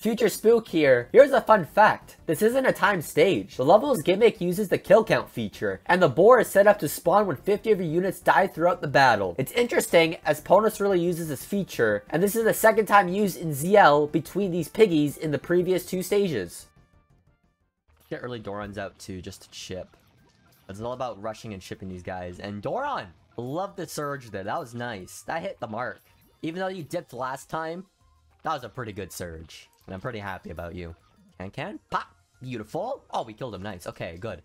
Future Spook here. Here's a fun fact. This isn't a time stage. The level's gimmick uses the kill count feature, and the boar is set up to spawn when 50 of your units die throughout the battle. It's interesting, as Ponos really uses this feature, and this is the second time used in ZL between these piggies in the previous two stages. Get early Doron's out too, just to chip. It's all about rushing and chipping these guys. And Doron! Love the surge there. That was nice. That hit the mark. Even though you dipped last time, that was a pretty good surge. And I'm pretty happy about you. Can can? Pop! Beautiful! Oh, we killed him. Nice. Okay, good.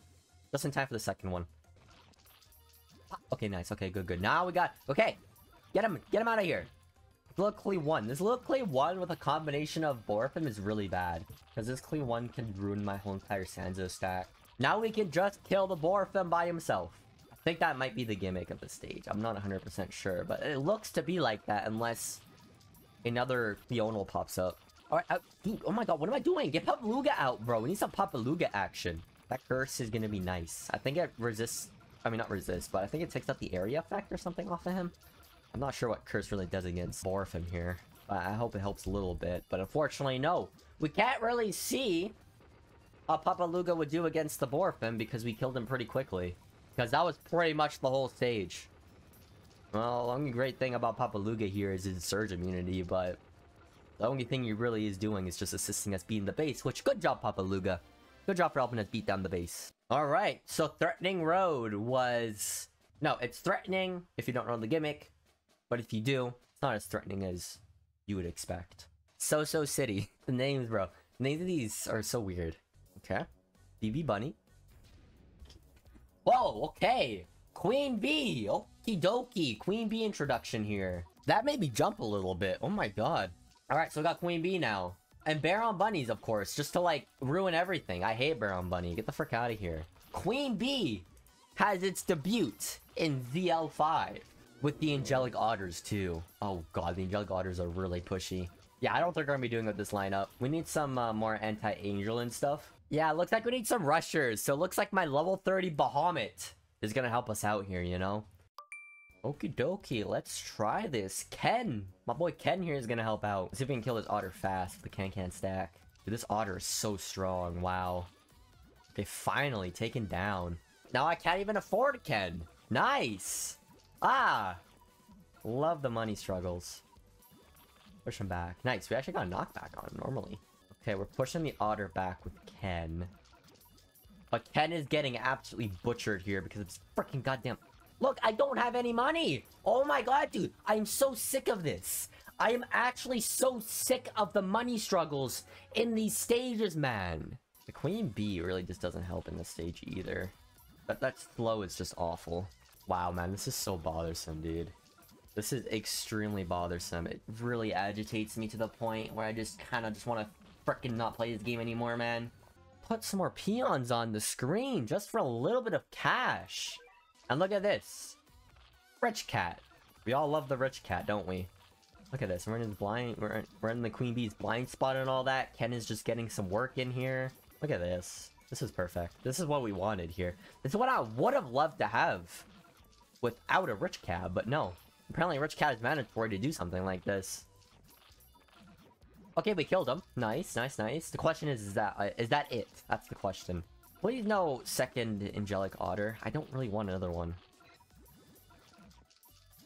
Just in time for the second one. Pop. Okay, nice. Okay, good, good. Now we got... Okay! Get him! Get him out of here! Little Clee 1. This little Clee 1 with a combination of Borfim is really bad. Because this Clee 1 can ruin my whole entire Sanzo stack. Now we can just kill the Borfim by himself. I think that might be the gimmick of the stage. I'm not 100% sure, but it looks to be like that unless another Cleonal pops up. Alright, uh, dude, oh my god, what am I doing? Get Papaluga out, bro. We need some Papaluga action. That curse is gonna be nice. I think it resists... I mean, not resist, but I think it takes out the area effect or something off of him. I'm not sure what curse really does against Borfim here. But I hope it helps a little bit. But unfortunately, no. We can't really see what Papaluga would do against the Borfim because we killed him pretty quickly. Because that was pretty much the whole stage. Well, the only great thing about Papaluga here is his surge immunity, but the only thing he really is doing is just assisting us beating the base, which good job, Papa Luga. Good job for helping us beat down the base. Alright, so Threatening Road was... No, it's threatening if you don't know the gimmick, but if you do, it's not as threatening as you would expect. So-So City. *laughs* The names, bro. The names of these are so weird. Okay. BB Bunny. Whoa, okay. Queen Bee. Okie dokie. Queen Bee introduction here. That made me jump a little bit. Oh my god. Alright, so we got Queen Bee now. And Baron Bunnies, of course, just to, like, ruin everything. I hate Baron Bunny. Get the frick out of here. Queen Bee has its debut in ZL5. With the Angelic Otters, too. Oh god, the Angelic Otters are really pushy. Yeah, I don't think we're gonna be doing with this lineup. We need some uh, more anti-angel and stuff. Yeah, looks like we need some rushers. So it looks like my level 30 Bahamut is gonna help us out here, you know? Okie dokie, let's try this. Ken! My boy Ken here is gonna help out. Let's see if we can kill this otter fast. with The can can stack. Dude, this otter is so strong. Wow. Okay, finally taken down. Now I can't even afford Ken. Nice! Ah! Love the money struggles. Push him back. Nice, we actually got a knockback on him normally. Okay, we're pushing the otter back with Ken. But Ken is getting absolutely butchered here because it's freaking goddamn Look, I don't have any money. Oh my god, dude. I'm so sick of this. I am actually so sick of the money struggles in these stages, man. The Queen Bee really just doesn't help in this stage either. But that flow is just awful. Wow, man, this is so bothersome, dude. This is extremely bothersome. It really agitates me to the point where I just kind of just want to freaking not play this game anymore, man. Put some more peons on the screen just for a little bit of cash. And look at this. Rich cat. We all love the rich cat, don't we? Look at this. We're in blind. We're in, we're in the queen bee's blind spot and all that. Ken is just getting some work in here. Look at this. This is perfect. This is what we wanted here. This is what I would have loved to have without a rich cat, but no. Apparently, rich cat is mandatory to do something like this. Okay, we killed him. Nice, nice, nice. The question is, is that uh, is that it? That's the question. Please no second Angelic Otter. I don't really want another one.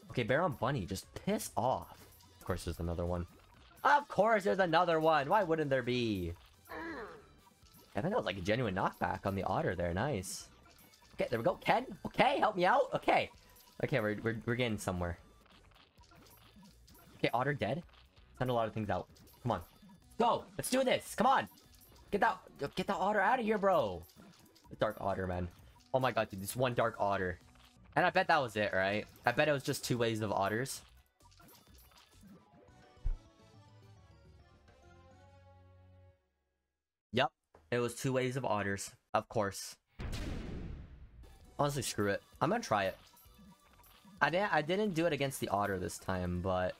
Okay, Baron Bunny, just piss off. Of course there's another one. Of course there's another one! Why wouldn't there be? I think that was like a genuine knockback on the Otter there. Nice. Okay, there we go. Ken? Okay, help me out. Okay. Okay, we're, we're, we're getting somewhere. Okay, Otter dead. Send a lot of things out. Come on. Go! Let's do this! Come on! Get that get the otter out of here, bro! Dark Otter, man. Oh my god, dude. This one Dark Otter. And I bet that was it, right? I bet it was just two waves of otters. Yep. It was two waves of otters. Of course. Honestly, screw it. I'm gonna try it. I didn't, I didn't do it against the otter this time, but...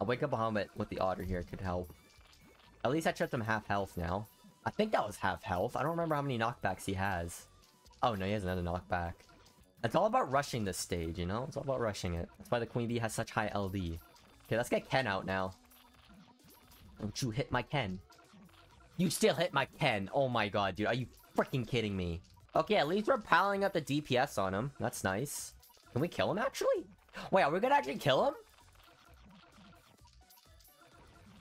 A Wake Up helmet with the otter here could help. At least I checked him half health now. I think that was half health. I don't remember how many knockbacks he has. Oh no, he has another knockback. It's all about rushing this stage, you know? It's all about rushing it. That's why the Queen Bee has such high LD. Okay, let's get Ken out now. Don't you hit my Ken. You still hit my Ken. Oh my god, dude. Are you freaking kidding me? Okay, at least we're piling up the DPS on him. That's nice. Can we kill him, actually? Wait, are we gonna actually kill him?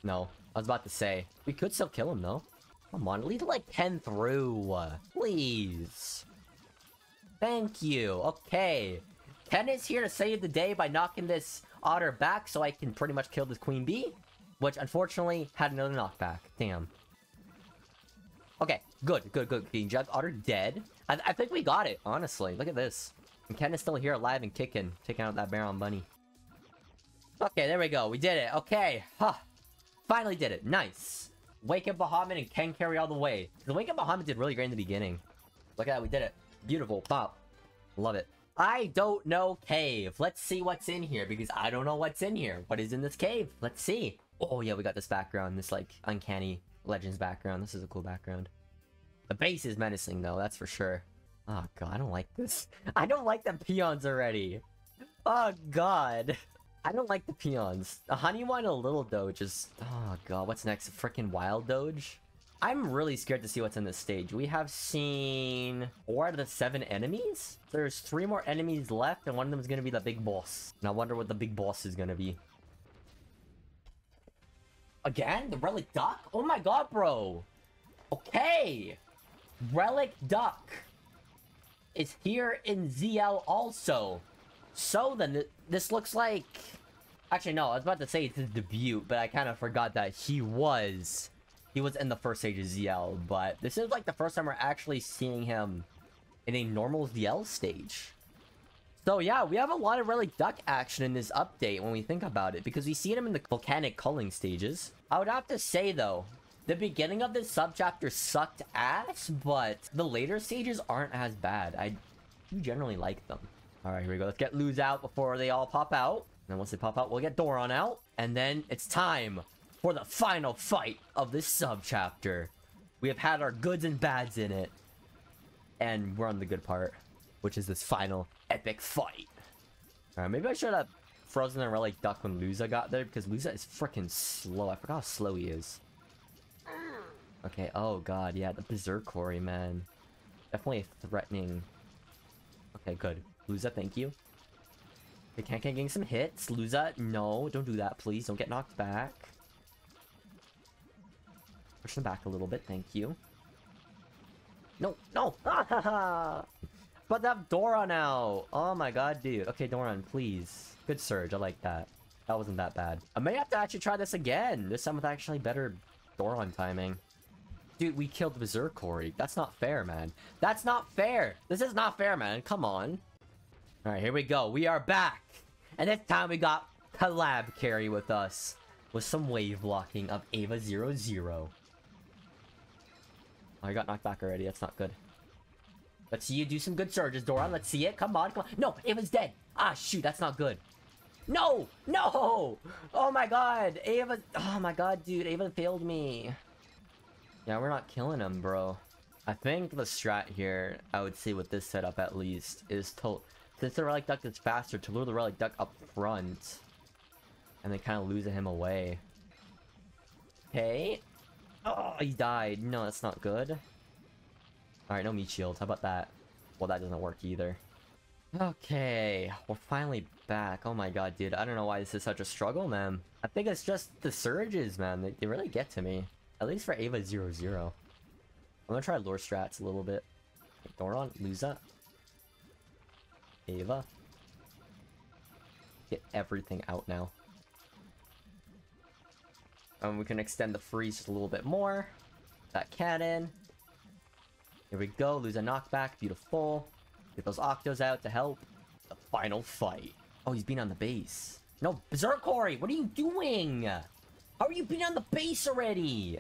No. I was about to say. We could still kill him, though. Come on, least like Ken through. Uh, please. Thank you. Okay. Ken is here to save the day by knocking this otter back so I can pretty much kill this queen bee. Which, unfortunately, had another knockback. Damn. Okay, good, good, good. King Jug Otter dead. I, I think we got it, honestly. Look at this. And Ken is still here alive and kicking. Taking out that Baron Bunny. Okay, there we go. We did it. Okay. Huh. Finally did it. Nice. Wake up Bahamut and Ken carry all the way. The Wake up Bahamut did really great in the beginning. Look at that. We did it. Beautiful. Pop. Love it. I don't know cave. Let's see what's in here because I don't know what's in here. What is in this cave? Let's see. Oh yeah, we got this background. This like uncanny Legends background. This is a cool background. The base is menacing though, that's for sure. Oh god, I don't like this. *laughs* I don't like the peons already. Oh god. I don't like the peons. A honey one, a little doge is... Oh god, what's next? Freaking wild doge? I'm really scared to see what's in this stage. We have seen four out of the seven enemies? There's three more enemies left, and one of them is gonna be the big boss. And I wonder what the big boss is gonna be. Again? The Relic Duck? Oh my god, bro! Okay! Relic Duck is here in ZL also. So then, this looks like... Actually, no, I was about to say it's his debut, but I kind of forgot that he was... He was in the first stage of ZL, but this is like the first time we're actually seeing him in a normal ZL stage. So yeah, we have a lot of Relic Duck action in this update when we think about it, because we see him in the volcanic culling stages. I would have to say though, the beginning of this subchapter sucked ass, but the later stages aren't as bad. I do generally like them. Alright, here we go. Let's get Luz out before they all pop out. And once they pop out, we'll get Doron out. And then it's time for the final fight of this subchapter. We have had our goods and bads in it. And we're on the good part which is this final epic fight. Alright, maybe I should have frozen and relic duck when Luza got there, because Luza is freaking slow. I forgot how slow he is. Okay, oh god, yeah, the Berserk Quarry, man. Definitely threatening. Okay, good. Luza, thank you. Ken Ken getting some hits. Luza, no, don't do that, please. Don't get knocked back. Push them back a little bit, thank you. No, no! *laughs* But that Dora now! Oh my god, dude. Okay, Doron, please. Good surge, I like that. That wasn't that bad. I may have to actually try this again. This time with actually better Doron timing. Dude, we killed Berserk Corey. That's not fair, man. That's not fair! This is not fair, man. Come on. Alright, here we go. We are back! And this time we got collab carry with us. With some wave blocking of Ava00. Oh, I got knocked back already. That's not good. Let's see you do some good surges, Dora. Let's see it. Come on, come on. No, Ava's dead. Ah, shoot, that's not good. No! No! Oh my god! Ava... Oh my god, dude. Ava failed me. Yeah, we're not killing him, bro. I think the strat here, I would say with this setup at least, is to... Since the Relic Duck is faster, to lure the Relic Duck up front. And then kind of losing him away. Okay. Oh, he died. No, that's not good. Alright, no meat shield. How about that? Well, that doesn't work either. Okay, we're finally back. Oh my god, dude. I don't know why this is such a struggle, man. I think it's just the surges, man. They, they really get to me. At least for Ava 00. I'm gonna try lure strats a little bit. Doron, Luza. Ava. Get everything out now. And we can extend the freeze just a little bit more. That cannon. Here we go, lose a knockback, beautiful. Get those Octos out to help. The final fight. Oh, he's been on the base. No, Berserk Corey, what are you doing? How are you being on the base already?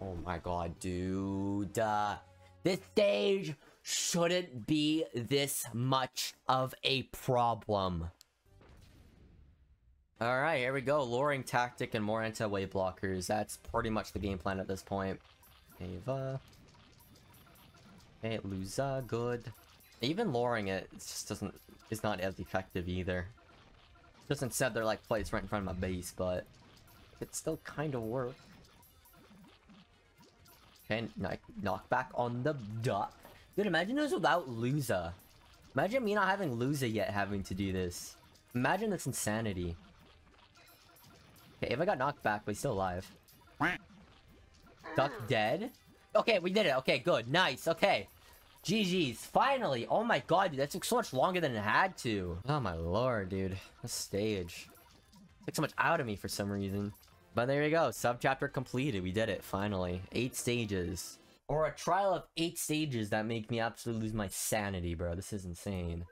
Oh my god, dude. Uh, this stage shouldn't be this much of a problem. Alright, here we go. Luring tactic and more anti-wave blockers. That's pretty much the game plan at this point. Ava. Okay, Luza, good. Even luring it, it just doesn't is not as effective either. Just instead they're like placed right in front of my base, but it still kind of works. Okay, knock back on the duck. Dude, imagine this without Loser. Imagine me not having Loser yet having to do this. Imagine this insanity. Okay, if I got knocked back, but he's still alive. Duck dead? Okay, we did it. Okay, good. Nice. Okay. GG's. Finally. Oh my god, dude. That took so much longer than it had to. Oh my lord, dude. This stage. Took so much out of me for some reason. But there you go. Sub-chapter completed. We did it, finally. Eight stages. Or a trial of eight stages that make me absolutely lose my sanity, bro. This is insane.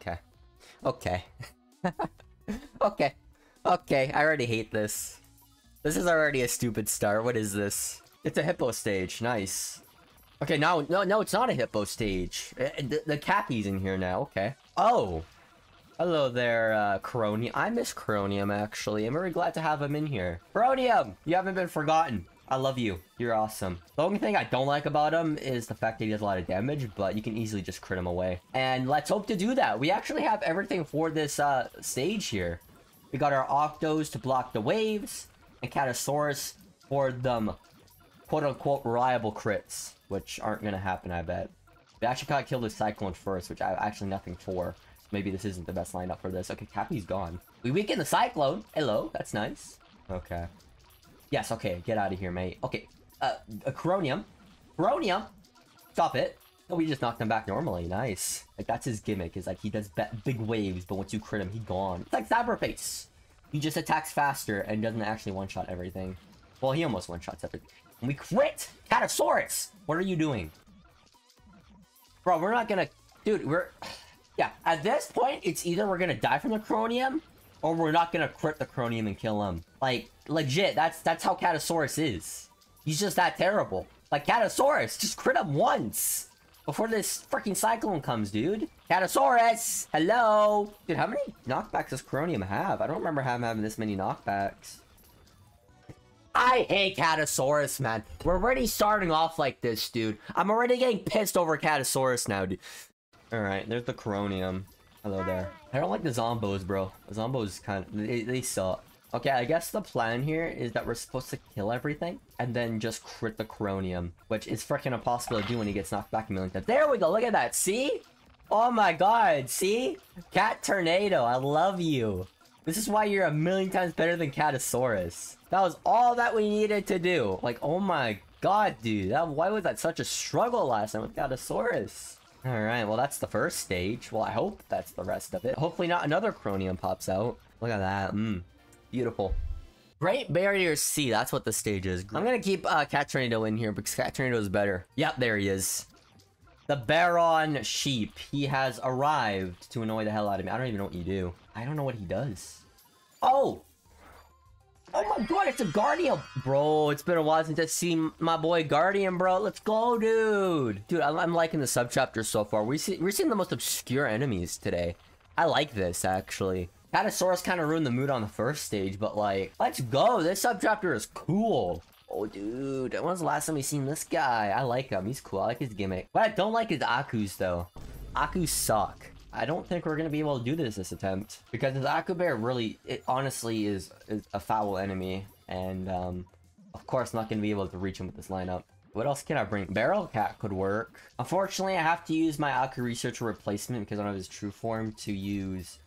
Okay. Okay. *laughs* okay. Okay, I already hate this. This is already a stupid start. What is this? It's a hippo stage. Nice. Okay, now, no, no, it's not a hippo stage. Uh, the, the Cappy's in here now, okay. Oh! Hello there, uh, Cronium. I miss Cronium, actually. I'm very glad to have him in here. Cronium! You haven't been forgotten. I love you. You're awesome. The only thing I don't like about him is the fact that he does a lot of damage, but you can easily just crit him away. And let's hope to do that. We actually have everything for this uh, stage here. We got our Octos to block the waves, and Catasaurus for them quote-unquote reliable crits which aren't gonna happen, I bet. They actually got killed kill the Cyclone first, which I have actually nothing for. Maybe this isn't the best lineup for this. Okay, Cappy's gone. We weaken the Cyclone. Hello, that's nice. Okay. Yes, okay, get out of here, mate. Okay, uh, a Coronium. Coronium! Stop it. Oh, we just knocked him back normally. Nice. Like, that's his gimmick, is like, he does big waves, but once you crit him, he gone. It's like Cyberface. He just attacks faster and doesn't actually one-shot everything. Well, he almost one-shots everything. And we crit! Catasaurus! What are you doing? Bro, we're not gonna... Dude, we're... *sighs* Yeah, at this point, it's either we're gonna die from the Cronium, or we're not gonna crit the Cronium and kill him. Like, legit, that's that's how Catasaurus is. He's just that terrible. Like, Catasaurus, just crit him once! Before this freaking Cyclone comes, dude. Catasaurus! Hello! Dude, how many knockbacks does Cronium have? I don't remember him having this many knockbacks. I hate Catasaurus, man. We're already starting off like this, dude. I'm already getting pissed over Catasaurus now, dude. Alright, there's the Coronium. Hello there. I don't like the Zombos, bro. The Zombos kind of... They, they suck. Okay, I guess the plan here is that we're supposed to kill everything and then just crit the Coronium, which is freaking impossible to do when he gets knocked back a million times. There we go, look at that, see? Oh my god, see? Cat Tornado, I love you. This is why you're a million times better than Catasaurus. That was all that we needed to do. Like, oh my god, dude. That, why was that such a struggle last time with Catasaurus? Alright, well that's the first stage. Well, I hope that's the rest of it. Hopefully not another Cronium pops out. Look at that. Mmm. Beautiful. Great Barrier Sea, that's what the stage is. I'm gonna keep uh, Cat Tornado in here because Cat Tornado is better. Yep, there he is. The Baron Sheep. He has arrived to annoy the hell out of me. I don't even know what you do. I don't know what he does. Oh! Oh my god, it's a Guardian! Bro, it's been a while since I've seen my boy Guardian, bro. Let's go, dude! Dude, I'm, I'm liking the sub-chapters so far. We see, we're seeing the most obscure enemies today. I like this, actually. Catasaurus kind of ruined the mood on the first stage, but like, let's go! This sub-chapter is cool! Oh, dude, when was the last time we seen this guy? I like him. He's cool. I like his gimmick. What I don't like is Aku's, though. Akus suck. I don't think we're gonna be able to do this this attempt because this Bear really, it honestly is, is a foul enemy, and um, of course not gonna be able to reach him with this lineup. What else can I bring? Barrel Cat could work. Unfortunately, I have to use my Aku Researcher replacement because I don't have his true form to use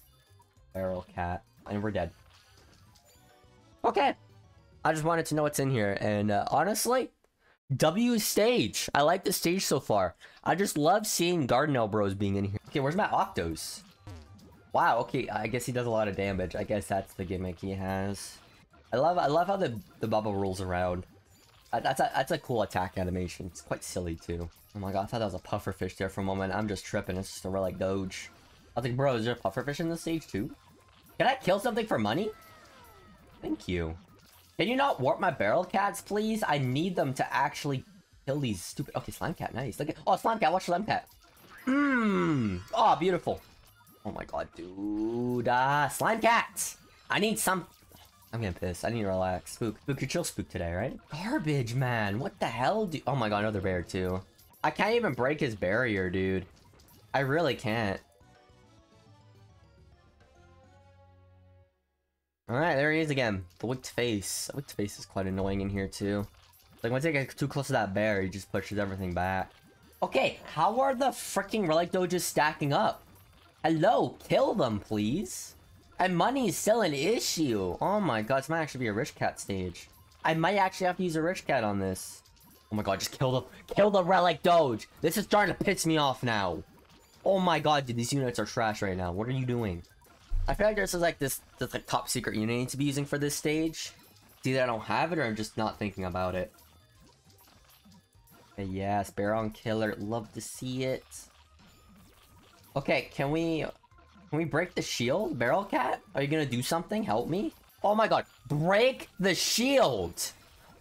Barrel Cat, and we're dead. Okay, I just wanted to know what's in here, and uh, honestly, W stage. I like the stage so far. I just love seeing Garden Bros being in here. Okay, where's my Octos? Wow, okay, I guess he does a lot of damage. I guess that's the gimmick he has. I love I love how the, the bubble rolls around. That's a, that's a cool attack animation. It's quite silly, too. Oh my god, I thought that was a pufferfish there for a moment. I'm just tripping. It's just a relic doge. I was like, bro, is there a pufferfish in this stage, too? Can I kill something for money? Thank you. Can you not warp my barrel cats, please? I need them to actually kill these stupid... Okay, slime cat, nice. Look at... Oh, slime cat, watch slime cat. Mmm. Oh, beautiful. Oh my god, dude. Ah, slime cat. I need some... I'm getting pissed. I need to relax. Spook. Spook, you chill spook today, right? Garbage, man. What the hell do... Oh my god, another bear, too. I can't even break his barrier, dude. I really can't. Alright, there he is again. The wicked face. The wicked face is quite annoying in here, too. Like, once I get too close to that bear, he just pushes everything back. Okay, how are the freaking relic doges stacking up? Hello, kill them, please. And money is still an issue. Oh my god, this might actually be a rich cat stage. I might actually have to use a rich cat on this. Oh my god, just kill the kill the relic doge. This is starting to piss me off now. Oh my god, dude, these units are trash right now. What are you doing? I feel like this is like this, this like top secret unit need to be using for this stage. It's either I don't have it or I'm just not thinking about it. Okay, yes, Baron Killer, love to see it. Okay, can we can we break the shield? Barrel Cat? Are you gonna do something? Help me? Oh my god. Break the shield!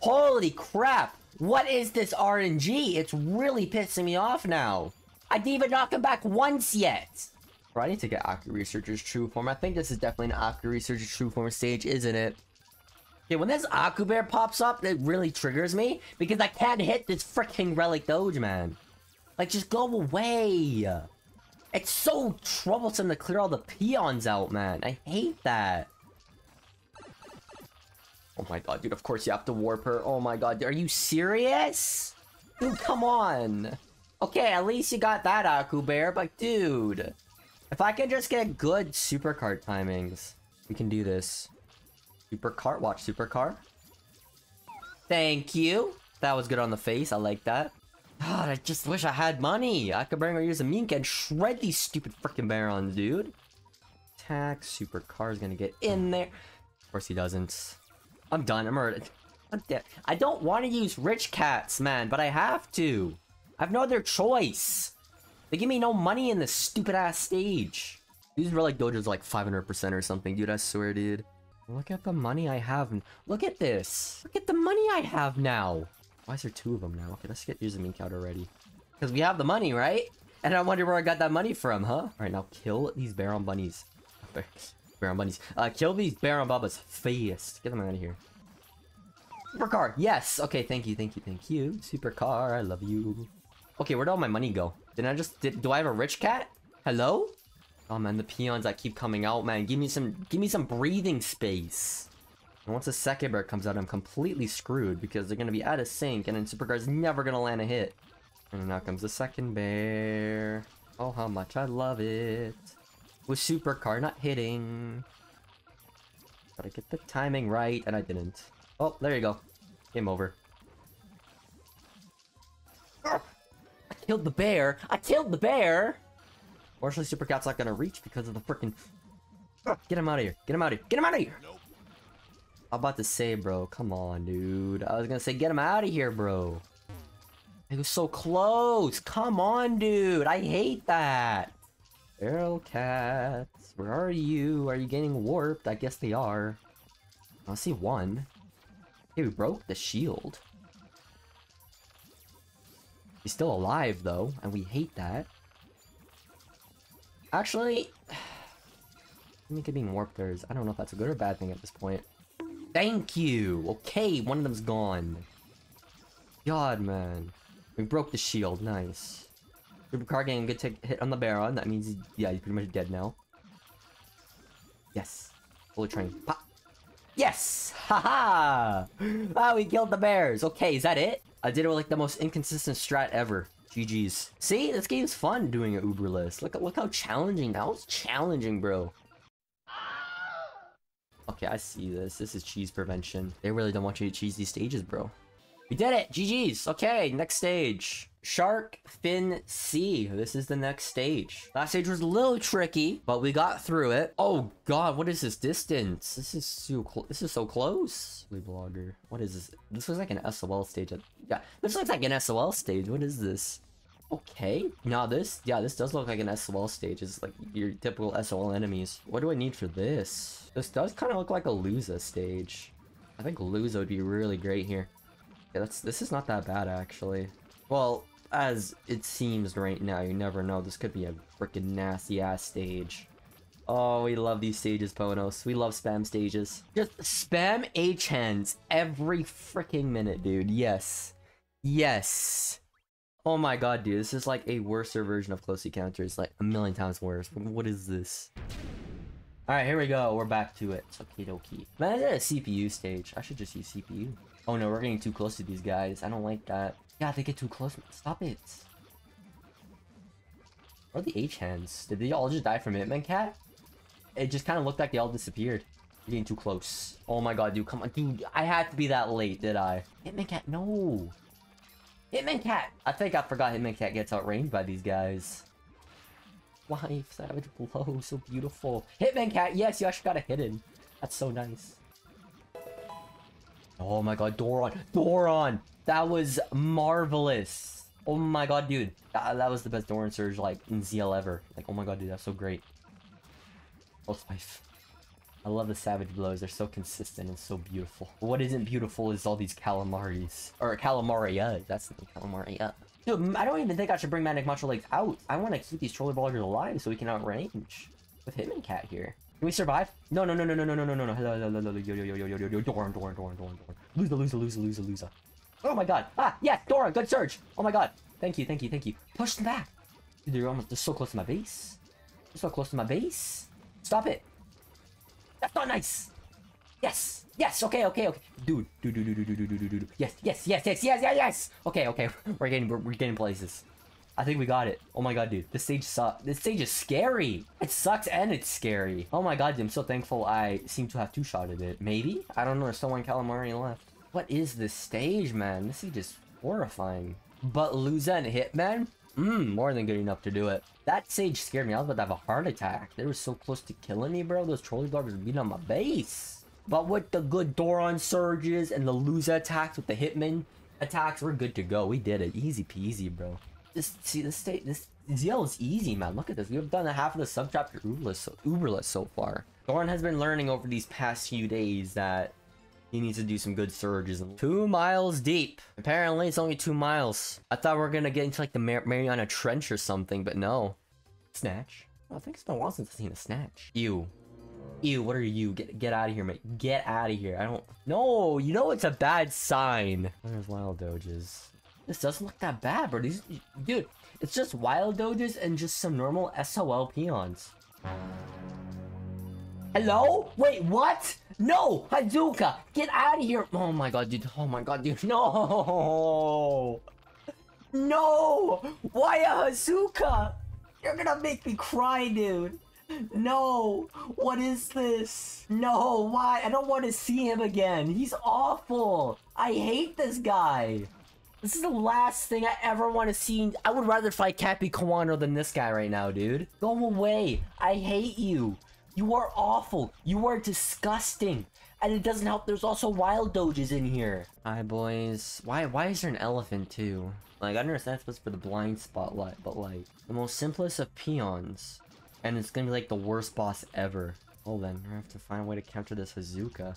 Holy crap! What is this RNG? It's really pissing me off now. I didn't even knock him back once yet! Bro, I need to get Aku Researcher's True Form. I think this is definitely an Aku Researcher's True Form stage, isn't it? Okay, when this Aku Bear pops up, it really triggers me. Because I can't hit this freaking Relic Doge, man. Like, just go away! It's so troublesome to clear all the peons out, man. I hate that. Oh my god, dude, of course you have to warp her. Oh my god, are you serious? Dude, come on. Okay, at least you got that, Aku Bear, but dude. If I can just get good supercar timings, we can do this. Super cart, watch supercar. Thank you. That was good on the face, I like that. God, I just wish I had money. I could bring or use a mink and shred these stupid freaking barons, dude. Attack, Super car is gonna get in there. Of course he doesn't. I'm done, I'm already... I'm dead. I don't want to use rich cats, man, but I have to. I have no other choice. They give me no money in this stupid ass stage. These relic doges like 500% or something, dude, I swear, dude. Look at the money I have. Look at this. Look at the money I have now. Why is there two of them now? Okay, let's get use the mink out already. Because we have the money, right? And I wonder where I got that money from, huh? Alright, now kill these Baron bunnies. *laughs* Baron bunnies. Uh, kill these Baron Bubba's fast. Get them out of here. Supercar, yes! Okay, thank you, thank you, thank you. Supercar, I love you. Okay, where'd all my money go? Did I just- did, do I have a rich cat? Hello? Oh man, the peons that keep coming out, man. Give me some- give me some breathing space. And once the second bear comes out, I'm completely screwed because they're gonna be out of sync and then Supercar's never gonna land a hit. And now comes the second bear. Oh, how much I love it. With Supercar not hitting. Gotta get the timing right, and I didn't. Oh, there you go. Game over. Killed the bear! I killed the bear! Fortunately, Super Cat's not gonna reach because of the freaking. Get him out of here! Get him out of here! Get him out of here! I'm about to say, bro. Come on, dude. I was gonna say, get him out of here, bro. It was so close. Come on, dude. I hate that. Feral cats, where are you? Are you getting warped? I guess they are. I see one. Hey, we broke the shield. He's still alive, though, and we hate that. Actually, I think it being warped there is... I don't know if that's a good or bad thing at this point. Thank you! Okay, one of them's gone. God, man. We broke the shield, nice. Supercar getting a good hit on the Baron. That means, yeah, he's pretty much dead now. Yes. Fully trained. Pop. Yes! Haha! -ha! Ah, we killed the bears. Okay, is that it? I did it with like the most inconsistent strat ever. GG's. See, this game's fun doing an Uber list. Look, look how challenging. That was challenging, bro. Okay, I see this. This is cheese prevention. They really don't want you to cheese these stages, bro. We did it! GG's! Okay, next stage. Shark Fin Sea. This is the next stage. Last stage was a little tricky, but we got through it. Oh god, what is this distance? This is so close. this is so close. Blogger. What is this? This looks like an SOL stage. Yeah, this looks like an SOL stage. What is this? Okay. Now this, yeah, this does look like an SOL stage. It's like your typical SOL enemies. What do I need for this? This does kind of look like a Luza stage. I think Luza would be really great here. Yeah, that's this is not that bad actually. Well, as it seems right now, you never know. This could be a freaking nasty ass stage. Oh, we love these stages, Ponos. We love spam stages. Just spam H hands every freaking minute, dude. Yes. Yes. Oh my god, dude. This is like a worser version of Close Encounters. Like a million times worse. What is this? Alright, here we go. We're back to it. Okie dokie. Man, I did a CPU stage. I should just use CPU. Oh no, we're getting too close to these guys. I don't like that. Yeah, they get too close. Stop it. Are the H hands? Did they all just die from Hitman Cat? It just kind of looked like they all disappeared. You're getting too close. Oh my god, dude, come on. Dude, I had to be that late, did I? Hitman Cat, no. Hitman Cat! I think I forgot Hitman Cat gets outranged by these guys. Life, Savage Blow, so beautiful. Hitman Cat, yes, you actually got a hidden. That's so nice. Oh my god, Doron! Doron! That was marvelous! Oh my god, dude. That, that was the best Doron Surge, like, in ZL ever. Like, oh my god, dude, that's so great. Oh, Spife. I love the Savage Blows. They're so consistent and so beautiful. What isn't beautiful is all these Calamaris. Or Calamaria. That's the Calamaria. Dude, I don't even think I should bring Manic Macho Legs out. I want to keep these Trolley Ballers alive so we can outrange. With Hitman Cat here. Can we survive? No, no, no, no, no, no, no, no, no, no. Hello, hello, hello, yo, yo, yo, yo, yo, yo, yo, Doron, Doron, Doron, Doron, Doron. Loser, loser, loser, loser, loser. Oh my god. Ah, yes, Doron, good surge. Oh my god. Thank you, thank you, thank you. Push them back. Dude, they're almost, they're so close to my base. They're so close to my base. Stop it. That's not nice. Yes. Yes. Okay. Okay. Okay. Dude. Dude. Dude. Dude. Dude. Dude. Dude. Dude. Yes. Yes. Yes. Yes. Yes. Yes. Yes. Okay. Okay. *laughs* We're getting. We're, we're getting places. I think we got it. Oh my god, dude. This stage sucks. This stage is scary. It sucks and it's scary. Oh my god, dude. I'm so thankful I seem to have two-shotted it. Maybe? I don't know. There's still one calamari left. What is this stage, man? This is just horrifying. But Luza and Hitman? Mmm, more than good enough to do it. That Sage scared me. I was about to have a heart attack. They were so close to killing me, bro. Those trolley dogs were beating on my base. But with the good Doron surges and the Luza attacks with the Hitman attacks, we're good to go. We did it. Easy peasy, bro. This see this state this ZL is easy, man. Look at this. We've done half of the subchapter Uberless so, Uberless so far. Doron has been learning over these past few days that he needs to do some good surges. Two miles deep. Apparently, it's only two miles. I thought we were gonna get into like the Mar Mariana Trench or something, but no. Snatch. Oh, I think it's been a while since I've seen a snatch. Ew. Ew, what are you? Get get out of here, mate. Get out of here. I don't... No, you know it's a bad sign. There's wild doges. This doesn't look that bad, bro. These... Dude, it's just wild doges and just some normal SOL peons. Hello? Wait, what? No! Hazuka! Get out of here! Oh my god, dude. Oh my god, dude. No! No! Why a Hazuka? You're gonna make me cry, dude. No! What is this? No, why? I don't want to see him again. He's awful. I hate this guy. This is the last thing I ever want to see. I would rather fight Cappy Kawano than this guy right now, dude. Go away. I hate you. You are awful. You are disgusting. And it doesn't help there's also wild doges in here. Hi boys. Why why is there an elephant too? Like I understand it's supposed for the blind spotlight, but like the most simplest of peons. And it's gonna be like the worst boss ever. Oh then, I have to find a way to counter this Hazuka.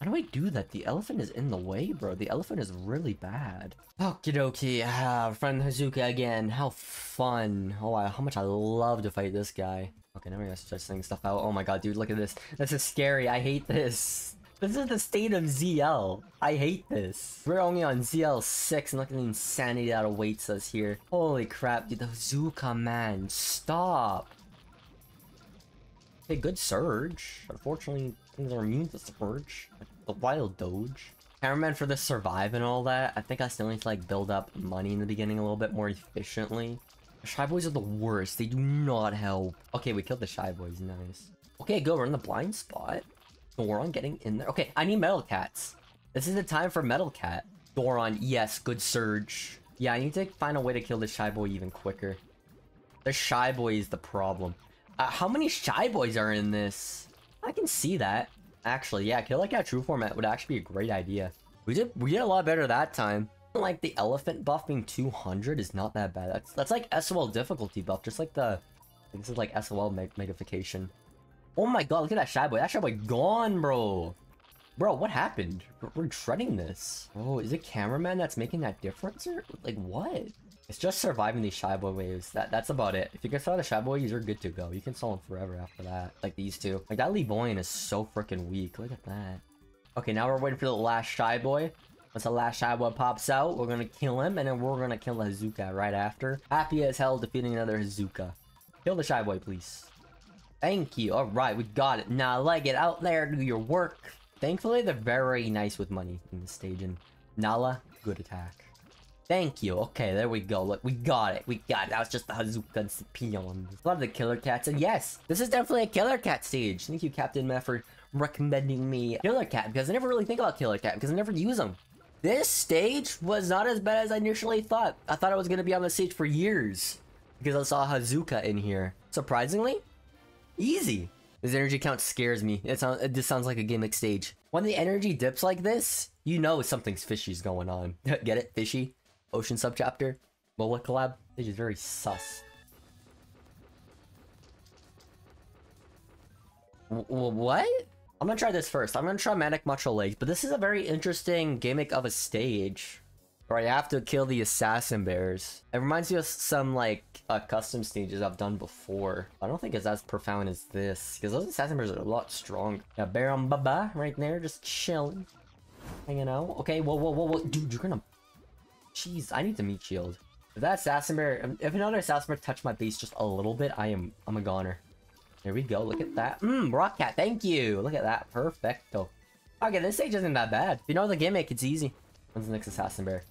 How do I do that? The elephant is in the way, bro. The elephant is really bad. Okie dokie. Ah, friend Hazuka again. How fun. Oh, wow, how much I love to fight this guy. Okay, now we're gonna start setting stuff out. Oh my god, dude, look at this. This is scary. I hate this. This is the state of ZL. I hate this. We're only on ZL 6 and look at the insanity that awaits us here. Holy crap, dude. The Hazuka, man. Stop. Okay, good Surge. Unfortunately, things are immune to Surge. Wild Doge. Cameraman for the Survive and all that, I think I still need to like build up money in the beginning a little bit more efficiently. Shy Boys are the worst. They do not help. Okay, we killed the Shy Boys. Nice. Okay, go. We're in the blind spot. Doron getting in there. Okay, I need Metal Cats. This is the time for Metal Cat. Doron, yes, good Surge. Yeah, I need to find a way to kill the Shy Boy even quicker. The Shy Boy is the problem. Uh, how many Shy Boys are in this? I can see that. Actually, yeah, Kill Like Cat True Format would actually be a great idea. We did we did a lot better that time. Like the elephant buff being 200 is not that bad. That's that's like SOL difficulty buff, just like the this is like SOL meg megaification. Oh my god, look at that shy boy. That shy boy gone, bro. Bro, what happened? We're- We're shredding this. Oh, is it cameraman that's making that difference or like what? It's just surviving these shy boy waves. That that's about it. If you can stall the shy boys, you're good to go. You can stall them forever after that. Like these two. Like that Lee Boyan is so freaking weak. Look at that. Okay, now we're waiting for the last shy boy. Once the last shy boy pops out, we're gonna kill him, and then we're gonna kill the Hazuka right after. Happy as hell defeating another Hazuka. Kill the shy boy, please. Thank you. Alright, we got it. Now, leg it out there, do your work. Thankfully, they're very nice with money in this stage, and Nala, good attack. Thank you. Okay, there we go. Look, we got it. We got it. That was just the Hazuka and Scipion. A lot of the killer cats, and yes, this is definitely a killer cat stage. Thank you, Captain Matt, for recommending me Killer Cat, because I never really think about Killer Cat, because I never use them. This stage was not as bad as I initially thought. I thought I was going to be on the stage for years, because I saw Hazuka in here. Surprisingly, easy. This energy count scares me. It sounds, it just sounds like a gimmick stage. When the energy dips like this, you know something's fishy's going on. *laughs* Get it? Fishy? Ocean subchapter? Mola collab? This is very sus. W- what? I'm gonna try this first. I'm gonna try Manic Macho Legs, but this is a very interesting gimmick of a stage. Where I have to kill the assassin bears. It reminds me of some like uh, custom stages I've done before. I don't think it's as profound as this because those assassin bears are a lot stronger. Yeah, Bear on Baba right there, just chilling, hanging out. Okay, whoa, whoa, whoa, whoa, dude, you're gonna. Jeez, I need to meet shield. If that assassin bear, um, if another assassin bear touched my base just a little bit, I am, I'm a goner. There we go. Look at that. Mmm, rock cat. Thank you. Look at that. Perfecto. Okay, this stage isn't that bad. If you know the gimmick, it's easy. When's the next assassin bear?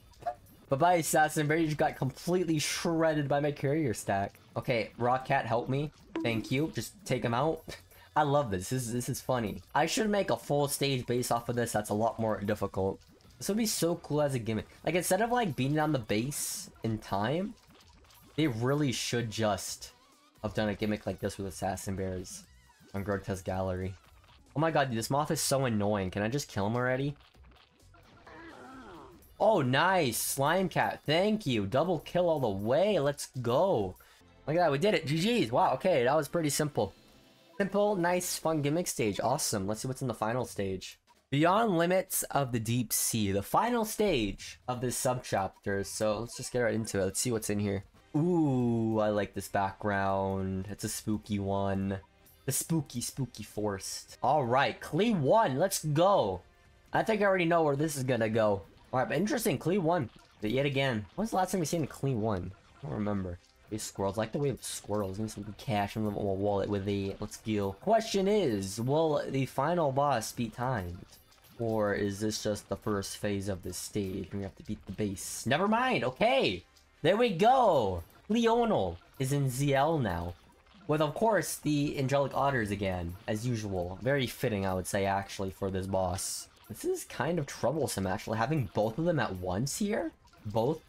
Bye-bye, assassin bear. You just got completely shredded by my carrier stack. Okay, rock cat, help me. Thank you. Just take him out. *laughs* I love this. This is, this is funny. I should make a full stage based off of this. That's a lot more difficult. This would be so cool as a gimmick. Like, instead of, like, beating on the base in time, they really should just have done a gimmick like this with Assassin Bears on Grotesque Gallery. Oh my god, dude, this moth is so annoying. Can I just kill him already? Oh, nice! Slime Cat, thank you! Double kill all the way, let's go! Look at that, we did it! GG's! Wow, okay, that was pretty simple. Simple, nice, fun gimmick stage. Awesome. Let's see what's in the final stage. Beyond Limits of the Deep Sea, the final stage of this subchapter. So let's just get right into it. Let's see what's in here. Ooh, I like this background. It's a spooky one. The spooky, spooky forest. Alright, Klee 1, let's go. I think I already know where this is gonna go. Alright, but interesting, Klee 1. But yet again, when's the last time we seen a Klee 1? I don't remember. These squirrels, I like the way of squirrels. Give me some cash in my wallet with the let's go. Question is, will the final boss be timed? Or is this just the first phase of this stage? We have to beat the base. Never mind, okay! There we go! Leonel is in ZL now. With, of course, the Angelic Otters again, as usual. Very fitting, I would say, actually, for this boss. This is kind of troublesome, actually, having both of them at once here. Both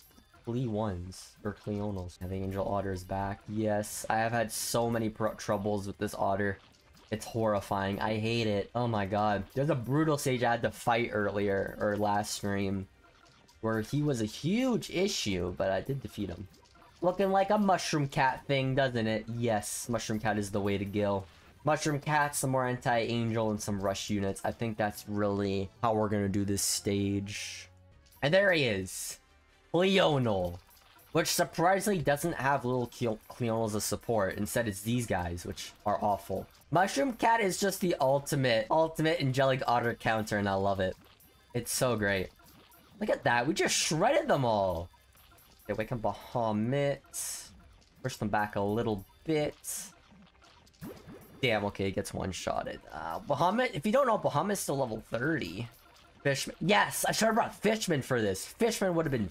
Lee ones or Cleonals. Having Angel Otters back. Yes, I have had so many troubles with this otter. It's horrifying. I hate it. Oh my god. There's a brutal stage I had to fight earlier or last stream where he was a huge issue, but I did defeat him. Looking like a mushroom cat thing, doesn't it? Yes, mushroom cat is the way to go. Mushroom cats, some more anti-angel, and some rush units. I think that's really how we're gonna do this stage. And there he is. Leonel. Which surprisingly doesn't have little Cleonals as support. Instead, it's these guys, which are awful. Mushroom Cat is just the ultimate, ultimate angelic otter counter, and I love it. It's so great. Look at that, we just shredded them all! Okay, wake up Bahamut. Push them back a little bit. Damn, okay, it gets one-shotted. Uh, Bahamut, if you don't know, Bahamut's still level 30. Fishman. Yes, I should have brought Fishman for this. Fishman would have been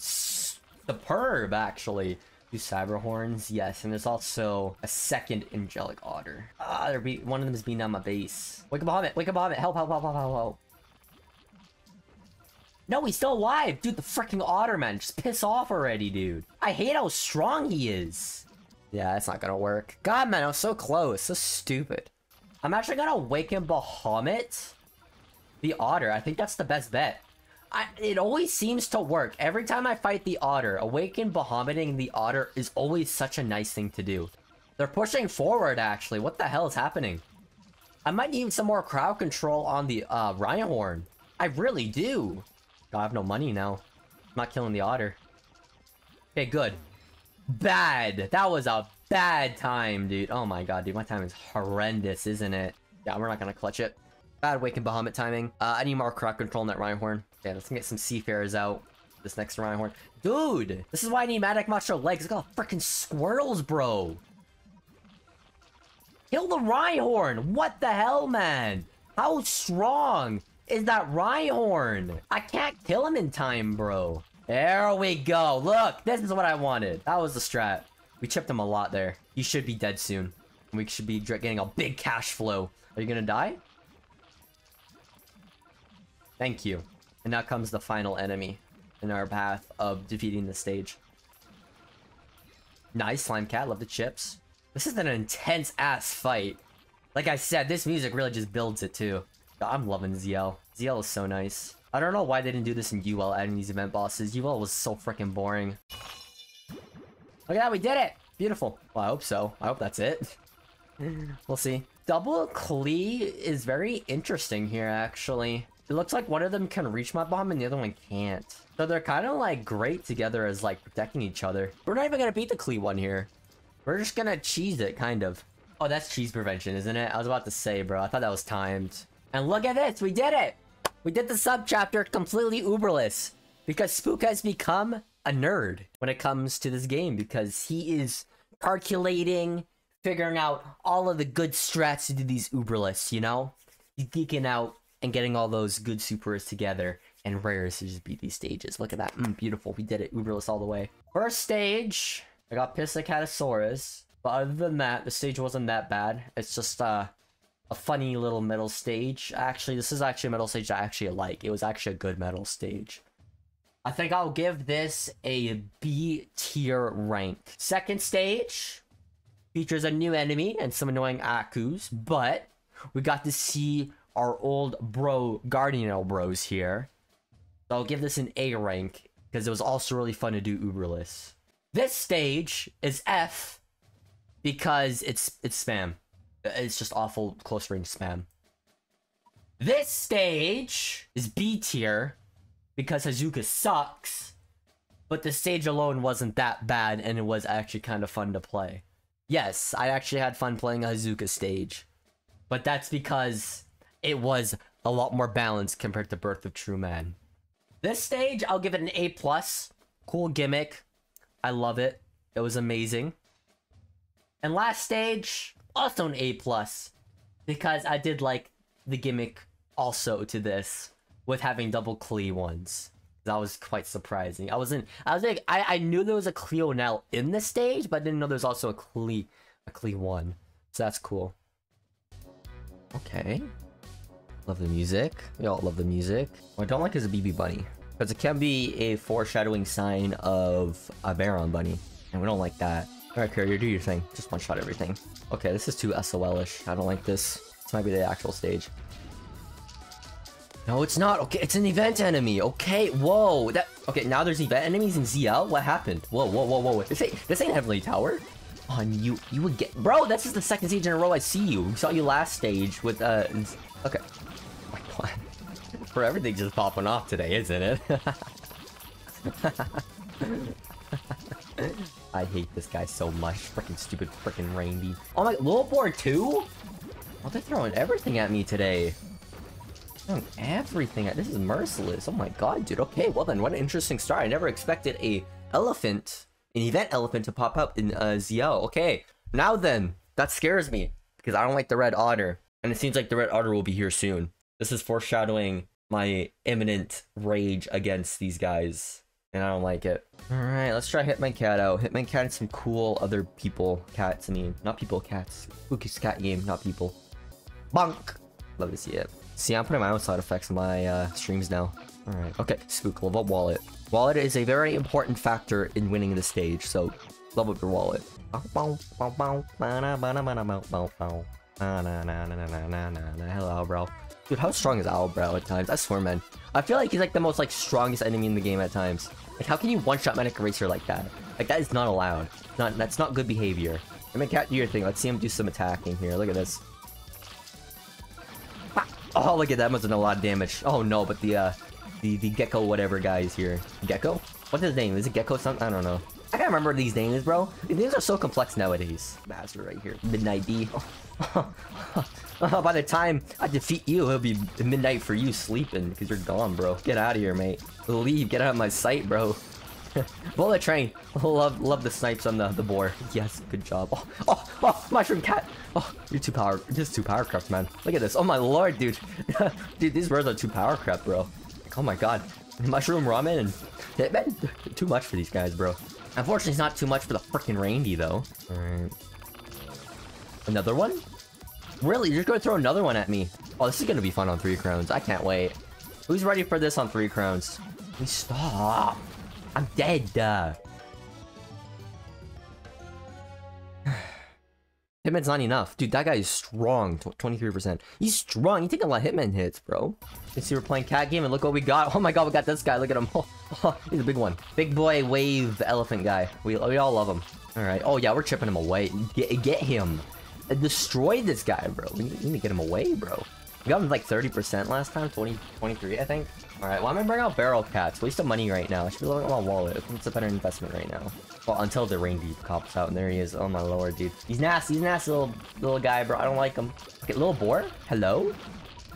superb, actually. Do cyber horns? Yes, and there's also a second angelic otter. Ah, there be one of them is being on my base. Wake up, Bahamut! Wake up, Bahamut! Help! Help! Help! Help! Help! help. No, he's still alive! Dude, the freaking otter, man. Just piss off already, dude. I hate how strong he is. Yeah, that's not gonna work. God, man, I was so close. So stupid. I'm actually gonna awaken Bahamut. The otter. I think that's the best bet. I, it always seems to work. Every time I fight the otter, awaken Bahamuting the otter is always such a nice thing to do. They're pushing forward, actually. What the hell is happening? I might need some more crowd control on the uh, Rhino Horn. I really do. I have no money now. I'm not killing the otter. Okay, good. Bad. That was a bad time, dude. Oh my god, dude. My time is horrendous, isn't it? Yeah, we're not gonna clutch it. Bad Waken Bahamut timing. Uh, I need more crowd control on that Rhyhorn. Yeah, let's get some Seafarers out. This next Rhyhorn. Dude! This is why I need Manic Macho Legs. Look all freaking squirrels, bro! Kill the Rhyhorn! What the hell, man? How strong is that Rhyhorn? I can't kill him in time, bro. There we go. Look, this is what I wanted. That was the strat. We chipped him a lot there. He should be dead soon. We should be getting a big cash flow. Are you gonna die? Thank you. And now comes the final enemy in our path of defeating the stage. Nice, Slime Cat. Love the chips. This is an intense ass fight. Like I said, this music really just builds it too. I'm loving ZL. ZL is so nice. I don't know why they didn't do this in UL adding these event bosses. UL was so freaking boring. Look at that, we did it! Beautiful. Well, I hope so. I hope that's it. *laughs* we'll see. Double Klee is very interesting here, actually. It looks like one of them can reach my bomb and the other one can't. So they're kind of like great together as like protecting each other. We're not even gonna beat the Klee one here. We're just gonna cheese it, kind of. Oh, that's cheese prevention, isn't it? I was about to say, bro. I thought that was timed. And look at this, we did it! We did the sub-chapter completely uberless. Because Spook has become a nerd when it comes to this game. Because he is calculating, figuring out all of the good strats to do these uberless, you know? He's geeking out and getting all those good supers together and rares to just beat these stages. Look at that. Mm, beautiful. We did it. Uberless all the way. First stage, I got Pisacatosaurus. But other than that, the stage wasn't that bad. It's just uh, a funny little metal stage. Actually, this is actually a metal stage I actually like. It was actually a good metal stage. I think I'll give this a B tier rank. Second stage features a new enemy and some annoying Akus, but we got to see our old bro Guardian bros here. So I'll give this an A rank because it was also really fun to do Uberless. This stage is F because it's it's spam. Uh, it's just awful close range spam. This stage is B tier because Hazuka sucks, but the stage alone wasn't that bad and it was actually kind of fun to play. Yes, I actually had fun playing a Hazuka stage, but that's because it was a lot more balanced compared to Birth of True Man. This stage, I'll give it an A+. plus. Cool gimmick. I love it. It was amazing. And last stage, also an A+. plus Because I did like the gimmick also to this with having double Klee ones. That was quite surprising. I wasn't. I was like, I, I knew there was a Cleonel in the stage, but I didn't know there was also a Klee, a Klee one. So that's cool. Okay. Love the music. We all love the music. What I don't like is a BB Bunny. Because it can be a foreshadowing sign of a Baron Bunny. And we don't like that. Alright, Courier, do your thing. Just one-shot everything. Okay, this is too SOL-ish. I don't like this. This might be the actual stage. No, it's not. Okay, it's an event enemy. Okay, whoa. That Okay, now there's event enemies in ZL? What happened? Whoa, whoa, whoa, whoa. This ain't, this ain't Heavenly Tower. On you, you would get- Bro, this is the second stage in a row I see you. We saw you last stage with, uh... Okay. For everything just popping off today, isn't it? *laughs* I hate this guy so much. Freaking stupid freaking Randy. Oh my- Lilboar too? Oh, they're throwing everything at me today. Throwing everything at- This is merciless. Oh my god, dude. Okay, well then, what an interesting start. I never expected a elephant, an event elephant to pop up in uh, ZL. Okay, now then, that scares me. Because I don't like the red otter. And it seems like the red otter will be here soon. This is foreshadowing my imminent rage against these guys. And I don't like it. Alright, let's try Hitman Cat out. Hitman Cat and some cool other people. Cats, I mean. Not people, cats. Lucas cat game, not people. Bonk! Love to see it. See, I'm putting my own sound effects in my uh, streams now. Alright, okay. Spook, level up wallet. Wallet is a very important factor in winning the stage, so level up your wallet. Hello, bro. Dude, how strong is Owlbrow at times? I swear, man. I feel like he's like the most like strongest enemy in the game at times. Like, how can you one-shot Manic Eraser like that? Like, that is not allowed. Not That's not good behavior. I mean, Cat, do your thing. Let's see him do some attacking here. Look at this. Oh, look at that. Must have done a lot of damage. Oh, no, but the, uh, the, the Gecko whatever guy is here. Gecko? What's his name? Is it Gecko something? I don't know. I can't remember these names, bro. These names are so complex nowadays. Master right here. Midnight D. *laughs* *laughs* By the time I defeat you, it'll be midnight for you sleeping because you're gone, bro. Get out of here, mate. Leave. Get out of my sight, bro. *laughs* Bullet train. *laughs* Love love the snipes on the, the boar. Yes, good job. Oh, oh, oh, mushroom cat. Oh, you're too power. Just too power crept, man. Look at this. Oh my lord, dude. dude, these birds are too power crept, bro. Like, oh my god. Mushroom ramen and hitman. Too much for these guys, bro. Unfortunately, it's not too much for the freaking Randy, though. Alright. Another one? Really? You're just gonna throw another one at me? Oh, this is gonna be fun on Three Crowns. I can't wait. Who's ready for this on Three Crowns? Please stop. I'm dead. Uh. *sighs* Hitman's not enough. Dude, that guy is strong. 23%. He's strong. He's taking a lot of Hitman hits, bro. You see we're playing cat game and look what we got. Oh my god, we got this guy. Look at him. Oh, *laughs* oh, he's a big one. Big boy wave elephant guy. We, we all love him. Alright. Oh yeah, we're chipping him away. Get, get him. Uh, destroy this guy, bro. We need, we need to get him away, bro. We got him like 30% last time. 20, 23, I think. Alright, why am I bringing out barrel cats? Waste of money right now. I should be looking at my wallet. It's a better investment right now. Well, until the rain deep cops out, and there he is. Oh my lord, dude. He's nasty. He's nasty little little guy, bro. I don't like him. Okay, little boar? Hello?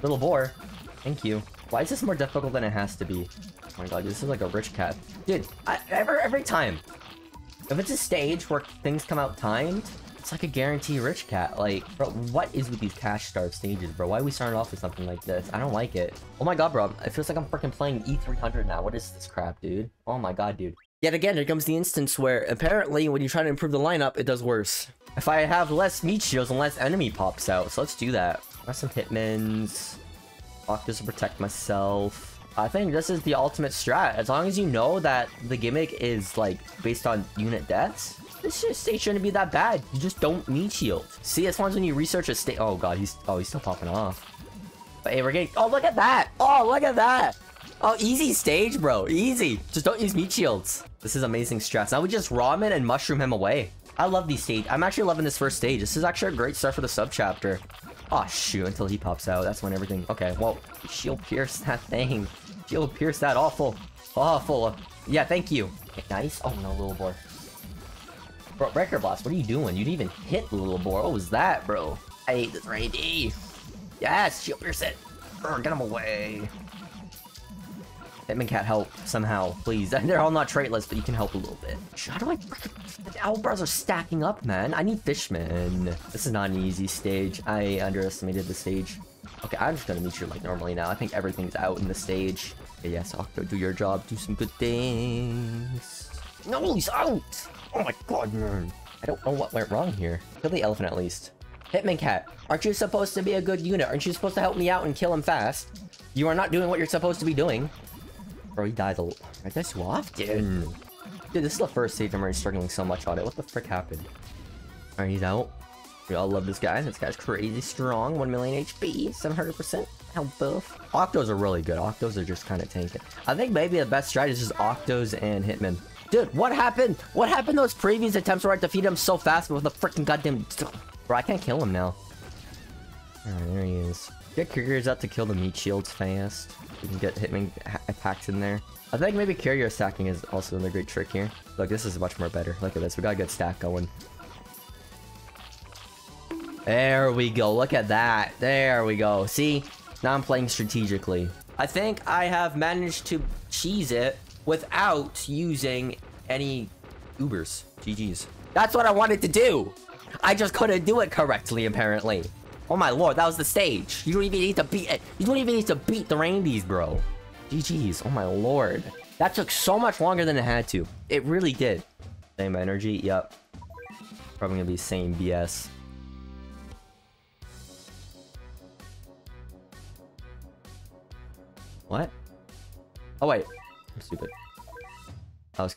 Little boar. Thank you. Why is this more difficult than it has to be? Oh my god, this is like a rich cat. Dude, I, every, every time. If it's a stage where things come out timed, it's like a guarantee rich cat. Like, bro, what is with these cash start stages, bro? Why are we starting off with something like this? I don't like it. Oh my god, bro. It feels like I'm freaking playing E300 now. What is this crap, dude? Oh my god, dude. Yet again, here comes the instance where apparently when you try to improve the lineup, it does worse. If I have less meat shields and less enemy pops out, so let's do that. I have some hitmans. Octus to protect myself. I think this is the ultimate strat. As long as you know that the gimmick is like based on unit deaths, this state shouldn't be that bad. You just don't need shield. See, as long as when you research a state. Oh god, he's oh he's still popping off. But hey, we're getting. Oh look at that! Oh look at that! Oh easy stage, bro. Easy. Just don't use meat shields. This is amazing strats. Now we just ramen and mushroom him away. I love these stage. I'm actually loving this first stage. This is actually a great start for the sub chapter. Oh shoot! Until he pops out, that's when everything. Okay, well, shield pierce that thing. Shield pierce that awful, awful. Yeah, thank you. Okay, nice. Oh no, little boy. Bro, Breaker what are you doing? You didn't even hit the little boar. What was that, bro? I hate this Randy. Yes, shield pierce it. get him away. Hitman Cat help somehow, please. *laughs* They're all not traitless, but you can help a little bit. How do I The owl bars are stacking up, man. I need Fishman. This is not an easy stage. I underestimated the stage. Okay, I'm just gonna meet you like normally now. I think everything's out in the stage. Yes, Octo, do your job. Do some good things. No, he's out! Oh my god, man. I don't know what went wrong here. Kill the elephant at least. Hitman Cat, aren't you supposed to be a good unit? Aren't you supposed to help me out and kill him fast? You are not doing what you're supposed to be doing. Bro, he died a I guess too often. Hmm. Dude, this is the first stage I'm already struggling so much on it. What the frick happened? Alright, he's out. We all love this guy. This guy's crazy strong. 1 million HP, 700% health buff. Octos are really good. Octos are just kind of tanking. I think maybe the best strategy is Octos and Hitman. Dude, what happened? What happened those previous attempts where I defeated him so fast with a freaking goddamn... *sighs* Bro, I can't kill him now. There he is. Get Couriers out to kill the meat shields fast. You can get Hitman attacks in there. I think maybe Courier stacking is also another great trick here. Look, this is much more better. Look at this. We got a good stack going. There we go. Look at that. There we go. See? Now I'm playing strategically. I think I have managed to cheese it without using any Ubers. GG's. That's what I wanted to do. I just couldn't do it correctly, apparently. Oh my lord, that was the stage. You don't even need to beat it. You don't even need to beat the Randies, bro. GG's. Oh my lord. That took so much longer than it had to. It really did. Same energy, yep. Probably gonna be same BS. What? Oh wait. I'm stupid. I was...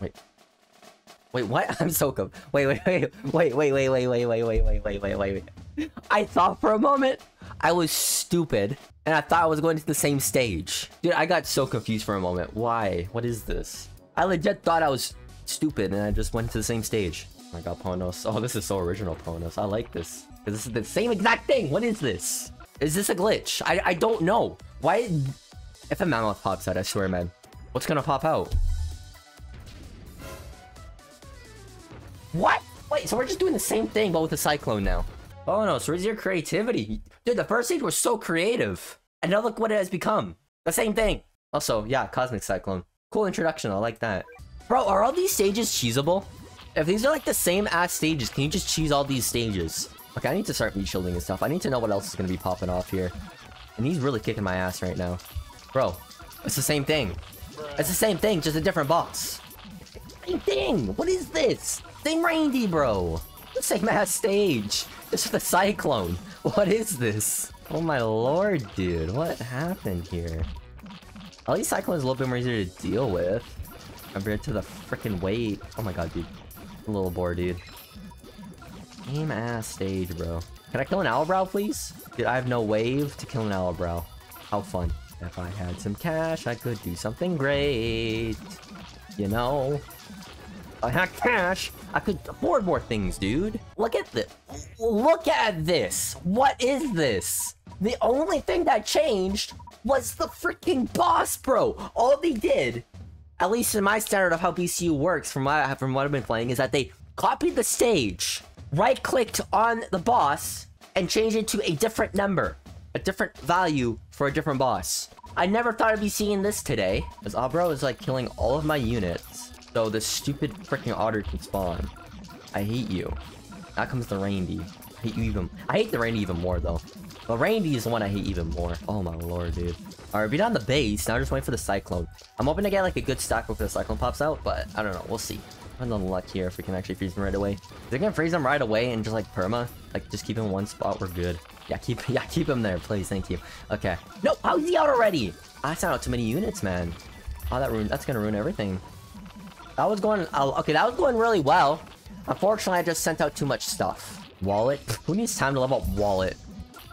Wait. Wait, what? I'm so confused. Wait, wait, wait, wait, wait, wait, wait, wait, wait, wait, wait, wait, wait, wait. I thought for a moment I was stupid, and I thought I was going to the same stage. Dude, I got so confused for a moment. Why? What is this? I legit thought I was stupid, and I just went to the same stage. Oh my god, Ponos. Oh, this is so original, Ponos. I like this. This is the same exact thing. What is this? Is this a glitch? I, I don't know. Why? If a Mammoth pops out, I swear, man. What's gonna pop out? What? Wait, so we're just doing the same thing, but with a Cyclone now. Oh no, so where's your creativity? Dude, the first stage was so creative. And now look what it has become. The same thing. Also, yeah, Cosmic Cyclone. Cool introduction, I like that. Bro, are all these stages cheesable? If these are like the same ass stages, can you just cheese all these stages? Okay, I need to start reshielding and stuff. I need to know what else is gonna be popping off here. And he's really kicking my ass right now. Bro, it's the same thing. It's the same thing, just a different boss. Same thing! What is this? Same Randy, bro! The same ass stage. Just with a cyclone. What is this? Oh my lord, dude. What happened here? At least Cyclone's a little bit more easier to deal with. Compared to the freaking weight. Oh my god, dude. A little bored, dude. Same ass stage, bro. Can I kill an Owlbrow, please? Dude, I have no wave to kill an Owlbrow. How fun. If I had some cash, I could do something great. You know? I had cash, I could afford more things, dude. Look at this. Look at this. What is this? The only thing that changed was the freaking boss, bro. All they did, at least in my standard of how BCU works, from what, from what I've been playing, is that they copied the stage, right-clicked on the boss, and changed it to a different number. A different value for a different boss. I never thought I'd be seeing this today. Because Abro oh, is like killing all of my units. So this stupid freaking otter can spawn. I hate you. Now comes the Randy. I hate you even- I hate the Randy even more though. The Randy is the one I hate even more. Oh my lord, dude. Alright, be on the base. Now just wait for the Cyclone. I'm hoping to get like a good stack before the Cyclone pops out, but I don't know. We'll see. Depends on luck here if we can actually freeze them right away. If they can freeze them right away and just like perma, like just keep him in one spot, we're good. Yeah, keep *laughs* yeah, keep him there, please, thank you. Okay. No, how's he out already? I sent out too many units, man. Oh, that ruined that's gonna ruin everything. That was going uh, okay, that was going really well. Unfortunately, I just sent out too much stuff. Wallet? Who needs time to level up wallet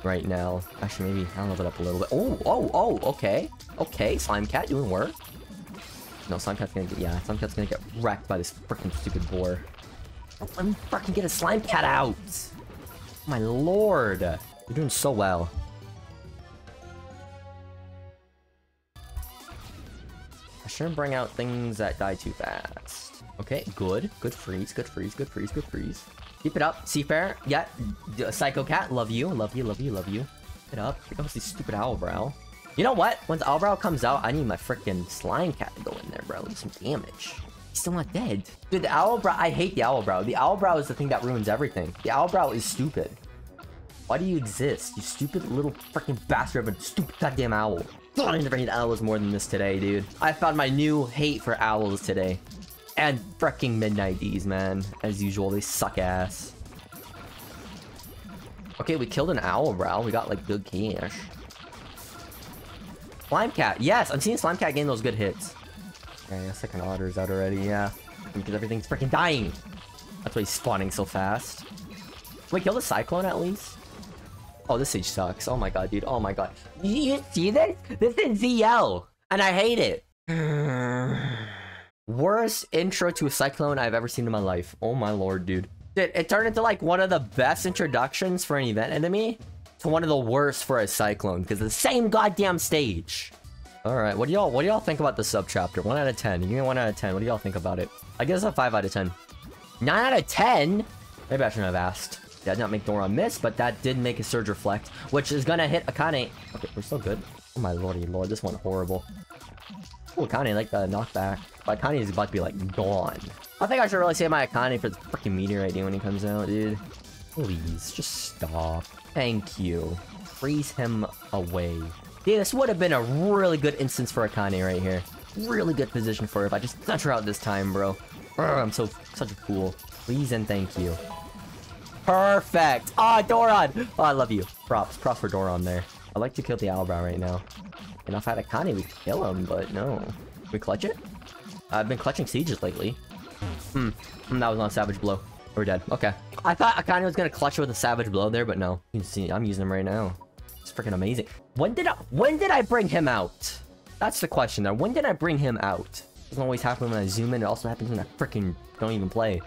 right now? Actually, maybe I'll level it up a little bit. Oh, oh, oh, okay. Okay, Slime Cat doing work. No, Slime Cat's gonna get, yeah, Slime Cat's gonna get wrecked by this freaking stupid boar. Let me fucking get a Slime Cat out! My lord! You're doing so well. Shouldn't bring out things that die too fast. Okay, good. Good freeze, good freeze, good freeze, good freeze. Keep it up, Seafair. Yeah, Psycho Cat, love you, love you, love you, love you. Keep it up. Here comes this stupid Owlbrow. You know what? Once Owlbrow comes out, I need my freaking Slime Cat to go in there, bro. Do some damage. He's still not dead. Dude, the Owlbrow, I hate the Owlbrow. The Owlbrow is the thing that ruins everything. The Owlbrow is stupid. Why do you exist? You stupid little freaking bastard of a stupid goddamn owl. I never hate owls more than this today, dude. I found my new hate for owls today. And freaking Midnight man. As usual, they suck ass. Okay, we killed an owl, bro. We got, like, good cash. Slime Cat. Yes, I'm seeing Slime Cat getting those good hits. Yeah, yeah, second otter's out already, yeah. Because everything's freaking dying. That's why he's spawning so fast. Wait, kill the Cyclone at least? Oh, this stage sucks. Oh my god, dude. Oh my god. You see this? This is ZL. And I hate it. *sighs* Worst intro to a Cyclone I've ever seen in my life. Oh my lord, dude. Dude, it turned into like one of the best introductions for an event enemy to one of the worst for a Cyclone because the same goddamn stage. All right, what do y'all what do y'all think about the sub chapter? One out of ten. You give me one out of ten. What do y'all think about it? I guess a five out of ten. Nine out of ten. Maybe I shouldn't have asked. Did not make Doron miss, but that did make a Surge Reflect, which is gonna hit Akane. Okay, we're still good. Oh my lordy lord, this one horrible. Oh, Akane, like the knockback. But Akane is about to be, like, gone. I think I should really save my Akane for the freaking meteorite when he comes out, dude. Please, just stop. Thank you. Freeze him away. Yeah, this would have been a really good instance for Akane right here. Really good position for her if I just touch her out this time, bro. Urgh, I'm so such a fool. Please and thank you. Perfect. Ah, oh, Doron. Oh, I love you. Props. Props for Doron there. I'd like to kill the Owlbrow right now. And if I had Akane, we could kill him, but no. we clutch it? I've been clutching sieges lately. Hmm. hmm that was on Savage Blow. We're dead. Okay. I thought Akane was gonna clutch it with a Savage Blow there, but no. You can see, I'm using him right now. It's freaking amazing. When did I- when did I bring him out? That's the question there. When did I bring him out? It Doesn't always happen when I zoom in. It also happens when I freaking don't even play.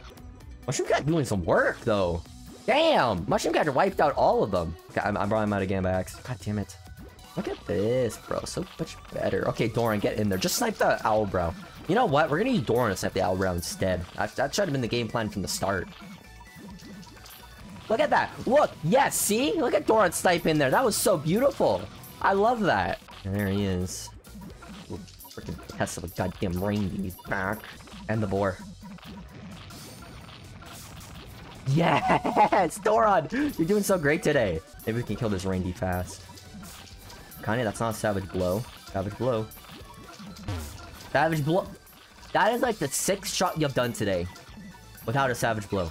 Mushroom Cat doing some work, though. Damn! Mushroom Catcher wiped out all of them. Okay, I'm, I'm out of Gambax. God damn it. Look at this, bro. So much better. Okay, Doron, get in there. Just snipe the Owl Brow. You know what? We're gonna use Doron to snipe the Owl Brow instead. That, that should have been the game plan from the start. Look at that. Look. Yes, see? Look at Doron snipe in there. That was so beautiful. I love that. There he is. Freaking test of a goddamn reindeer. He's back. And the boar. Yes! Doron! You're doing so great today. Maybe we can kill this reindeer fast. Kinda, that's not a savage blow. Savage blow. Savage blow. That is like the sixth shot you've done today. Without a savage blow.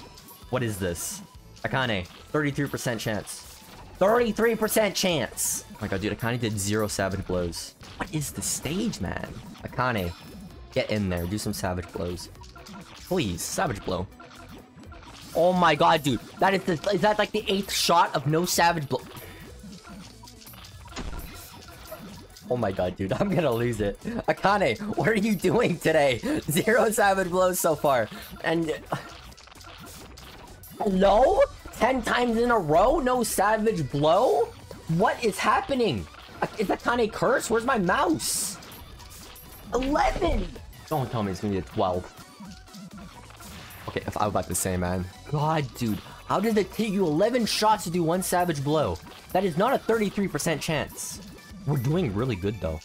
What is this? Akane, 33% chance. 33% chance! Oh my god, dude, Akane did zero savage blows. What is the stage, man? Akane, get in there, do some savage blows. Please, savage blow. Oh my god, dude. That is the, is that like the eighth shot of no savage blow? Oh my god, dude, *laughs* I'm gonna lose it. Akane, what are you doing today? *laughs* Zero savage blows so far. And... *sighs* Hello? Ten times in a row? No savage blow? What is happening? Is that Akane cursed? Where's my mouse? 11! Don't tell me it's gonna be a 12. Okay, if I was about to say, man. God, dude. How did it take you 11 shots to do one savage blow? That is not a 33% chance. We're doing really good, though.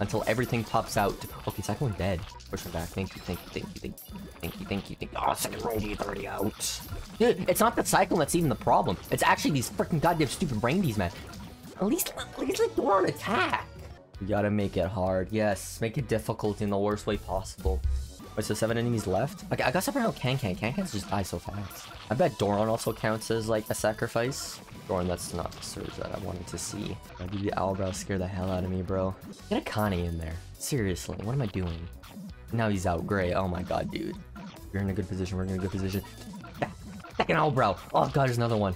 Until everything pops out. Okay, Cyclone dead. Push him back. Thank you, thank you, thank you, thank you, thank you, thank you, thank you. Oh, second reindeer's already out. Dude, it's not the Cyclone that's even the problem. It's actually these freaking goddamn stupid reindeers, man. At least, at least let Doron attack. We gotta make it hard. Yes, make it difficult in the worst way possible. Wait, so seven enemies left? Okay, I got something out Kankan. Kankans just die so fast. I bet Doron also counts as like a sacrifice. Doron, that's not the surge that I wanted to see. I do the Owlbrow scare the hell out of me, bro. Get a Connie in there. Seriously, what am I doing? Now he's out. Great. Oh my god, dude. We're in a good position. We're in a good position. Back, second Owlbrow. Oh god, there's another one.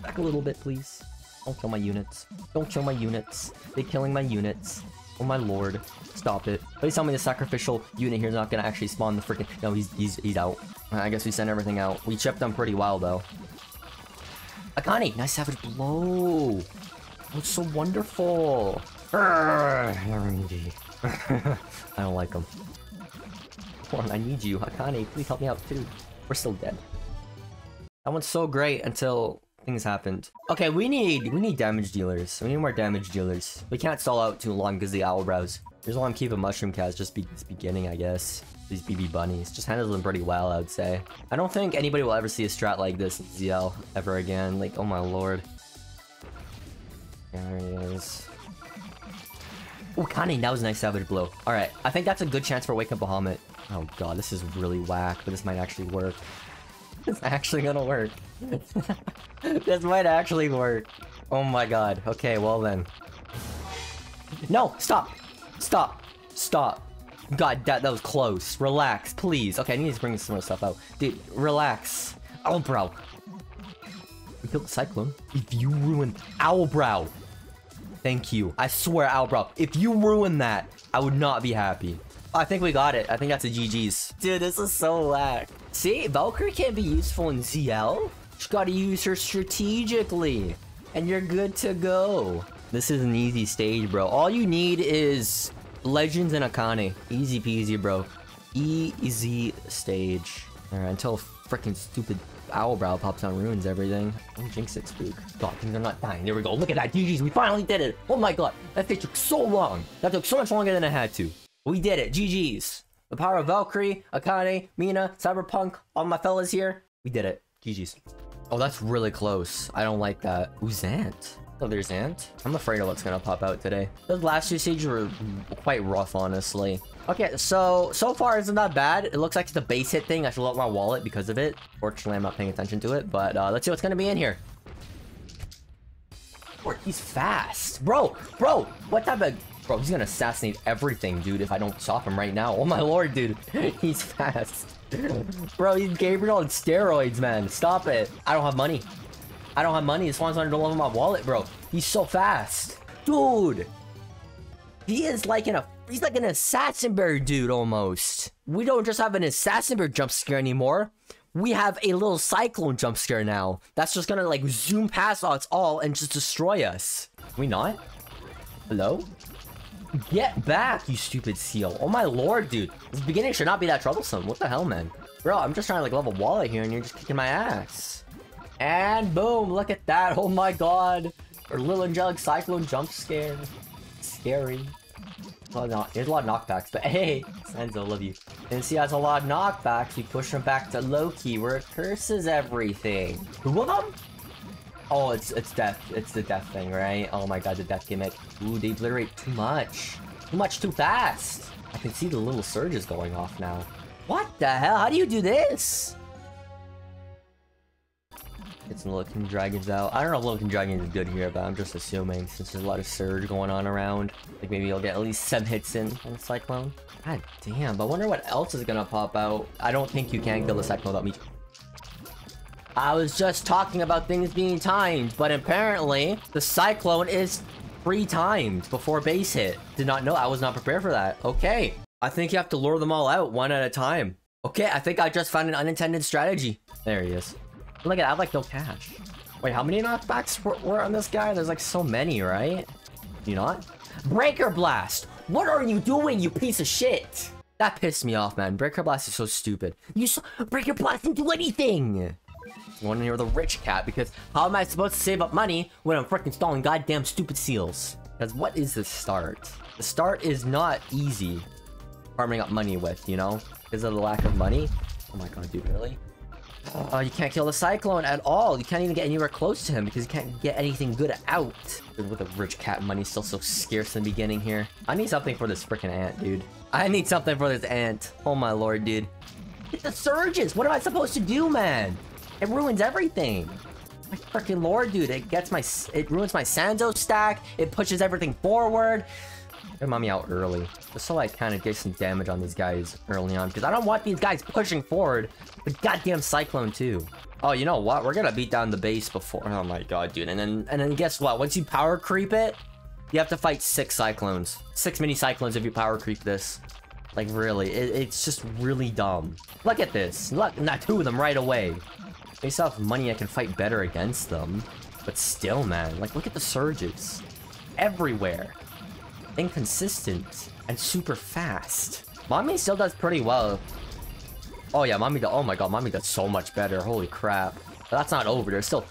Back a little bit, please. Don't kill my units. Don't kill my units. They're killing my units. Oh my lord. Stop it. Please tell me the sacrificial unit here is not gonna actually spawn the freaking... No, he's, he's, he's out. I guess we sent everything out. We chipped them pretty well, though. Akane! Nice savage blow! Looks so wonderful! *laughs* I don't like him. Come on, I need you. Akane, please help me out too. We're still dead. That one's so great until things happened. Okay, we need we need damage dealers. We need more damage dealers. We can't stall out too long because the owl brows. Here's why I'm keeping mushroom cats just be beginning, I guess. These BB bunnies just handles them pretty well, I would say. I don't think anybody will ever see a strat like this in ZL ever again. Like, oh my lord. There he is. Oh, Kani, that was a nice savage blow. Alright, I think that's a good chance for Wake Up Bahamut. Oh god, this is really whack, but this might actually work. *laughs* It's actually gonna work. *laughs* this might actually work. Oh my god. Okay, well then. No! Stop! Stop! Stop! God, that, that was close. Relax, please. Okay, I need to bring some more stuff out. Dude, relax. Owlbrow. We killed the Cyclone. If you ruin Owlbrow. Thank you. I swear, Owlbrow. If you ruin that, I would not be happy. I think we got it. I think that's a GG's. Dude, this is so whack. See, Valkyrie can't be useful in ZL. Just gotta use her strategically. And you're good to go. This is an easy stage, bro. All you need is Legends and Akane. Easy peasy, bro. Easy stage. Alright, until freaking stupid Owlbrow pops on ruins everything. Oh, jinx it, spook. God, things are not dying. There we go. Look at that. GG's. We finally did it. Oh my god. That thing took so long. That took so much longer than I had to. We did it. GG's. The power of Valkyrie, Akane, Mina, Cyberpunk, all my fellas here. We did it. GG's. Oh, that's really close. I don't like that. Who's Ant? Oh, there's Ant. I'm afraid of what's gonna pop out today. Those last two stages were quite rough, honestly. Okay, so, so far isn't that bad. It looks like it's a base hit thing. I should load my wallet because of it. Fortunately, I'm not paying attention to it, but uh, let's see what's gonna be in here. He's fast. Bro, bro, what type of... Bro, he's gonna assassinate everything, dude, if I don't stop him right now. Oh my lord, dude. *laughs* he's fast. Bro, he's Gabriel on steroids, man. Stop it. I don't have money. I don't have money. This one's under my wallet, bro. He's so fast. Dude. He is like an he's like an assassin bear dude almost. We don't just have an assassin bear jump scare anymore. we have a little cyclone jump scare now. That's just gonna like zoom past us all and just destroy us. we not? Hello? Get back, you stupid seal. Oh my lord, dude. This beginning should not be that troublesome. What the hell, man? Bro, I'm just trying to like level wallet here and you're just kicking my ass. And boom, look at that. Oh my god. Or little angelic cyclone jump scare. Scary. Oh no, there's a lot of knockbacks, but *laughs* hey, Sanzo, love you. Since he has a lot of knockbacks, we push him back to Loki, where it curses everything. Who them? Oh, it's it's death. It's the death thing, right? Oh my god, the death gimmick. Ooh, they obliterate too much. Too much too fast. I can see the little surges going off now. What the hell? How do you do this? Get some Looking Dragons out. I don't know if Looking Dragons is good here, but I'm just assuming since there's a lot of surge going on around. Like maybe you'll get at least 7 hits in on Cyclone. God damn, but I wonder what else is gonna pop out. I don't think you can kill the Cyclone without me. I was just talking about things being timed, but apparently the Cyclone is three times before base hit. Did not know, I was not prepared for that. Okay, I think you have to lure them all out one at a time. Okay, I think I just found an unintended strategy. There he is. Look at that, I have like no cash. Wait, how many knockbacks were, were on this guy? There's like so many, right? Do you not? Breaker Blast! What are you doing, you piece of shit? That pissed me off, man. Breaker Blast is so stupid. You saw Breaker Blast didn't do anything! When you're the rich cat, because how am I supposed to save up money when I'm freaking stalling goddamn stupid seals? Because what is the start? The start is not easy farming up money with, you know? Because of the lack of money. Oh my god, dude, really? Oh, you can't kill the Cyclone at all. You can't even get anywhere close to him because you can't get anything good out. With the rich cat money still so scarce in the beginning here. I need something for this freaking ant, dude. I need something for this ant. Oh my lord, dude. Get the surges! What am I supposed to do, man? It ruins everything. My freaking lord, dude. It gets my... It ruins my Sanzo stack. It pushes everything forward. Get mommy out early. Just so I kind of get some damage on these guys early on. Because I don't want these guys pushing forward with goddamn Cyclone too. Oh, you know what? We're gonna beat down the base before... Oh my god, dude. And then, and then guess what? Once you power creep it, you have to fight six Cyclones. Six mini Cyclones if you power creep this. Like, really. It, it's just really dumb. Look at this. Look, not two of them right away. Based off money, I can fight better against them. But still, man. Like, look at the surges. Everywhere inconsistent and super fast. Mommy still does pretty well. Oh yeah, Mommy, oh my god, Mommy does so much better. Holy crap. But that's not over. There's still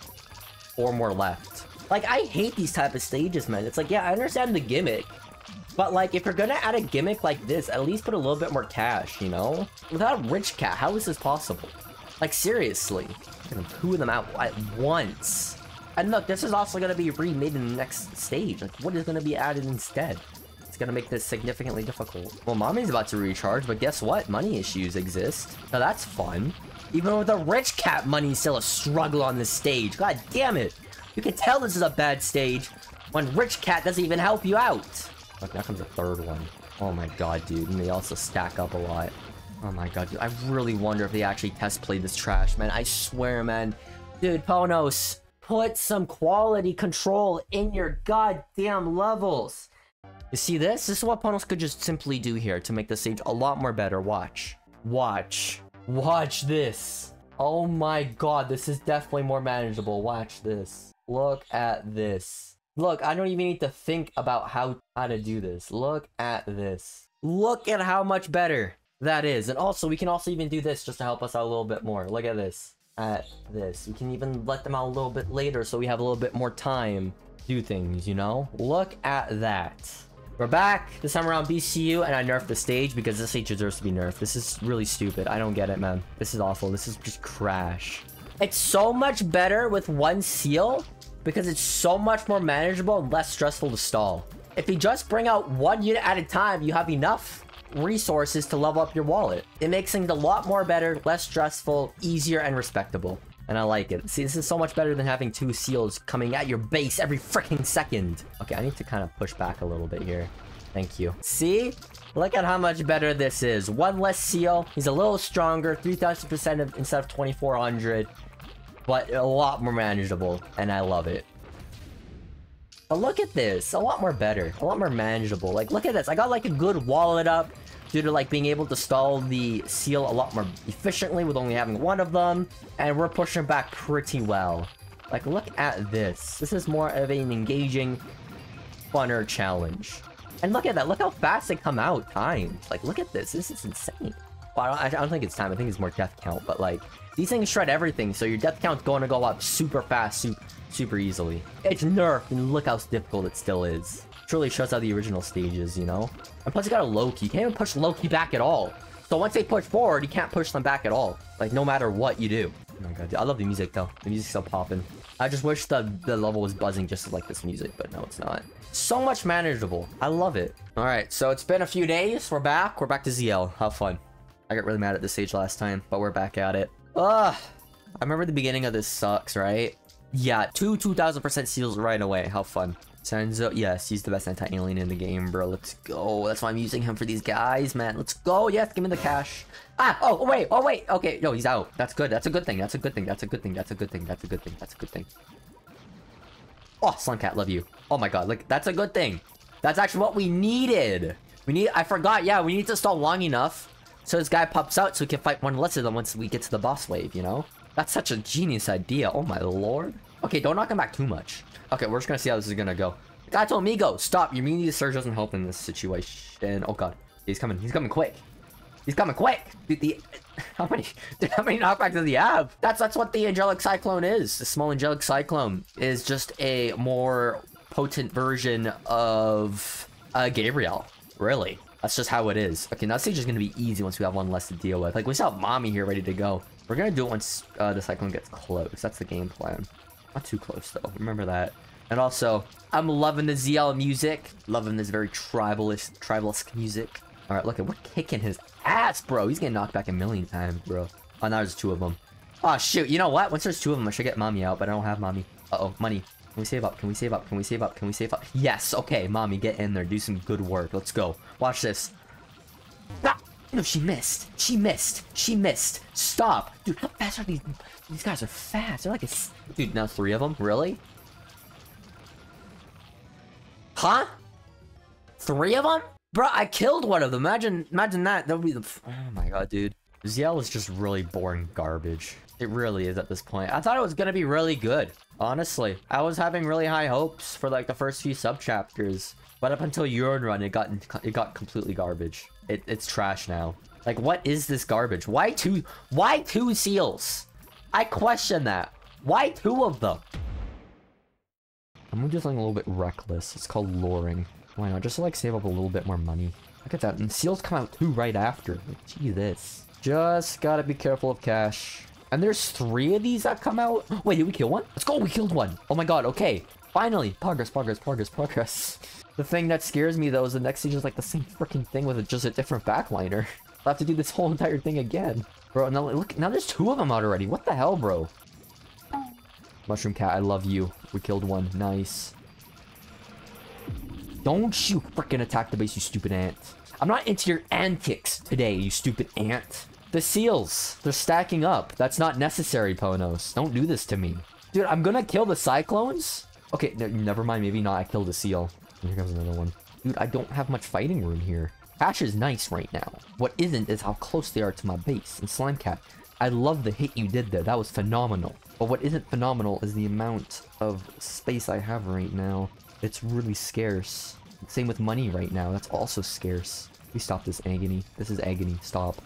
four more left. Like, I hate these type of stages, man. It's like, yeah, I understand the gimmick. But like, if you're gonna add a gimmick like this, at least put a little bit more cash, you know? Without rich cat, how is this possible? Like, seriously. Gonna poo them out at once. And look, this is also going to be remade in the next stage. Like, what is going to be added instead? It's going to make this significantly difficult. Well, Mommy's about to recharge, but guess what? Money issues exist. Now that's fun. Even with a rich cat, money's still a struggle on this stage. God damn it. You can tell this is a bad stage when Rich Cat doesn't even help you out. Look, now comes a third one. Oh my god, dude. And they also stack up a lot. Oh my god, dude. I really wonder if they actually test played this trash, man. I swear, man. Dude, Ponos, put some quality control in your goddamn levels. You see this? This is what Ponos could just simply do here to make the stage a lot more better. Watch. Watch. Watch this. Oh my god, this is definitely more manageable. Watch this. Look at this. Look, I don't even need to think about how, how to do this. Look at this. Look at how much better that is. And also, we can also even do this just to help us out a little bit more. Look at this at this. We can even let them out a little bit later so we have a little bit more time to do things, you know? Look at that. We're back. This time around BCU, and I nerfed the stage because this stage deserves to be nerfed. This is really stupid. I don't get it, man. This is awful. This is just crash. It's so much better with one seal because it's so much more manageable and less stressful to stall. If you just bring out one unit at a time, you have enough resources to level up your wallet. It makes things a lot more better, less stressful, easier, and respectable. And I like it. See, this is so much better than having two seals coming at your base every freaking second. Okay, I need to kind of push back a little bit here. Thank you. See? Look at how much better this is. One less seal. He's a little stronger. 3,000% instead of 2,400. But a lot more manageable. And I love it. But look at this. A lot more better. A lot more manageable. Like, look at this. I got like a good wallet up due to like being able to stall the seal a lot more efficiently with only having one of them. And we're pushing back pretty well. Like, look at this. This is more of an engaging, funner challenge. And look at that. Look how fast they come out timed. Like, look at this. This is insane. Well, I don't, I don't think it's time. I think it's more death count. But, like, these things shred everything. So your death count's going to go up super fast, super, super easily. It's nerfed, and look how difficult it still is. Truly shows how the original stage is, you know? And plus, you got a Loki. You can't even push Loki back at all. So once they push forward, you can't push them back at all. Like, no matter what you do. Oh my god, dude. I love the music, though. The music's still popping. I just wish the, the level was buzzing just like this music, but no, it's not. So much manageable. I love it. All right, so it's been a few days. We're back. We're back to ZL. Have fun. I got really mad at this stage last time, but we're back at it. Ugh. I remember the beginning of this sucks, right? Yeah, two 2000% seals right away. How fun. Sanzo, yes, he's the best anti-alien in the game, bro. Let's go. That's why I'm using him for these guys, man. Let's go. Yes, give me the cash. Ah, oh, wait, oh, wait. Okay, no, he's out. That's good. That's a good thing. That's a good thing. That's a good thing. That's a good thing. That's a good thing. That's a good thing. Oh, Slime Cat, love you. Oh my god, like, that's a good thing. That's actually what we needed. We need, I forgot, yeah, we need to stall long enough so this guy pops out so we can fight one less of them once we get to the boss wave, you know? That's such a genius idea. Oh my lord. Okay, don't knock him back too much. Okay, we're just gonna see how this is gonna go. God told me go. Stop. Your immunity surge doesn't help in this situation. Oh god. He's coming. He's coming quick. He's coming quick. Dude, the *laughs* how many dude, how many knockbacks does he have? That's that's what the angelic cyclone is. The small angelic cyclone is just a more potent version of uh, Gabriel. Really. That's just how it is. Okay, now stage is gonna be easy once we have one less to deal with. Like we still have mommy here ready to go. We're gonna do it once uh, the cyclone gets close. That's the game plan. Not too close though. Remember that. And also, I'm loving the ZL music. Loving this very tribalist, tribalist music. All right, look at we're kicking his ass, bro. He's getting knocked back a million times, bro. Oh, now there's two of them. Oh shoot! You know what? Once there's two of them, I should get mommy out, but I don't have mommy. Uh oh, money. Can we save up? Can we save up? Can we save up? Can we save up? Yes. Okay, mommy, get in there. Do some good work. Let's go. Watch this. Ah! No, she missed. She missed. She missed. Stop. Dude, how fast are these? These guys are fast. They're like a... Dude, now three of them? Really? Huh? Three of them? Bro, I killed one of them. Imagine, imagine that. That would be the... Oh my god, dude. ZL is just really boring garbage. It really is at this point. I thought it was gonna be really good. Honestly, I was having really high hopes for like the first few sub chapters, but up until Ururun, it got it got completely garbage. It, it's trash now. Like, what is this garbage? Why two? Why two seals? I question that. Why two of them? I'm do something a little bit reckless. It's called luring. Why not? Just to, like save up a little bit more money. Look at that. And seals come out two right after. Like, gee, this. Just gotta be careful of cash. And there's three of these that come out? Wait, did we kill one? Let's go, we killed one. Oh my god, okay. Finally, progress, progress, progress, progress. *laughs* The thing that scares me though is the next stage is like the same freaking thing with just a different backliner. I'll *laughs* have to do this whole entire thing again. Bro, now look, now there's two of them out already. What the hell, bro? Mushroom Cat, I love you. We killed one. Nice. Don't you freaking attack the base, you stupid ant. I'm not into your antics today, you stupid ant. The seals, they're stacking up. That's not necessary, Ponos. Don't do this to me. Dude, I'm gonna kill the cyclones? Okay, no, never mind. Maybe not. I killed a seal. Here comes another one. Dude, I don't have much fighting room here. Ash is nice right now. What isn't is how close they are to my base. And Slime Cat, I love the hit you did there. That was phenomenal. But what isn't phenomenal is the amount of space I have right now. It's really scarce. Same with money right now. That's also scarce. We stop this agony. This is agony. Stop.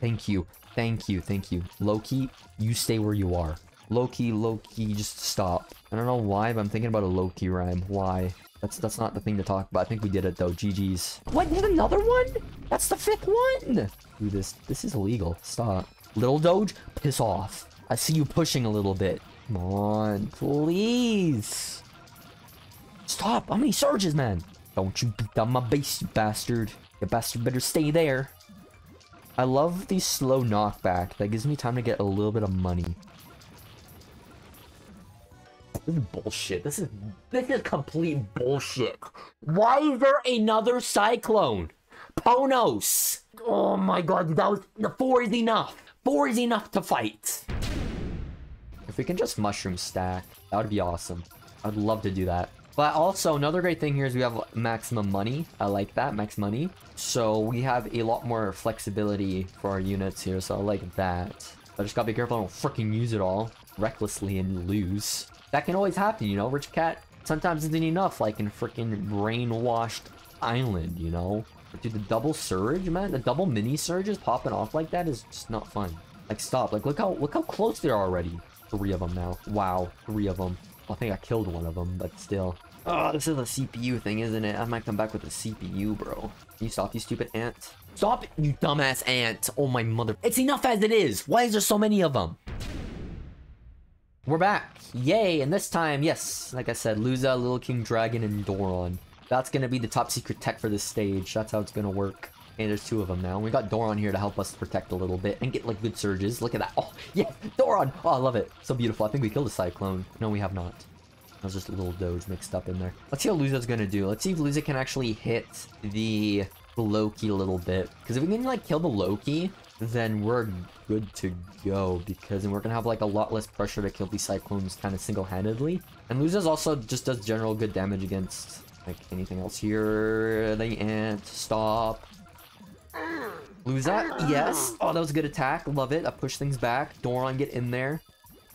Thank you. Thank you. Thank you. Loki, you stay where you are. Loki, Loki, just stop. I don't know why, but I'm thinking about a Loki rhyme. Why? That's that's not the thing to talk about. I think we did it though. GG's. What? There's another one? That's the fifth one. Do this. This is illegal. Stop. Little Doge, piss off. I see you pushing a little bit. Come on, please. Stop. How many surges, man? Don't you beat down my base, you bastard. You bastard better stay there. I love the slow knockback. That gives me time to get a little bit of money. This is bullshit. This is this is complete bullshit. Why is there another cyclone? Ponos. Oh my god, that was the four is enough. Four is enough to fight. If we can just mushroom stack, that would be awesome. I'd love to do that. But also, another great thing here is we have maximum money. I like that, max money. So we have a lot more flexibility for our units here, so I like that. I just gotta be careful I don't freaking use it all recklessly and lose. That can always happen, you know? Rich Cat sometimes isn't enough, like in freaking brainwashed island, you know? But dude, the double surge, man, the double mini surges popping off like that is just not fun. Like, stop. Like, look how look how close they are already. Three of them now. Wow, three of them. I think I killed one of them, but still. Oh, this is a CPU thing, isn't it? I might come back with a CPU, bro. Can you stop, you stupid ant? Stop it, you dumbass ant! Oh my mother- It's enough as it is! Why is there so many of them? We're back! Yay! And this time, yes, like I said, Luza, Little King Dragon, and Doron. That's gonna be the top secret tech for this stage. That's how it's gonna work. And there's two of them now. We got Doron here to help us protect a little bit and get like good surges. Look at that. Oh, *laughs* yeah, Doron! Oh, I love it. So beautiful. I think we killed a Cyclone. No, we have not. Was just a little Doge mixed up in there. Let's see how Luza's gonna do. Let's see if Luza can actually hit the Loki a little bit. Because if we can like kill the Loki, then we're good to go. Because we're gonna have like a lot less pressure to kill these Cyclones kind of single-handedly. And Luza's also just does general good damage against like anything else here. The ant, stop. That? Yes. Oh, that was a good attack. Love it. I push things back. Doron, get in there.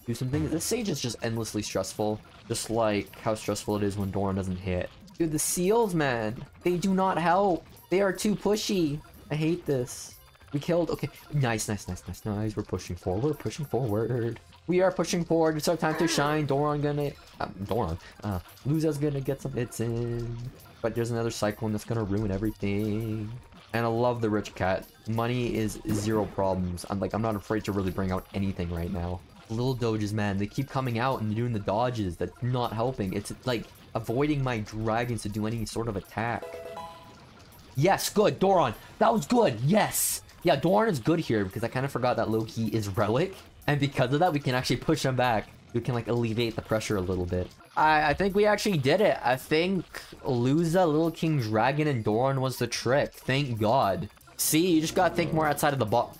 Do some things. This stage is just endlessly stressful. Just like how stressful it is when Doron doesn't hit. Dude, the seals, man. They do not help. They are too pushy. I hate this. We killed. Okay. Nice, nice, nice, nice, nice. We're pushing forward. We're Pushing forward. We are pushing forward. It's our time to shine. Doron gonna... Uh, Doron. Uh, Luza's gonna get some hits in. But there's another Cyclone that's gonna ruin everything. And I love the rich cat. Money is zero problems. I'm like, I'm not afraid to really bring out anything right now. Little doges, man, they keep coming out and doing the dodges. That's not helping. It's like avoiding my dragons to do any sort of attack. Yes, good, Doron. That was good. Yes. Yeah, Doron is good here because I kind of forgot that Loki is Relic. And because of that, we can actually push him back. We can like alleviate the pressure a little bit. I, I think we actually did it. I think Luza, Little King Dragon, and Doron was the trick. Thank God. See, you just gotta think more outside of the box.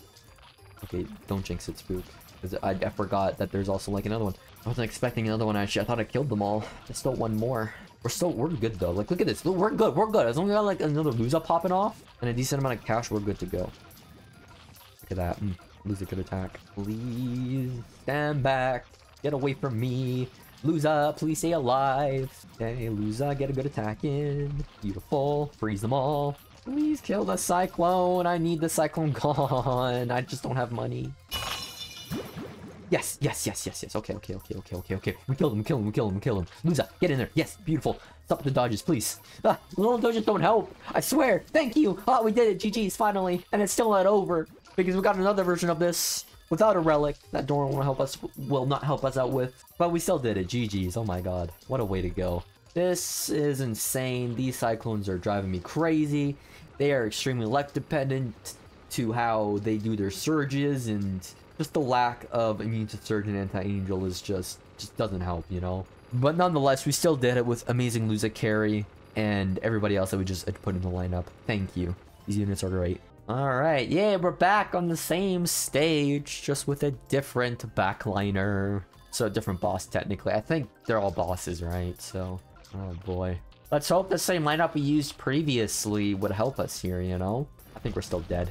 Okay, don't jinx it, Spook. Because I, I forgot that there's also like another one. I wasn't expecting another one actually. I thought I killed them all. There's still one more. We're still, we're good though. Like, look at this. We're good, we're good. As long as we got like another Luza popping off and a decent amount of cash, we're good to go. Look at that. Mm, Luza could attack. Please stand back. Get away from me. Luza, please stay alive. Okay, Luza, get a good attack in. Beautiful. Freeze them all. Please kill the Cyclone. I need the Cyclone *laughs* gone. I just don't have money. Yes, yes, yes, yes, yes. Okay, okay, okay, okay, okay, okay. We killed him, we killed him, we killed him, we killed him. Luza, get in there. Yes, beautiful. Stop the dodges, please. Ah, little dodges don't help. I swear. Thank you. Oh, we did it. GG's finally. And it's still not over. Because we got another version of this without a relic that Doron will help us will not help us out with. But we still did it. GG's. Oh my god. What a way to go. This is insane. These cyclones are driving me crazy. They are extremely luck dependent to how they do their surges and just the lack of immune to surge and anti-angel is just just doesn't help, you know. But nonetheless, we still did it with amazing Luza carry and everybody else that we just put in the lineup. Thank you. These units are great. Alright, yeah, we're back on the same stage, just with a different backliner. So a different boss, technically. I think they're all bosses, right? So, oh boy. Let's hope the same lineup we used previously would help us here, you know? I think we're still dead.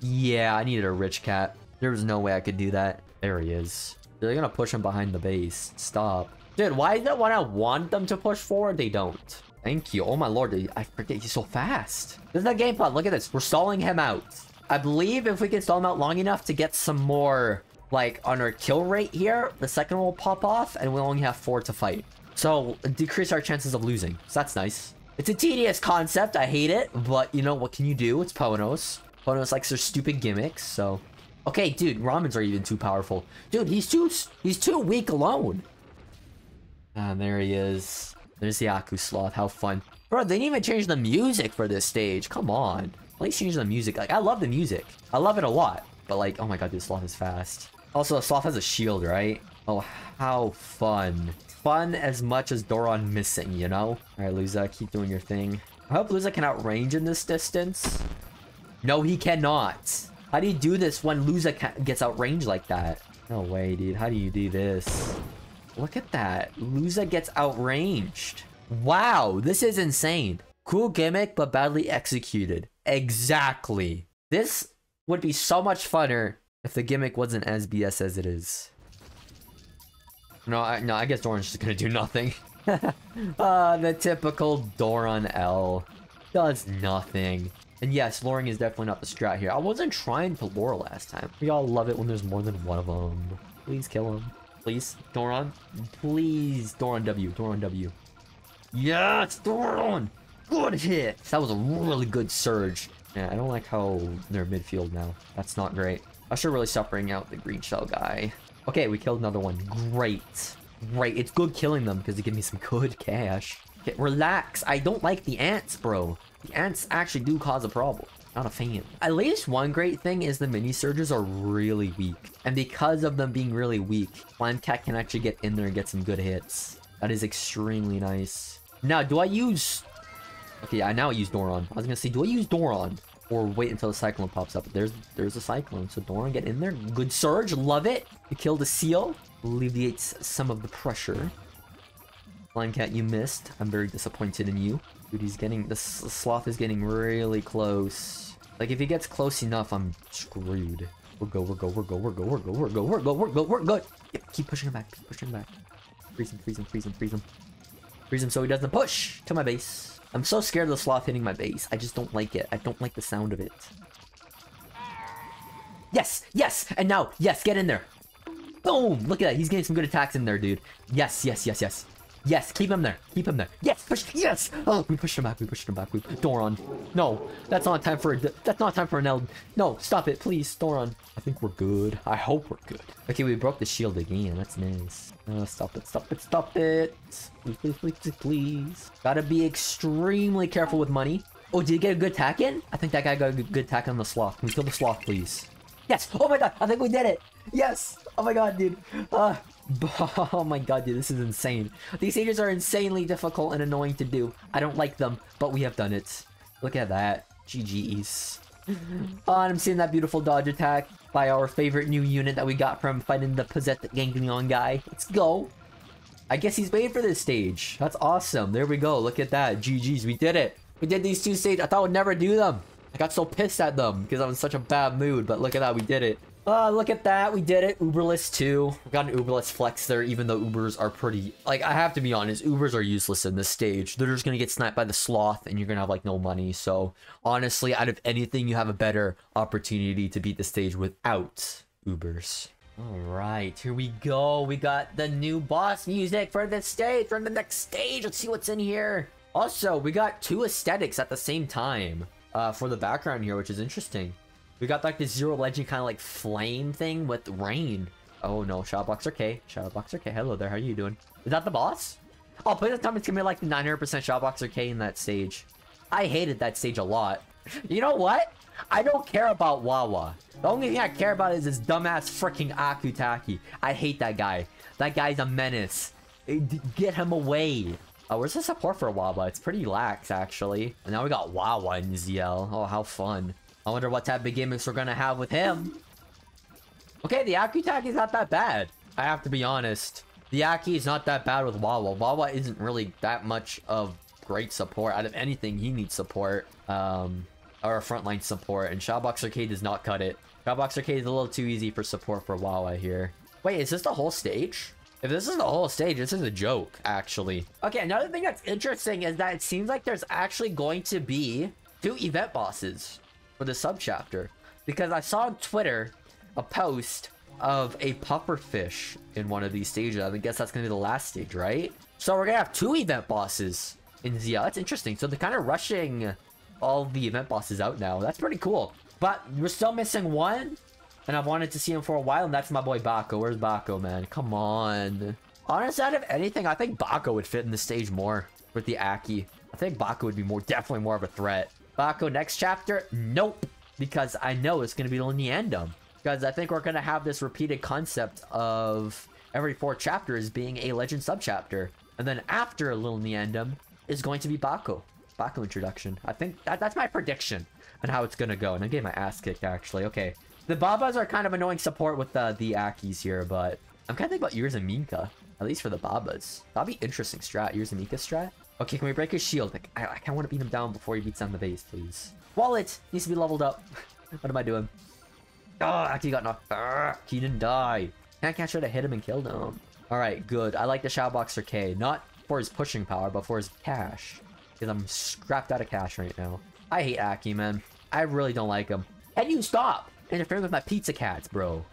Yeah, I needed a rich cat. There was no way I could do that. There he is. They're gonna push him behind the base. Stop. Dude, why is that when I want them to push forward, they don't? Thank you. Oh my lord, I forget he's so fast. This is the game plan. Look at this. We're stalling him out. I believe if we can stall him out long enough to get some more, like, on our kill rate here, the second one will pop off, and we'll only have four to fight. So, decrease our chances of losing. So that's nice. It's a tedious concept. I hate it. But, you know, what can you do? It's Ponos. Ponos likes their stupid gimmicks, so... Okay, dude, Ramens are even too powerful. Dude, he's too he's too weak alone. Ah, there he is. There's the Aku Sloth. How fun. Bro, they didn't even change the music for this stage. Come on. At least change the music. Like, I love the music. I love it a lot. But like, oh my god, this Sloth is fast. Also, Sloth has a shield, right? Oh, how fun. Fun as much as Doron missing, you know? Alright, Luza, keep doing your thing. I hope Luza can outrange in this distance. No, he cannot. How do you do this when Luza gets outrange like that? No way, dude. How do you do this? Look at that. Luza gets outranged. Wow, this is insane. Cool gimmick, but badly executed. Exactly. This would be so much funner if the gimmick wasn't as BS as it is. No, I, no, I guess Doron's just gonna do nothing. *laughs* uh, the typical Doron L. Does nothing. And yes, luring is definitely not the strat here. I wasn't trying to lure last time. We all love it when there's more than one of them. Please kill him. Please, Doron. Please, Doron W. Doron W. Yes, Doron! Good hit! That was a really good surge. Yeah, I don't like how they're midfield now. That's not great. I should really bringing out the green shell guy. Okay, we killed another one. Great. Great. It's good killing them because it gives me some good cash. Okay, relax. I don't like the ants, bro. The ants actually do cause a problem. Not a fan. At least one great thing is the mini surges are really weak. And because of them being really weak, Cat can actually get in there and get some good hits. That is extremely nice. Now, do I use... Okay, I now use Doron. I was gonna say, do I use Doron? Or wait until the Cyclone pops up. There's there's a Cyclone, so Doron, get in there. Good surge, love it. You killed a seal. Alleviates some of the pressure. Cat, you missed. I'm very disappointed in you. Dude, he's getting... The Sloth is getting really close. Like, if he gets close enough, I'm screwed. We're go, we're go, we're go, we're go, we're go, we're go, we're go, we're go, we're good. Yep, keep pushing him back, keep pushing him back. Freeze him, freeze him, freeze him, freeze him. Freeze him so he doesn't push to my base. I'm so scared of the sloth hitting my base. I just don't like it. I don't like the sound of it. Yes, yes, and now, yes, get in there. Boom! Look at that. He's getting some good attacks in there, dude. Yes, yes, yes, yes. Yes, keep him there. Keep him there. Yes, push. Yes. Oh, we pushed him back. We pushed him back. We Doron. No, that's not time for a. That's not time for an L. No, stop it, please, Doron. I think we're good. I hope we're good. Okay, we broke the shield again. That's nice. Oh, stop it. Stop it. Stop it. Please, please, please, please. Gotta be extremely careful with money. Oh, did you get a good attack in? I think that guy got a good attack on the sloth. Can we kill the sloth, please? Yes. Oh my god. I think we did it. Yes. Oh my god, dude. Uh, *laughs* Oh my god, dude, this is insane. These stages are insanely difficult and annoying to do. I don't like them, but we have done it. Look at that. GG's. *laughs* oh, I'm seeing that beautiful dodge attack by our favorite new unit that we got from fighting the Possessed Ganglion guy. Let's go. I guess he's waiting for this stage. That's awesome. There we go. Look at that. GG's. We did it. We did these two stages. I thought I would never do them. I got so pissed at them because I was in such a bad mood, but look at that. We did it. Uh, look at that. We did it. Uberless too. We got an Uberless flex there, even though Ubers are pretty... Like, I have to be honest, Ubers are useless in this stage. They're just gonna get sniped by the Sloth, and you're gonna have, like, no money. So, honestly, out of anything, you have a better opportunity to beat the stage without Ubers. Alright, here we go. We got the new boss music for the stage, for the next stage. Let's see what's in here. Also, we got two aesthetics at the same time uh, for the background here, which is interesting. We got like this Zero Legend kind of like flame thing with rain. Oh no, Shadowboxer K. Shadowboxer K. Hello there, how are you doing? Is that the boss? Oh, please tell me it's gonna be like the 900% Shadowboxer K in that stage. I hated that stage a lot. You know what? I don't care about Wawa. The only thing I care about is this dumbass freaking Akutaki. I hate that guy. That guy's a menace. Eh, get him away. Oh, where's the support for Wawa? It's pretty lax, actually. And now we got Wawa in ZL. Oh, how fun. I wonder what type of gimmicks we're gonna have with him. Okay, the Aki is not that bad. I have to be honest. The Aki is not that bad with Wawa. Wawa isn't really that much of great support. Out of anything, he needs support. Um, or frontline support. And Shadowboxer K does not cut it. Shadowboxer K is a little too easy for support for Wawa here. Wait, is this the whole stage? If this is the whole stage, this is a joke, actually. Okay, another thing that's interesting is that it seems like there's actually going to be two event bosses for the subchapter because I saw on Twitter a post of a pufferfish in one of these stages. I guess that's gonna be the last stage, right? So we're gonna have two event bosses in Zia. That's interesting. So they're kind of rushing all the event bosses out now. That's pretty cool. But we're still missing one, and I've wanted to see him for a while, and that's my boy Bako. Where's Bako, man? Come on. Honestly, out of anything, I think Bako would fit in the stage more with the Aki. I think Bako would be more definitely more of a threat. Bako next chapter? Nope. Because I know it's going to be Liniendum. Because I think we're going to have this repeated concept of every four chapters being a legend subchapter. And then after a little Liniendum is going to be Bako. Bako introduction. I think that, that's my prediction on how it's going to go. And I'm getting my ass kicked, actually. Okay. The Babas are kind of annoying support with the, the Akis here, but I'm kind of thinking about Ears and Minka, at least for the Babas. That'd be interesting strat. Ears and Minka strat. Okay, can we break his shield? Like, I, I kind of want to beat him down before he beats down the base, please. Wallet needs to be leveled up. *laughs* what am I doing? Oh, actually got knocked. Ah, he didn't die. Can't catch her to hit him and kill him. All right, good. I like the Shadowboxer K, not for his pushing power, but for his cash. Because I'm scrapped out of cash right now. I hate Aki, man. I really don't like him. And you stop interfering with my pizza cats, bro.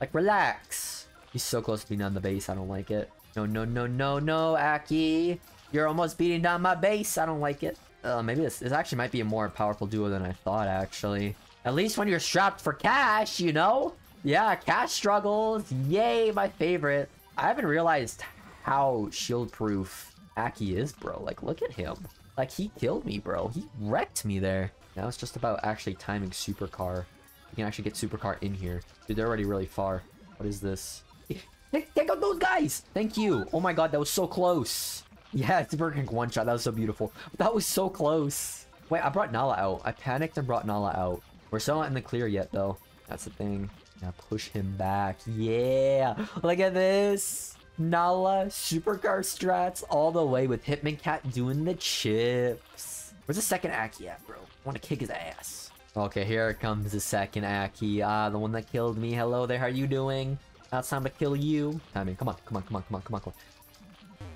Like, relax. He's so close to being on the base. I don't like it. No, no, no, no, no, Aki. You're almost beating down my base. I don't like it. Uh, maybe this, this actually might be a more powerful duo than I thought, actually. At least when you're strapped for cash, you know? Yeah, cash struggles. Yay, my favorite. I haven't realized how shield-proof Aki is, bro. Like, look at him. Like, he killed me, bro. He wrecked me there. Now it's just about actually timing Supercar. You can actually get Supercar in here. Dude, they're already really far. What is this? *laughs* Take out those guys! Thank you! Oh my god, that was so close! Yeah, it's Burger King one shot. That was so beautiful. That was so close. Wait, I brought Nala out. I panicked and brought Nala out. We're still not in the clear yet, though. That's the thing. Now push him back. Yeah! Look at this! Nala, supercar strats all the way with Hitman Cat doing the chips. Where's the second Aki at, bro? I want to kick his ass. Okay, here comes the second Aki. Ah, the one that killed me. Hello there, how are you doing? Now it's time to kill you. Timing, come on, come on, come on, come on, come on, come on.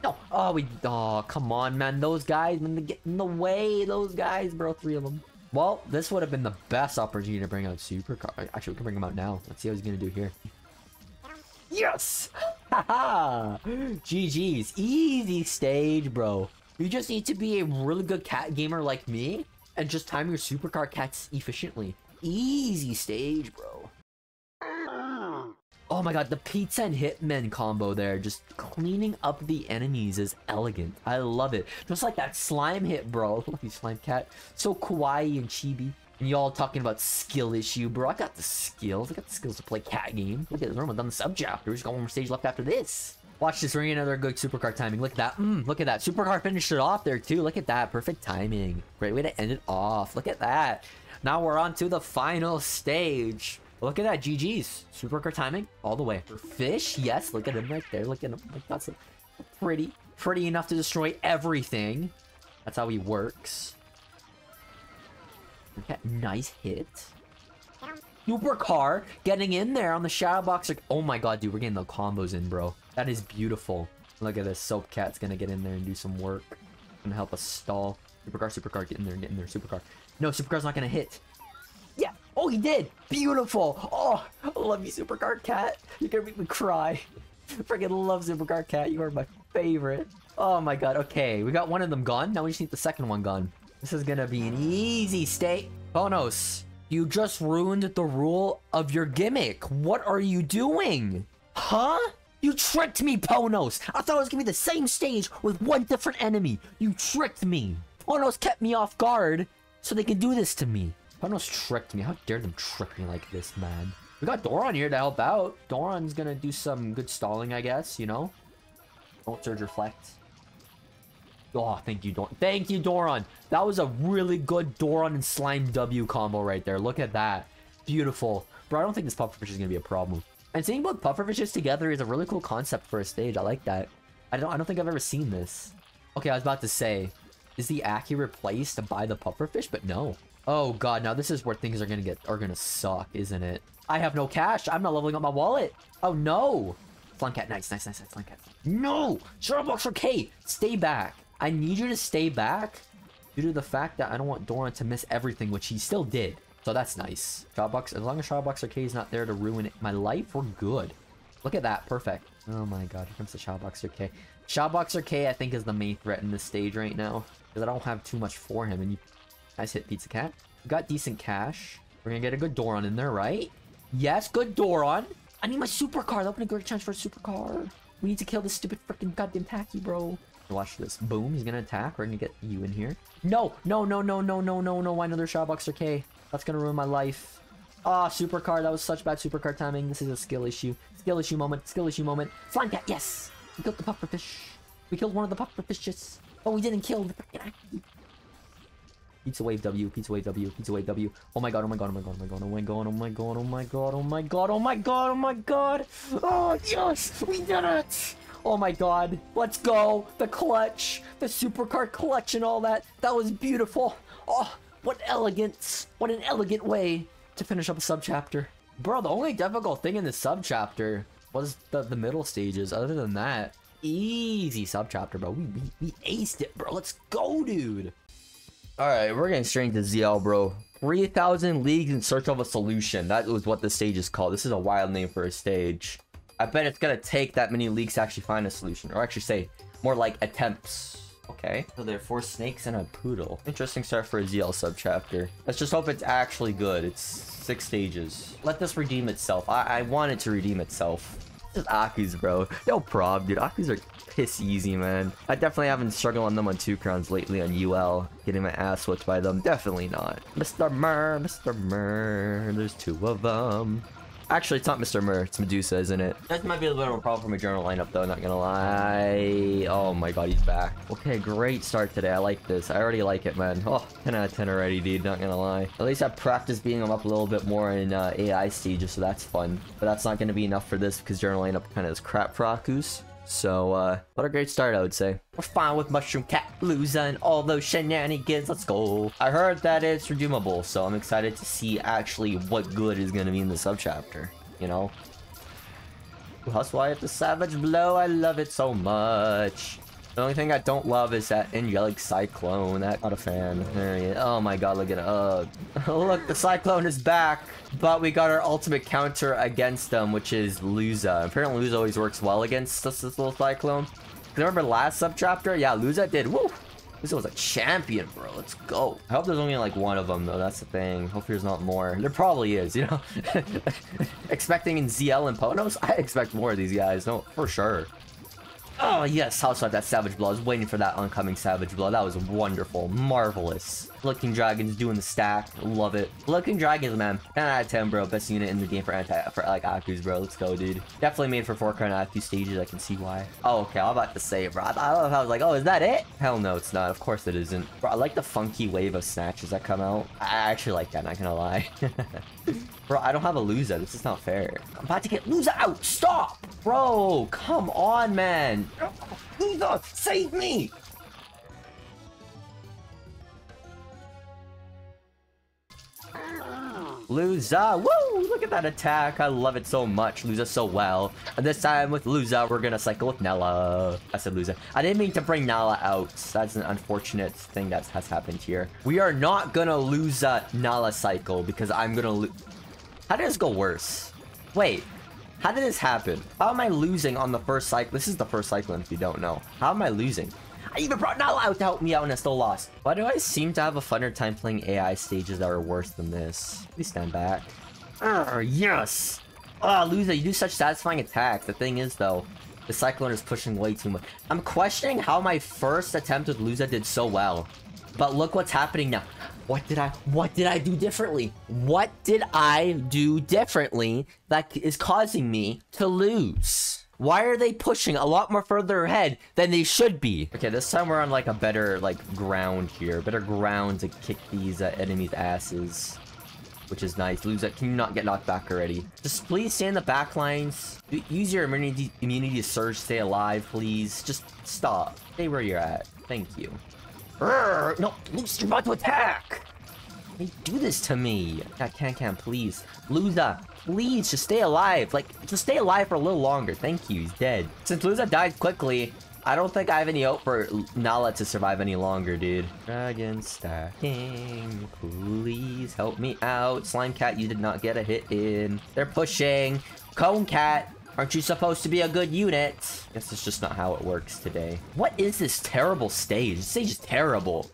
No! Oh, we... Oh, come on, man. Those guys, man, they get in the way. Those guys, bro. Three of them. Well, this would have been the best opportunity to bring out Supercar. Actually, we can bring him out now. Let's see how he's going to do here. Yes! Haha! GG's. Easy stage, bro. You just need to be a really good cat gamer like me and just time your supercar cats efficiently. Easy stage, bro. Oh my god, the pizza and hitmen combo there, just cleaning up the enemies is elegant. I love it. Just like that slime hit, bro. *laughs* Love you, slime cat. So kawaii and chibi. And y'all talking about skill issue, bro. I got the skills. I got the skills to play cat game. Look at this. I'm done the sub chapter. We just got one more stage left after this. Watch this ring another good supercar timing. Look at that. Mm, look at that. Supercar finished it off there too. Look at that. Perfect timing. Great way to end it off. Look at that. Now we're on to the final stage. Look at that. GG's. Supercar timing all the way. For fish, yes. Look at him right there. Look at him. Like, that's pretty. Pretty enough to destroy everything. That's how he works. Okay, nice hit. Supercar getting in there on the shadow boxer. Oh my god, dude, we're getting the combos in, bro. That is beautiful. Look at this. Soap Cat's gonna get in there and do some work. Gonna help us stall. Supercar, supercar, get in there, get in there. Supercar. No, supercar's not gonna hit. Oh, he did. Beautiful. Oh, I love you, supercar cat. You're gonna make me cry. Freaking love supercar cat. You are my favorite. Oh my god. Okay, we got one of them gone. Now we just need the second one gone. This is gonna be an easy state. Ponos, you just ruined the rule of your gimmick. What are you doing? Huh? You tricked me, Ponos! I thought it was gonna be the same stage with one different enemy. You tricked me. Ponos kept me off guard so they can do this to me. Ponos tricked me. How dare them trick me like this, man? We got Doron here to help out. Doron's gonna do some good stalling, I guess, you know? Don't surge reflect. Oh, thank you, Doron. Thank you, Doron. That was a really good Doron and Slime W combo right there. Look at that. Beautiful. Bro, I don't think this pufferfish is gonna be a problem. And seeing both pufferfishes together is a really cool concept for a stage. I like that. I don't I don't think I've ever seen this. Okay, I was about to say, is the accurate replaced by the pufferfish? But no. Oh god, now this is where things are gonna get are gonna suck, isn't it? I have no cash. I'm not leveling up my wallet. Oh no. Flunkat, nice, nice, nice, nice, Flunkat. No! Shadowboxer K, stay back. I need you to stay back due to the fact that I don't want Doron to miss everything, which he still did. So that's nice. Shotbox, as long as Shadowboxer K is not there to ruin my life, we're good. Look at that, perfect. Oh my god, here comes the Shadowboxer K. Shadowboxer K, I think, is the main threat in this stage right now. Because I don't have too much for him, and you guys hit Pizza Cat. We got decent cash. We're gonna get a good Doron in there, right? Yes, good Doron. I need my supercar. Be a great chance for a supercar. We need to kill this stupid freaking goddamn tacky, bro. Watch this. Boom, he's gonna attack. We're gonna get you in here. No, no, no, no, no, no, no, no. Why another Shadowboxer K? That's gonna ruin my life. Ah, oh, supercar. That was such bad supercar timing. This is a skill issue. Skill issue moment. Skill issue moment. Slime cat. Yes. We killed the pufferfish. We killed one of the pufferfishes. Oh, we didn't kill the freaking Pizza wave W, pizza wave W, pizza wave W. Oh my god, oh my god, oh my god, oh my god, oh my god, oh my god, oh my god, oh my god, oh my god, oh my god. Oh yes, we did it. Oh my god, let's go. The clutch, the supercar clutch and all that. That was beautiful. Oh, what elegance. What an elegant way to finish up a subchapter. Bro, the only difficult thing in the subchapter was the, the middle stages. Other than that, easy subchapter, bro. We, we, we aced it, bro. Let's go, dude. Alright, we're getting straight into ZL, bro. 3,000 leagues in search of a solution. That was what the stage is called. This is a wild name for a stage. I bet it's gonna take that many leagues to actually find a solution. Or actually say, more like attempts. Okay. So there are four snakes and a poodle. Interesting start for a ZL subchapter. Let's just hope it's actually good. It's six stages. Let this redeem itself. I, I want it to redeem itself. Just Aku's, bro. No prob, dude. Aku's are piss easy, man. I definitely haven't struggled on them on two crowns lately on UL. Getting my ass whipped by them. Definitely not. Mr. Mur, Mr. Mur. There's two of them. Actually, it's not Mr. Mur. It's Medusa, isn't it? That might be a little bit of a problem for my journal lineup, though. Not gonna lie. Oh my god, he's back. Okay, great start today. I like this. I already like it, man. Oh, 10 out of 10 already, dude. Not gonna lie. At least I've practiced being him up a little bit more in uh, AI stages, so that's fun. But that's not gonna be enough for this because journal lineup kind of is crap for Akus. So, uh, what a great start, I would say. We're fine with Mushroom Cat, Luza, and all those shenanigans. Let's go. I heard that it's redeemable, so I'm excited to see actually what good is going to be in the subchapter, you know? That's why it's a savage blow. I love it so much. The only thing I don't love is that angelic cyclone. That not a fan. Oh my god, look at it. Uh, *laughs* look, the cyclone is back. But we got our ultimate counter against them, which is Luza. Apparently Luza always works well against this, this little cyclone. Remember last subchapter? Yeah, Luza did. Woo! This was a champion, bro. Let's go. I hope there's only like one of them, though. That's the thing. Hopefully there's not more. There probably is, you know? *laughs* Expecting in ZL and Ponos? I expect more of these guys. No, for sure. Oh, yes, House like that Savage Blow. I was waiting for that oncoming Savage Blow. That was wonderful. Marvelous. Looking Dragons doing the stack. Love it. Looking Dragons, man. 10 out of 10, bro. Best unit in the game for anti for like Aku's, bro. Let's go, dude. Definitely made for 4 current Aku stages. I can see why. Oh, okay. I'm about to say bro. I, how I was like, oh, is that it? Hell no, it's not. Of course it isn't. Bro, I like the funky wave of snatches that come out. I actually like that, not gonna lie. *laughs* bro, I don't have a Luza. This is not fair. I'm about to get Luza out. Stop! Bro, come on, man. Luza, save me! Luza, woo! Look at that attack. I love it so much. Luza so well. And this time with Luza, we're gonna cycle with Nala. I said Luza. I didn't mean to bring Nala out. That's an unfortunate thing that has happened here. We are not gonna lose a Nala cycle because I'm gonna lose. How did this go worse? Wait, how did this happen? How am I losing on the first cycle? This is the first cycle if you don't know. How am I losing? I even brought Nala out to help me out and I still lost. Why do I seem to have a funner time playing AI stages that are worse than this? Please stand back. Ah, yes! Oh, Luza, you do such satisfying attacks. The thing is, though, the Cyclone is pushing way too much. I'm questioning how my first attempt with Luza did so well. But look what's happening now. What did I what did I do differently? What did I do differently that is causing me to lose? Why are they pushing a lot more further ahead than they should be? Okay, this time we're on like a better like ground here. Better ground to kick these uh, enemies' asses. Which is nice. Lose that. Can you not get knocked back already? Just please stay in the back lines. Use your immunity, immunity to surge. Stay alive, please. Just stop. Stay where you're at. Thank you. Urgh, no, you're about to attack! They do this to me. Yeah, can can please. Luza, please just stay alive. Like, just stay alive for a little longer. Thank you. He's dead. Since Luza died quickly, I don't think I have any hope for Nala to survive any longer, dude. Dragon stacking. Please help me out. Slime Cat, you did not get a hit in. They're pushing. Cone Cat, Aren't you supposed to be a good unit? Guess it's just not how it works today. What is this terrible stage? This stage is terrible.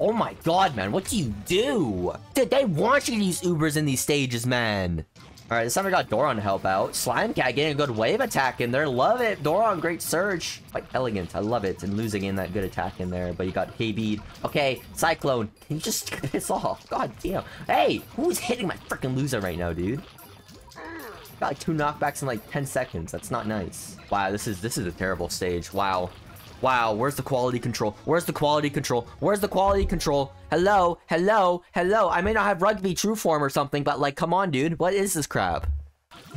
Oh my god, man. What do you do? Did they want you to use Ubers in these stages, man? Alright, this time we got Doron to help out. Slime Cat getting a good wave attack in there. Love it. Doron, great surge. Quite elegant. I love it. And losing in that good attack in there. But you got Haybead. Okay, Cyclone. Can you just *laughs* this off? God damn. Hey, who's hitting my freaking Luza right now, dude? Got like two knockbacks in like 10 seconds. That's not nice. Wow, this is this is a terrible stage. Wow. Wow, where's the quality control? Where's the quality control? Where's the quality control? Hello? Hello? Hello? I may not have rugby true form or something, but like, come on, dude. What is this crap?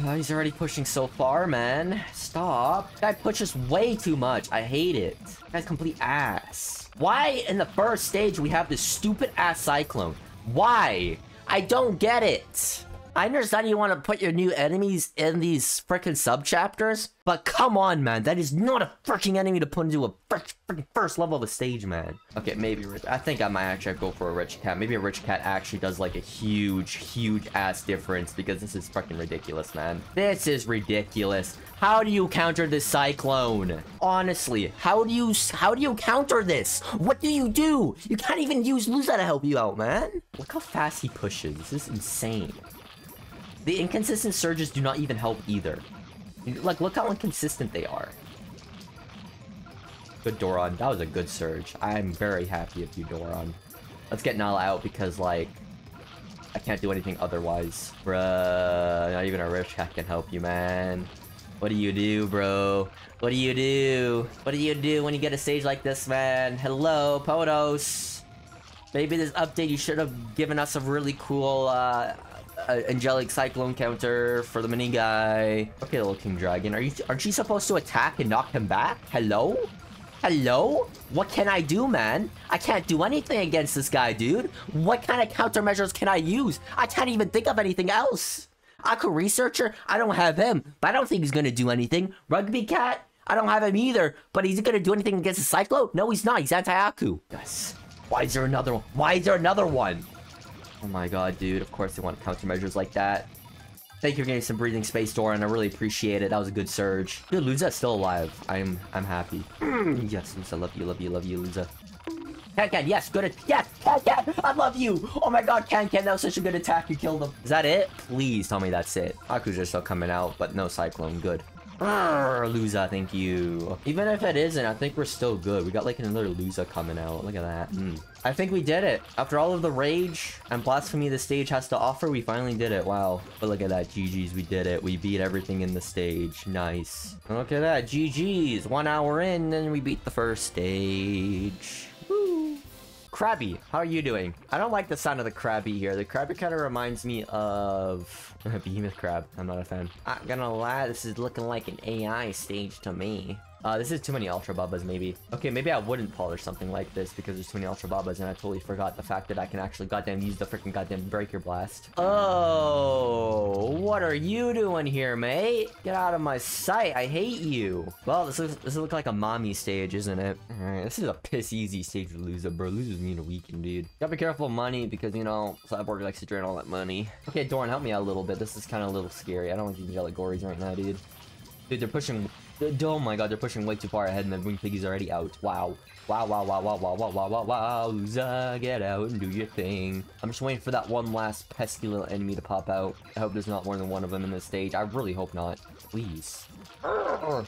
Oh, he's already pushing so far, man. Stop. Guy pushes way too much. I hate it. Guy's complete ass. Why in the first stage we have this stupid ass cyclone? Why? I don't get it. I understand you want to put your new enemies in these freaking sub-chapters, but come on, man. That is not a freaking enemy to put into a freaking first level of a stage, man. Okay, maybe rich. I think I might actually go for a rich cat. Maybe a rich cat actually does like a huge, huge ass difference because this is freaking ridiculous, man. This is ridiculous. How do you counter this cyclone? Honestly, how do you how do you counter this? What do you do? You can't even use Luza to help you out, man. Look how fast he pushes. This is insane. The inconsistent surges do not even help either. Like, look how inconsistent they are. Good Doron. That was a good surge. I'm very happy with you, Doron. Let's get Nala out because, like, I can't do anything otherwise. Bruh, not even a rich cat can help you, man. What do you do, bro? What do you do? What do you do when you get a stage like this, man? Hello, Ponos. Maybe this update you should have given us a really cool, uh, uh, angelic cyclone counter for the mini guy. Okay, little king dragon. Are you aren't you supposed to attack and knock him back? Hello? Hello? What can I do, man? I can't do anything against this guy, dude. What kind of countermeasures can I use? I can't even think of anything else. Aku Researcher? I don't have him, but I don't think he's gonna do anything. Rugby Cat? I don't have him either, but he's gonna do anything against the Cyclone? No, he's not. He's anti-Aku. Yes. Why is there another one? Why is there another one? Oh my god, dude. Of course they want countermeasures like that. Thank you for getting some breathing space, Doron. I really appreciate it. That was a good surge. Dude, Luza's still alive. I'm I'm happy. *clears throat* yes, Luza, love you, love you, love you, Luza. Can, yes, good. Yes, Can, I love you. Oh my god, Can, that was such a good attack. You killed him. Is that it? Please tell me that's it. Aku's still coming out, but no Cyclone. Good. Luza, thank you. Even if it isn't, I think we're still good. We got like another Luza coming out. Look at that. Mm. I think we did it. After all of the rage and blasphemy the stage has to offer, we finally did it. Wow. But look at that. GG's, we did it. We beat everything in the stage. Nice. look at that. GG's. One hour in, and we beat the first stage. Krabby, how are you doing? I don't like the sound of the Krabby here. The Krabby kind of reminds me of *laughs* Behemoth Crab. I'm not a fan. Not gonna lie, this is looking like an AI stage to me. Uh, this is too many Ultra Bubbas, maybe. Okay, maybe I wouldn't polish something like this because there's too many Ultra Bubbas and I totally forgot the fact that I can actually goddamn use the freaking goddamn Breaker Blast. Oh, what are you doing here, mate? Get out of my sight, I hate you. Well, this looks, this looks like a mommy stage, isn't it? Alright, this is a piss easy stage to lose, bro. Loses me in a weekend, dude. Gotta be careful of money because, you know, Cyborg likes to drain all that money. Okay, Doron, help me out a little bit. This is kind of a little scary. I don't like to Angelic Gories right now, dude. Dude, they're pushing Oh my god, they're pushing way too far ahead and the Wing Piggy's already out. Wow. Wow, wow, wow, wow, wow, wow, wow, wow, wow, Luza, get out and do your thing. I'm just waiting for that one last pesky little enemy to pop out. I hope there's not more than one of them in this stage. I really hope not. Please. Oh,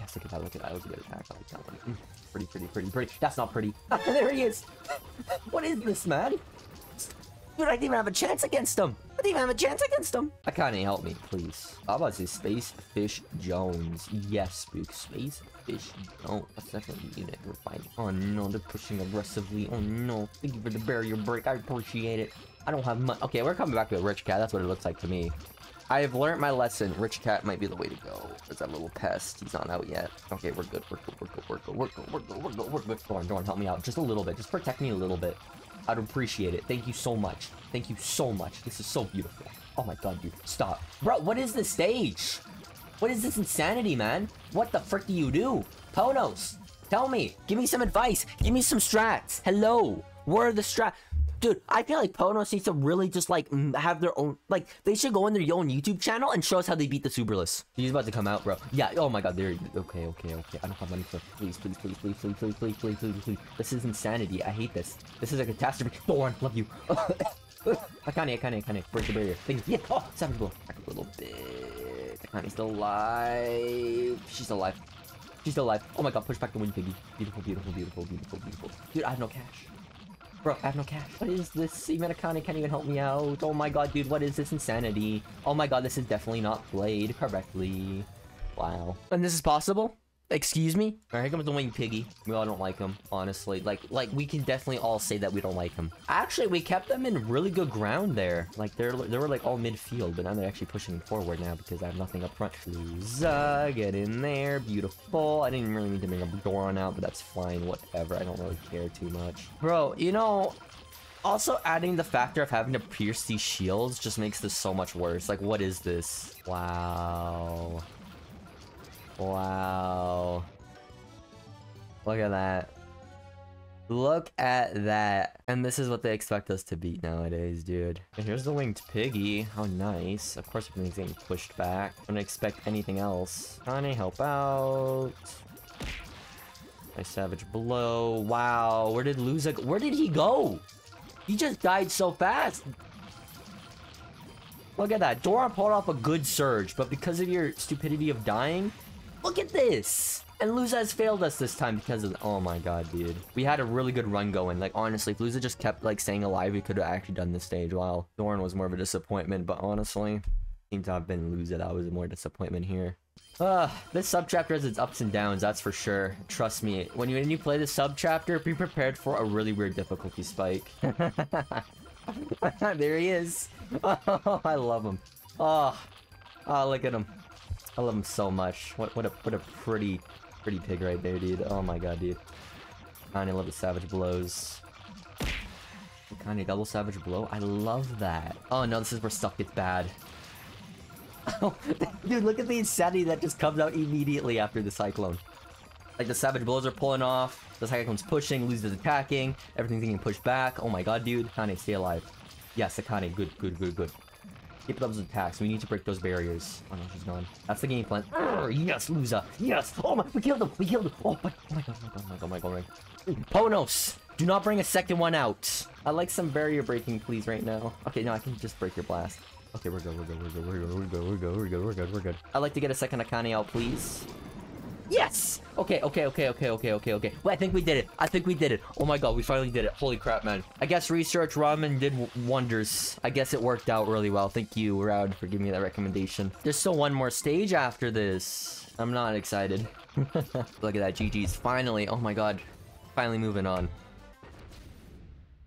yes, look at that, look at that. That was a good attack. I like that one. Pretty, pretty, pretty, pretty. That's not pretty. *laughs* there he is. *laughs* what is this, man? I didn't even have a chance against him. I didn't even have a chance against him. I can't help me, please. How about this Space Fish Jones? Yes, Spook. Space Fish Jones. That's definitely unit we're fighting. Oh no, they're pushing aggressively. Oh no. Thank you for the barrier break. I appreciate it. I don't have much. Okay, we're coming back to a rich cat. That's what it looks like to me. I have learned my lesson. Rich cat might be the way to go. There's that little pest. He's not out yet. Okay, we're good. We're good. We're good. We're good. We're good. We're good. We're good. We're good. Go on, go on. Help me out. Just a little bit. Just protect me a little bit. I'd appreciate it. Thank you so much. Thank you so much. This is so beautiful. Oh my god, dude. Stop. Bro, what is this stage? What is this insanity, man? What the frick do you do? Ponos, tell me. Give me some advice. Give me some strats. Hello. Where are the strats? Dude, I feel like Ponos needs to really just like have their own like they should go on their own YouTube channel and show us how they beat the Superless. He's about to come out, bro. Yeah. Oh my God. There. Okay. Okay. Okay. I don't have money for. Please. Please. Please. Please. Please. Please. Please. Please. Please. Please. This is insanity. I hate this. This is a catastrophe. Thorn, love you. Akane, Akane, Akane. Break the barrier. Thank you. Yeah. Oh, savage. Back a little bit. Akane's still alive. She's alive. She's still alive. Oh my god, push back the wind piggy. Beautiful, beautiful, beautiful, beautiful, beautiful. Dude, I have no cash. Bro, I have no cash. What is this? Even Akane can't even help me out. Oh my god, dude, what is this insanity? Oh my god, this is definitely not played correctly. Wow. And this is possible? Excuse me? Alright, here comes the winged piggy. We all don't like him, honestly. Like, like we can definitely all say that we don't like him. Actually, we kept them in really good ground there. Like, they're they were like all midfield, but now they're actually pushing forward now because I have nothing up front. Luza, get in there. Beautiful. I didn't really need to bring a Doron out, but that's fine. Whatever. I don't really care too much. Bro, you know, also, adding the factor of having to pierce these shields just makes this so much worse. Like, what is this? Wow. Wow. Look at that. Look at that. And this is what they expect us to beat nowadays, dude. And here's the winged piggy. How nice. Of course, everything's getting pushed back. I don't expect anything else. Kane, help out. My savage blow. Wow. Where did Luza Where did he go? He just died so fast. Look at that. Doron pulled off a good surge, but because of your stupidity of dying, look at this. And Luza has failed us this time because of... Oh my god, dude. We had a really good run going. Like, honestly, if Luza just kept, like, staying alive, we could have actually done this stage. While Thorn was more of a disappointment, but honestly, seems to have been Luza that was more disappointment here. Uh, this sub-chapter has its ups and downs, that's for sure. Trust me, when you, when you play this sub-chapter, be prepared for a really weird difficulty spike. *laughs* there he is. *laughs* Oh, I love him. Oh, oh, look at him. I love him so much. What what a what a pretty pretty pig right there, dude. Oh my god, dude. Love the savage blows. Kinda double savage blow. I love that. Oh no, this is where stuff gets bad. *laughs* Dude, look at the insanity that just comes out immediately after the Cyclone. Like, the Savage Blows are pulling off, the Cyclone's pushing, Luza's attacking, everything's getting pushed back. Oh my god, dude. Kane, stay alive. Yes, Akane, good, good, good, good. Keep those attacks. We need to break those barriers. Oh no, she's gone. That's the game plan. Urgh, yes, Luza. Yes. Oh my, we killed him. We killed him. Oh my, oh my god, oh my god, oh my god, oh my god. Oh. Ponos, do not bring a second one out. I like some barrier breaking, please, right now. Okay, no, I can just break your blast. Okay, we're good, we're good, we're good, we're good, we're good, we're good, we're good, we're good, we're good. I'd like to get a second Akane out, please. Yes! Okay, okay, okay, okay, okay, okay, okay. Wait, I think we did it. I think we did it. Oh my god, we finally did it. Holy crap, man. I guess research ramen did wonders. I guess it worked out really well. Thank you, Raud, for giving me that recommendation. There's still one more stage after this. I'm not excited. *laughs* Look at that, GG's. Finally, oh my god. Finally moving on.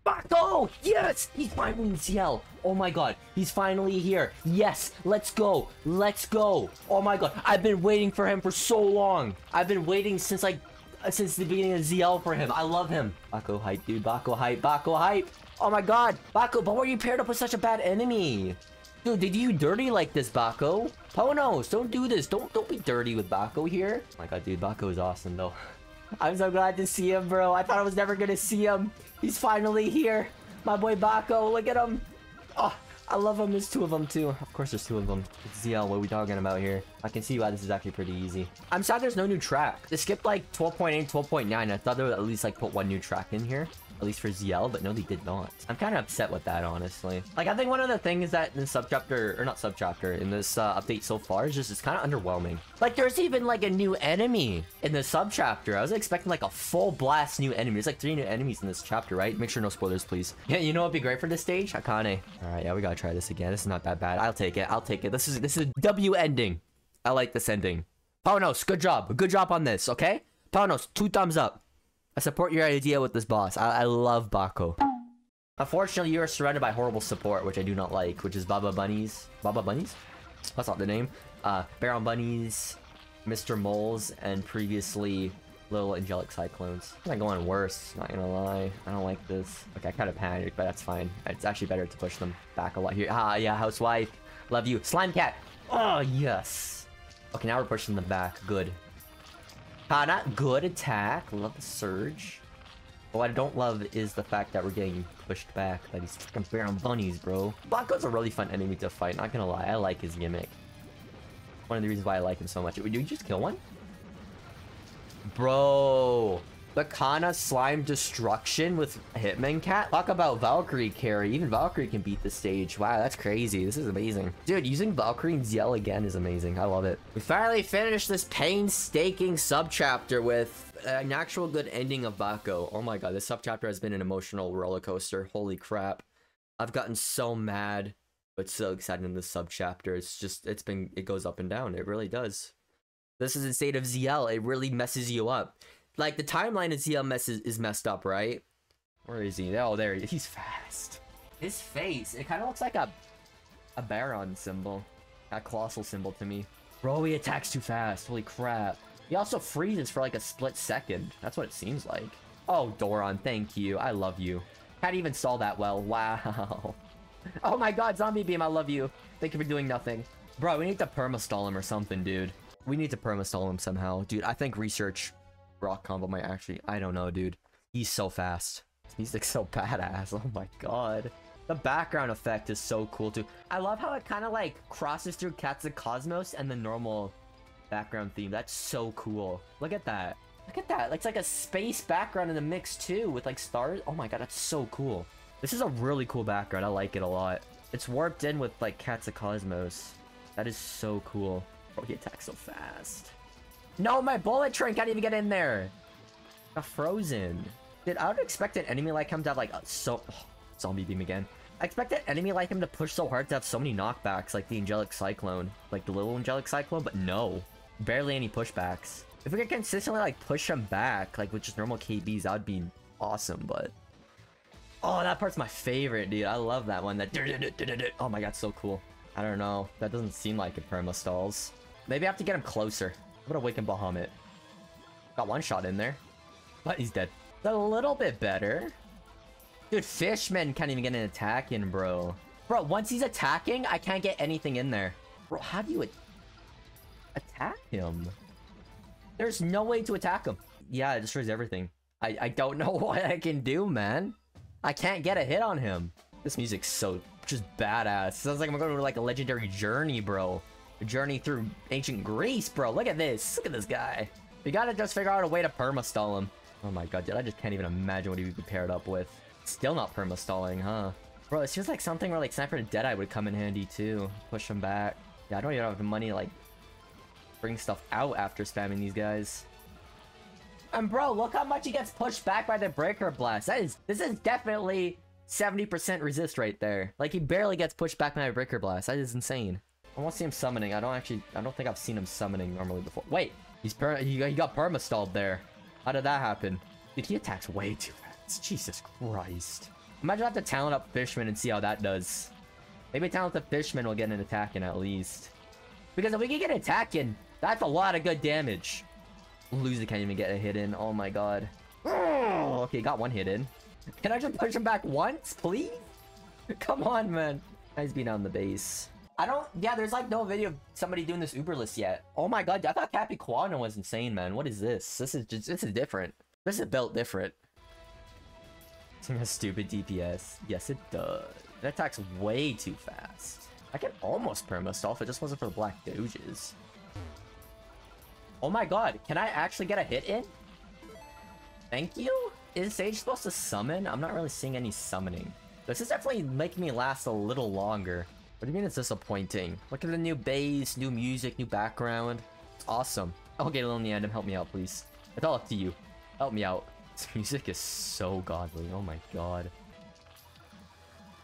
Bako! Oh, yes! He's finally in ZL! Oh my god, he's finally here. Yes, let's go. Let's go. Oh my god, I've been waiting for him for so long. I've been waiting since like, uh, since the beginning of ZL for him. I love him. Bako hype, dude. Bako hype. Bako hype. Oh my god. Bako, but were you paired up with such a bad enemy? Dude, did you dirty like this, Bako? Ponos, oh don't do this. Don't don't be dirty with Bako here. Oh my god, dude, Bako is awesome though. *laughs* I'm so glad to see him, bro. I thought I was never gonna see him. He's finally here. My boy Bako, look at him. Oh, I love him. There's two of them too. Of course there's two of them. It's ZL, what are we talking about here? I can see why this is actually pretty easy. I'm sad there's no new track. They skipped like 12.8 12.9. I thought they would at least like put one new track in here at least for ZL, but no, they did not. I'm kind of upset with that, honestly. Like, I think one of the things that in the subchapter, or not subchapter, in this uh, update so far is just, it's kind of underwhelming. Like, there's even, like, a new enemy in the subchapter. I was expecting, like, a full blast new enemy. There's, like, three new enemies in this chapter, right? Make sure no spoilers, please. *laughs* Yeah, you know what'd be great for this stage? Akane. Alright, yeah, we gotta try this again. This is not that bad. I'll take it. I'll take it. This is, this is a W ending. I like this ending. Ponos, good job. Good job on this, okay? Ponos, two thumbs up. I support your idea with this boss. I, I love Bako. Unfortunately, you are surrounded by horrible support, which I do not like, which is Baba Bunnies. Baba Bunnies? That's not the name. Uh, Baron Bunnies, Mr. Moles, and previously Little Angelic Cyclones. It's not going worse, not gonna lie. I don't like this. Okay, I kind of panicked, but that's fine. It's actually better to push them back a lot here. Ah, yeah, housewife. Love you. Slime cat. Oh, yes. Okay, now we're pushing them back. Good. Kana, good attack. Love the surge. What I don't love is the fact that we're getting pushed back by these freaking Baron Bunnies, bro. Bako's a really fun enemy to fight, not gonna lie. I like his gimmick. One of the reasons why I like him so much. Did you just kill one? Bro. The Kana Slime Destruction with Hitman Cat? Talk about Valkyrie carry. Even Valkyrie can beat the stage. Wow, that's crazy. This is amazing. Dude, using Valkyrie's Zell again is amazing. I love it. We finally finished this painstaking subchapter with an actual good ending of Bako. Oh my god, this subchapter has been an emotional roller coaster. Holy crap. I've gotten so mad, but so excited in this subchapter. It's just, it's been, it goes up and down. It really does. This is the state of ZL. It really messes you up. Like the timeline of ZL messes is messed up, right? Where is he? Oh, there he is. He's fast. His face, it kind of looks like a a Baron symbol. A colossal symbol to me. Bro, he attacks too fast. Holy crap. He also freezes for like a split second. That's what it seems like. Oh, Doron, thank you. I love you. Can't even stall that well. Wow. *laughs* Oh my god, Zombie Beam, I love you. Thank you for doing nothing. Bro, we need to perma-stall him or something, dude. We need to perma-stall him somehow. Dude, I think research rock combo might actually... I don't know, dude. He's so fast. He's like so *laughs* badass. Oh my god. The background effect is so cool too. I love how it kind of like crosses through Cats of Cosmos and the normal background theme. That's so cool. Look at that. Look at that. It's like a space background in the mix too with like stars. Oh my god, that's so cool. This is a really cool background. I like it a lot. It's warped in with like Cats of Cosmos. That is so cool. Oh, he attacks so fast. No, my bullet train can't even get in there. Got frozen. Did I would expect an enemy like him to have like so... Oh, zombie beam again. I expect an enemy like him to push so hard to have so many knockbacks like the Angelic Cyclone. Like the little Angelic Cyclone, but no. Barely any pushbacks. If we could consistently like push him back, like with just normal KBs, that would be awesome, but... Oh, that part's my favorite, dude. I love that one. That Oh my god, so cool. I don't know. That doesn't seem like it perma stalls. Maybe I have to get him closer. I'm gonna awaken Bahamut. Got one shot in there. But he's dead. a little bit better. Dude, Fishman can't even get an attack in, bro. Bro, once he's attacking, I can't get anything in there. Bro, how do you attack him? There's no way to attack him. Yeah, it destroys everything. I, I don't *laughs* know what I can do, man. I can't get a hit on him. This music's so just badass. Sounds like I'm going to like a legendary journey, bro. Journey through ancient Greece, bro. Look at this. Look at this guy. We gotta just figure out a way to perma-stall him. Oh my god, dude. I just can't even imagine what he would be paired up with. Still not perma-stalling, huh? Bro, it feels like something where like Sniper and Deadeye would come in handy too. Push him back. Yeah, I don't even have the money to like bring stuff out after spamming these guys. And bro, look how much he gets pushed back by the Breaker Blast. That is, this is definitely 70% resist right there. Like he barely gets pushed back by a Breaker Blast. That is insane. I want to see him summoning. I don't actually, I don't think I've seen him summoning normally before. Wait, he's per he, he got perma stalled there. How did that happen? Dude, he attacks way too fast. Jesus Christ. Imagine I have to talent up Fishman and see how that does. Maybe talent up Fishman will get an attack in at least. Because if we can get an attack in, that's a lot of good damage. Luza can't even get a hit in. Oh my god. *sighs* Okay, got one hit in. Can I just push him back once, please? *laughs* Come on, man. He's been on the base. I don't... Yeah, there's like no video of somebody doing this Uberless yet. Oh my god, I thought Capricorn was insane, man. What is this? This is just... This is different. This is built different. It has stupid DPS. Yes, it does. It attacks way too fast. I can almost perma if it just wasn't for the black doges. Oh my god, can I actually get a hit in? Thank you? Is Sage supposed to summon? I'm not really seeing any summoning. This is definitely making me last a little longer. What do you mean it's disappointing? Look at the new bass, new music, new background. It's awesome. Okay, Lil Neandem, help me out, please. It's all up to you. Help me out. *laughs* This music is so godly. Oh my god.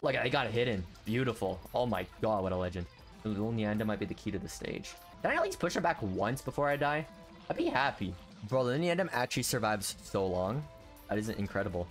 Look, I got it hidden. Beautiful. Oh my god, what a legend. Lil Neandem might be the key to the stage. Can I at least push her back once before I die? I'd be happy. Bro, Lil Neandem actually survives so long. That isn't incredible.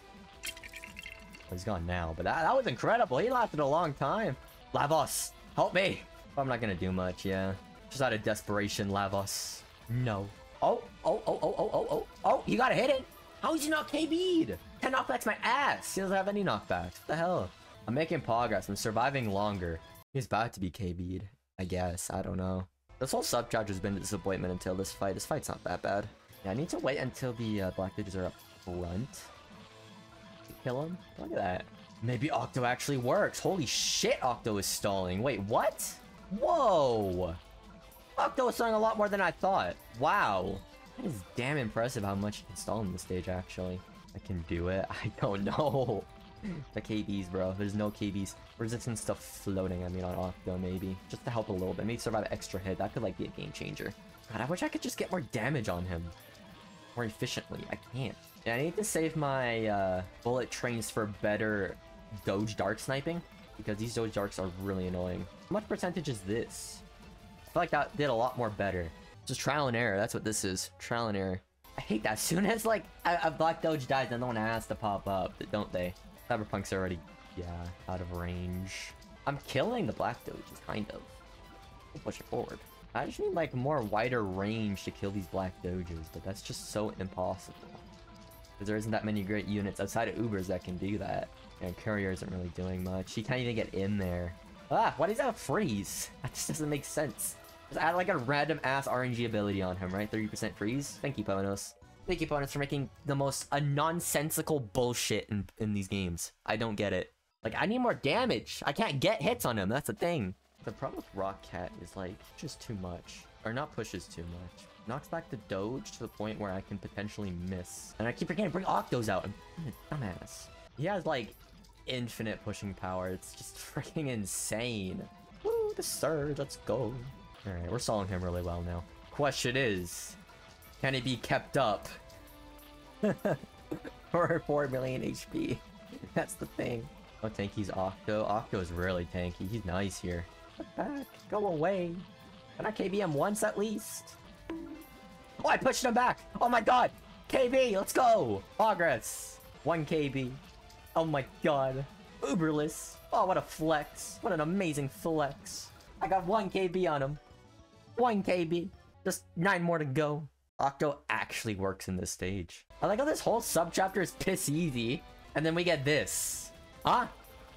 He's gone now, but that, that was incredible. He lasted a long time. Lavos, help me. I'm not gonna do much, yeah. Just out of desperation, Lavos. No. Oh, oh, oh, oh, oh, oh, oh, oh, he got a hit it. How is he not KB'd? 10 knockbacks my ass. He doesn't have any knockbacks. What the hell? I'm making progress. I'm surviving longer. He's about to be KB'd. I guess. I don't know. This whole subchapter has been a disappointment until this fight. This fight's not that bad. Yeah, I need to wait until the uh, Black Digits are up front. To kill him? Look at that. Maybe Octo actually works. Holy shit, Octo is stalling. Wait, what? Whoa! Octo is stalling a lot more than I thought. Wow. That is damn impressive how much you can stall in this stage, actually. I can do it. *laughs* I don't know. *laughs* the KBs, bro. There's no KBs. Resistance stuff floating, I mean, on Octo, maybe. Just to help a little bit. Maybe survive an extra hit. That could, like, be a game changer. God, I wish I could just get more damage on him. More efficiently. I can't. Yeah, I need to save my uh, bullet trains for better Doge Dark sniping. Because these Doge Darks are really annoying. How much percentage is this? I feel like that did a lot more better. Just trial and error. That's what this is. Trial and error. I hate that. As *laughs* soon as like a, a Black Doge dies, then the one has to pop up, don't they? Cyberpunk's already, yeah, out of range. I'm killing the Black Doges, kind of. We'll push it forward. I just need like more wider range to kill these Black Doges, but that's just so impossible. Because there isn't that many great units outside of Ubers that can do that. And Courier isn't really doing much. He can't even get in there. Ah, why does that freeze? *laughs* That just doesn't make sense. Just add like a random ass RNG ability on him, right? 30% freeze? Thank you, Ponos. Thank you, Ponos, for making the most a nonsensical bullshit in, in these games. I don't get it. Like, I need more damage. I can't get hits on him. That's the thing. The problem with Rock Cat is like, just too much. Or not pushes too much. Knocks back the Doge to the point where I can potentially miss. And I keep forgetting to bring Octos out. I'm a dumbass. He has like infinite pushing power. It's just *laughs* freaking insane. Woo, the surge, let's go. Alright, we're solving him really well now. Question is, can he be kept up? *laughs* For 4 million HP. *laughs* That's the thing. Oh, tanky's Octo. Octo is really tanky. He's nice here. Back. Go away. Can I KBM once at least? Oh, I pushed him back. Oh my god. KB, let's go. Progress. 1 KB. Oh my god. Uberless. Oh, what a flex. What an amazing flex. I got 1 KB on him. 1 KB. Just 9 more to go. Octo actually works in this stage. I like how this whole subchapter is piss easy. And then we get this. Huh?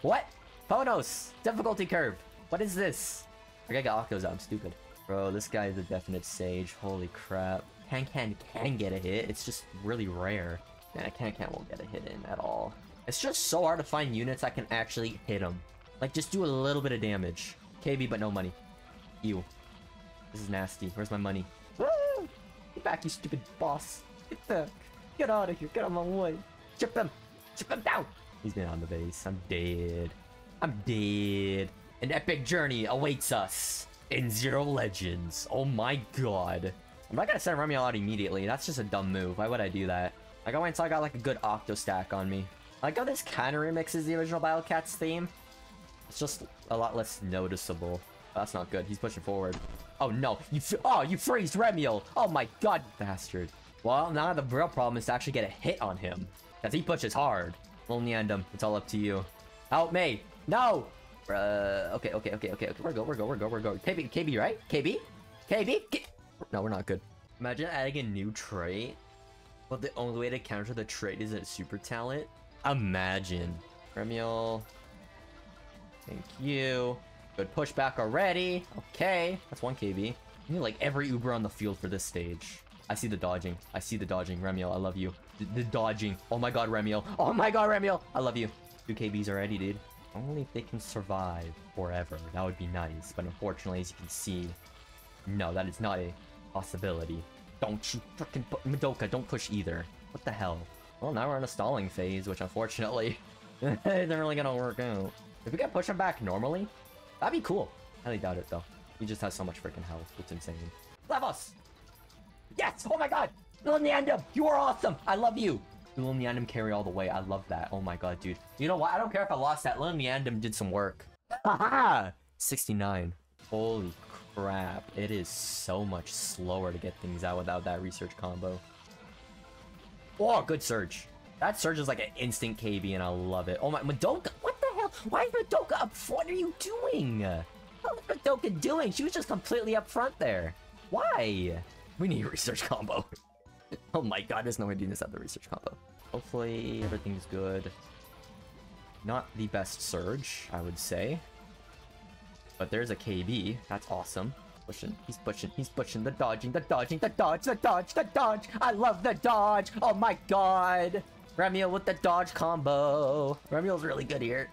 What? Ponos. Difficulty curve. What is this? I gotta get Octos out. I'm stupid. Bro, this guy is a definite sage. Holy crap. Can Can can get a hit. It's just really rare. Man, I can't, Can won't get a hit in at all. It's just so hard to find units that can actually hit them. Like, just do a little bit of damage. KB, but no money. Ew. This is nasty. Where's my money? Woo! Get back, you stupid boss. Get back. Get out of here. Get out of my way. Chip him. Chip him down. He's been on the base. I'm dead. I'm dead. An epic journey awaits us in Zero Legends. Oh my god. I'm not gonna send Remy out immediately. That's just a dumb move. Why would I do that? Like, I went until I got like a good Octo stack on me. I like how this kind of remixes the original Battle theme. It's just a lot less noticeable. That's not good. He's pushing forward. Oh no! You oh you freeze Remiel! Oh my god, bastard! Well, now the real problem is to actually get a hit on him, cause he pushes hard. We'll him. It's all up to you. Help me! No! Uh, okay, okay, okay, okay, okay. We're go, we're go, we're go, we're go. KB, KB, right? KB, KB. K no, we're not good. Imagine adding a new trait, but the only way to counter the trait is a super talent. Imagine. Remiel. Thank you. Good pushback already. Okay, that's one KB. You need like every Uber on the field for this stage. I see the dodging. I see the dodging. Remiel, I love you. The, the dodging. Oh my god, Remiel. Oh my god, Remiel. I love you. Two KBs already, dude. Only if they can survive forever. That would be nice. But unfortunately, as you can see, no, that is not a possibility. Don't you freaking Madoka, don't push either. What the hell? Well, now we're in a stalling phase, which unfortunately *laughs* isn't really gonna work out. If we can push him back normally, that'd be cool. I highly doubt it though. He just has so much freaking health. It's insane. Lavos! Yes! Oh my god! Liliandum! You are awesome! I love you! Liliandum carry all the way. I love that. Oh my god, dude. You know what? I don't care if I lost that. Liliandum did some work. Haha! *laughs* 69. Holy crap. It is so much slower to get things out without that research combo. Oh, good surge. That surge is like an instant KB and I love it. Oh my, Madoka, what the hell? Why is Madoka up front? What are you doing? What was Madoka doing? She was just completely up front there. Why? We need a research combo. *laughs* oh my god, there's no way to have the research combo. Hopefully everything's good. Not the best surge, I would say. But there's a KB. That's awesome. Pushing. He's pushing. He's pushing. The dodging. The dodging. The dodge. The dodge. The dodge. I love the dodge. Oh my god. Remiel with the dodge combo. Remiel's really good here.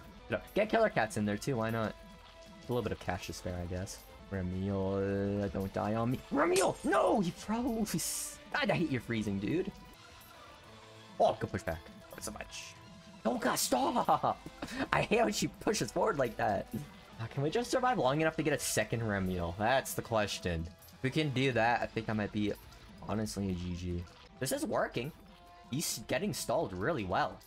Get killer cats in there too. Why not? A little bit of cash to spare, I guess. Remiel, uh, don't die on me. Remiel! No! He froze! I hate your freezing, dude. Oh, good push back. Not so much. Don't got stop! *laughs* I hate when she pushes forward like that. Can we just survive long enough to get a second Remiel? That's the question. If we can do that, I think I might be honestly a GG. This is working. He's getting stalled really well.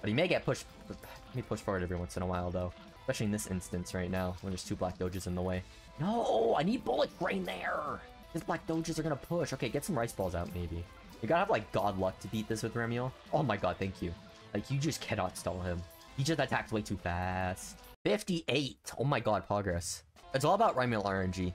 But he may get pushed... Let me push forward every once in a while, though. Especially in this instance right now, when there's two Black Doges in the way. No! I need Bullet Train there! His black doges are gonna push. Okay, get some rice balls out, maybe. You gotta have, like, god luck to beat this with Remiel. Oh my god, thank you. Like, you just cannot stall him. He just attacks way too fast. 58! Oh my god, progress. It's all about Remiel RNG.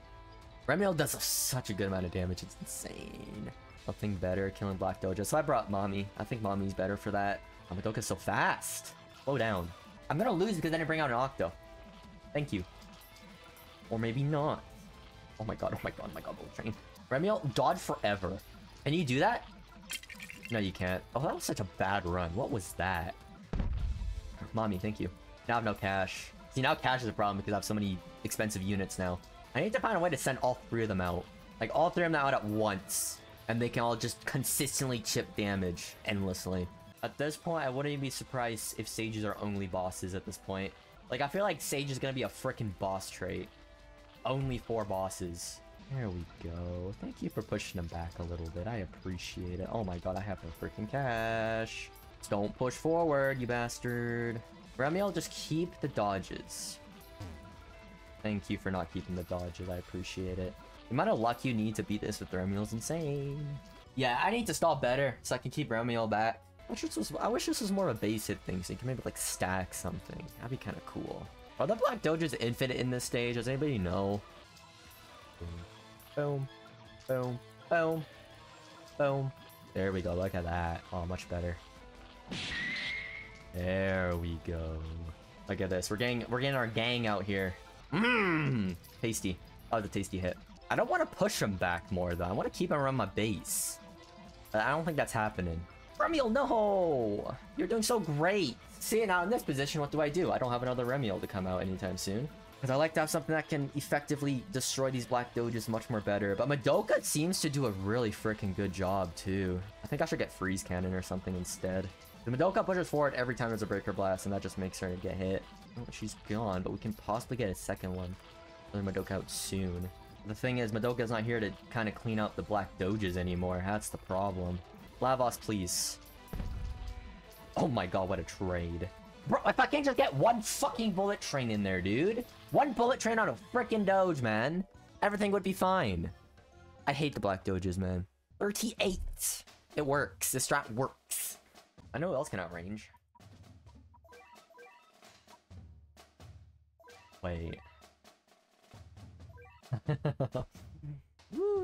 Remiel does a, such a good amount of damage, it's insane. Nothing better, killing Black Doja. So I brought Mommy. I think Mommy's better for that. Oh, Madoka's so fast. Slow down. I'm gonna lose because I didn't bring out an Octo. Thank you. Or maybe not. Oh my god, oh my god, oh my god, Bullet Train. Remiel, dodge forever. Can you do that? No, you can't. Oh, that was such a bad run. What was that? Mommy, thank you. Now I have no cash. See, now cash is a problem because I have so many expensive units now. I need to find a way to send all three of them out. Like, all three of them out at once. And they can all just consistently chip damage endlessly. At this point, I wouldn't even be surprised if Sages are only bosses at this point. Like, I feel like Sage is gonna be a freaking boss trait. Only four bosses. There we go. Thank you for pushing them back a little bit. I appreciate it. Oh my god, I have no freaking cash. Don't push forward, you bastard. Remiel, just keep the dodges. Thank you for not keeping the dodges. I appreciate it. The amount of luck you need to beat this with Remiel is insane. Yeah, I need to stall better so I can keep Remiel back. I wish, this was, I wish this was more of a base hit thing so you can maybe like stack something. That'd be kind of cool. Are the Black Doges infinite in this stage? Does anybody know? Boom. Boom. Boom. Boom. There we go. Look at that. Oh, much better. There we go. Look at this. We're getting we're getting our gang out here. Mmm. Tasty. Oh, the tasty hit. I don't want to push him back more though. I want to keep him around my base. I don't think that's happening. Remiel, no! You're doing so great! See, now in this position, what do I do? I don't have another Remiel to come out anytime soon. Because I like to have something that can effectively destroy these Black Doges much more better. But Madoka seems to do a really freaking good job, too. I think I should get Freeze Cannon or something instead. The Madoka pushes forward every time there's a Breaker Blast, and that just makes her get hit. Oh, she's gone, but we can possibly get a second one. Another Madoka out soon. The thing is, Madoka's not here to kind of clean up the Black Doges anymore. That's the problem. Lasvoss, please. Oh my god, what a trade. Bro, if I can't just get one fucking bullet train in there, dude. One bullet train on a freaking Doge, man. Everything would be fine. I hate the Black Doges, man. 38. It works. The strat works. I know who else can outrange. Wait. *laughs*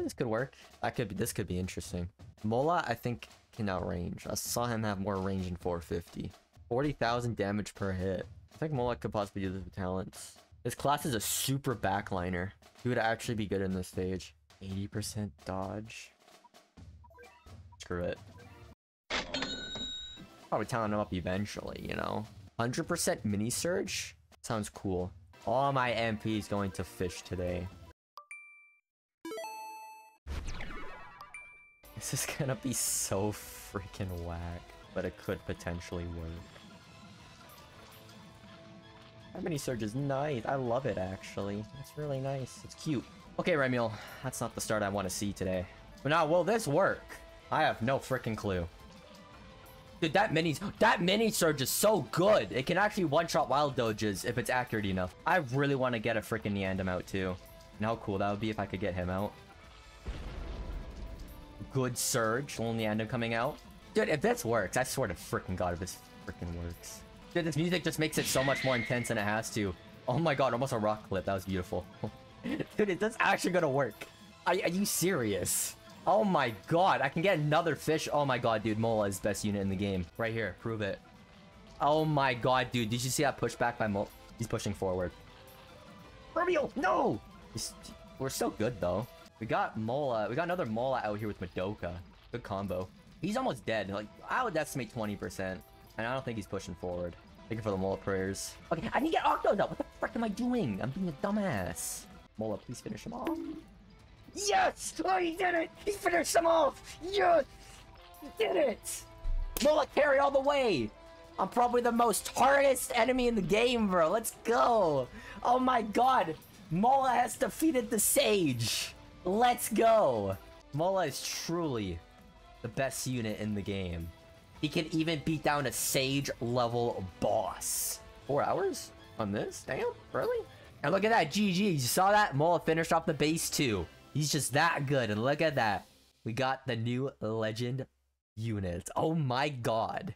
This could work. That could be. This could be interesting. Mola, I think, can outrange. I saw him have more range in 450. 40,000 damage per hit. I think Mola could possibly do this with talents. This class is a super backliner. He would actually be good in this stage. 80% dodge. Screw it. Probably talent him up eventually, you know? 100% mini surge? Sounds cool. All my MPs going to fish today. *laughs* This is gonna be so freaking whack, but it could potentially work. That mini surge is nice. I love it, actually. It's really nice. It's cute. Okay, Remiel. That's not the start I want to see today. But now, will this work? I have no freaking clue. Dude, that mini that mini surge is so good. It can actually one-shot wild doges if it's accurate enough. I really want to get a freaking Nyandam out too. And how cool that would be if I could get him out. Good surge. Only Nyandam coming out. Dude, if this works, I swear to freaking god if this freaking works. Dude, this music just makes it so much more intense than it has to. Oh my god, almost a rock clip. That was beautiful. *laughs* Dude, is this actually gonna work? Are, are, you serious? Oh my god, I can get another fish. Oh my god, dude, Mola is best unit in the game. Right here, prove it. Oh my god, dude, did you see that pushback by Mola? He's pushing forward. Remiel, no! He's, we're so good, though. We got Mola. We got another Mola out here with Madoka. Good combo. He's almost dead. Like, I would estimate 20%. And I don't think he's pushing forward. Thank you for the Mola prayers. Okay, I need to get Octo out. What the frick am I doing? I'm being a dumbass. Mola, please finish him off. Yes! Oh, he did it! He finished them off! Yes! He did it! Mola carry all the way! I'm probably the most hardest enemy in the game, bro. Let's go! Oh my god! Mola has defeated the Sage! Let's go! Mola is truly the best unit in the game. He can even beat down a Sage level boss. Four hours on this? Damn, really? And look at that, GG. You saw that? Mola finished off the base too. He's just that good. And look at that. We got the new legend units. Oh my god.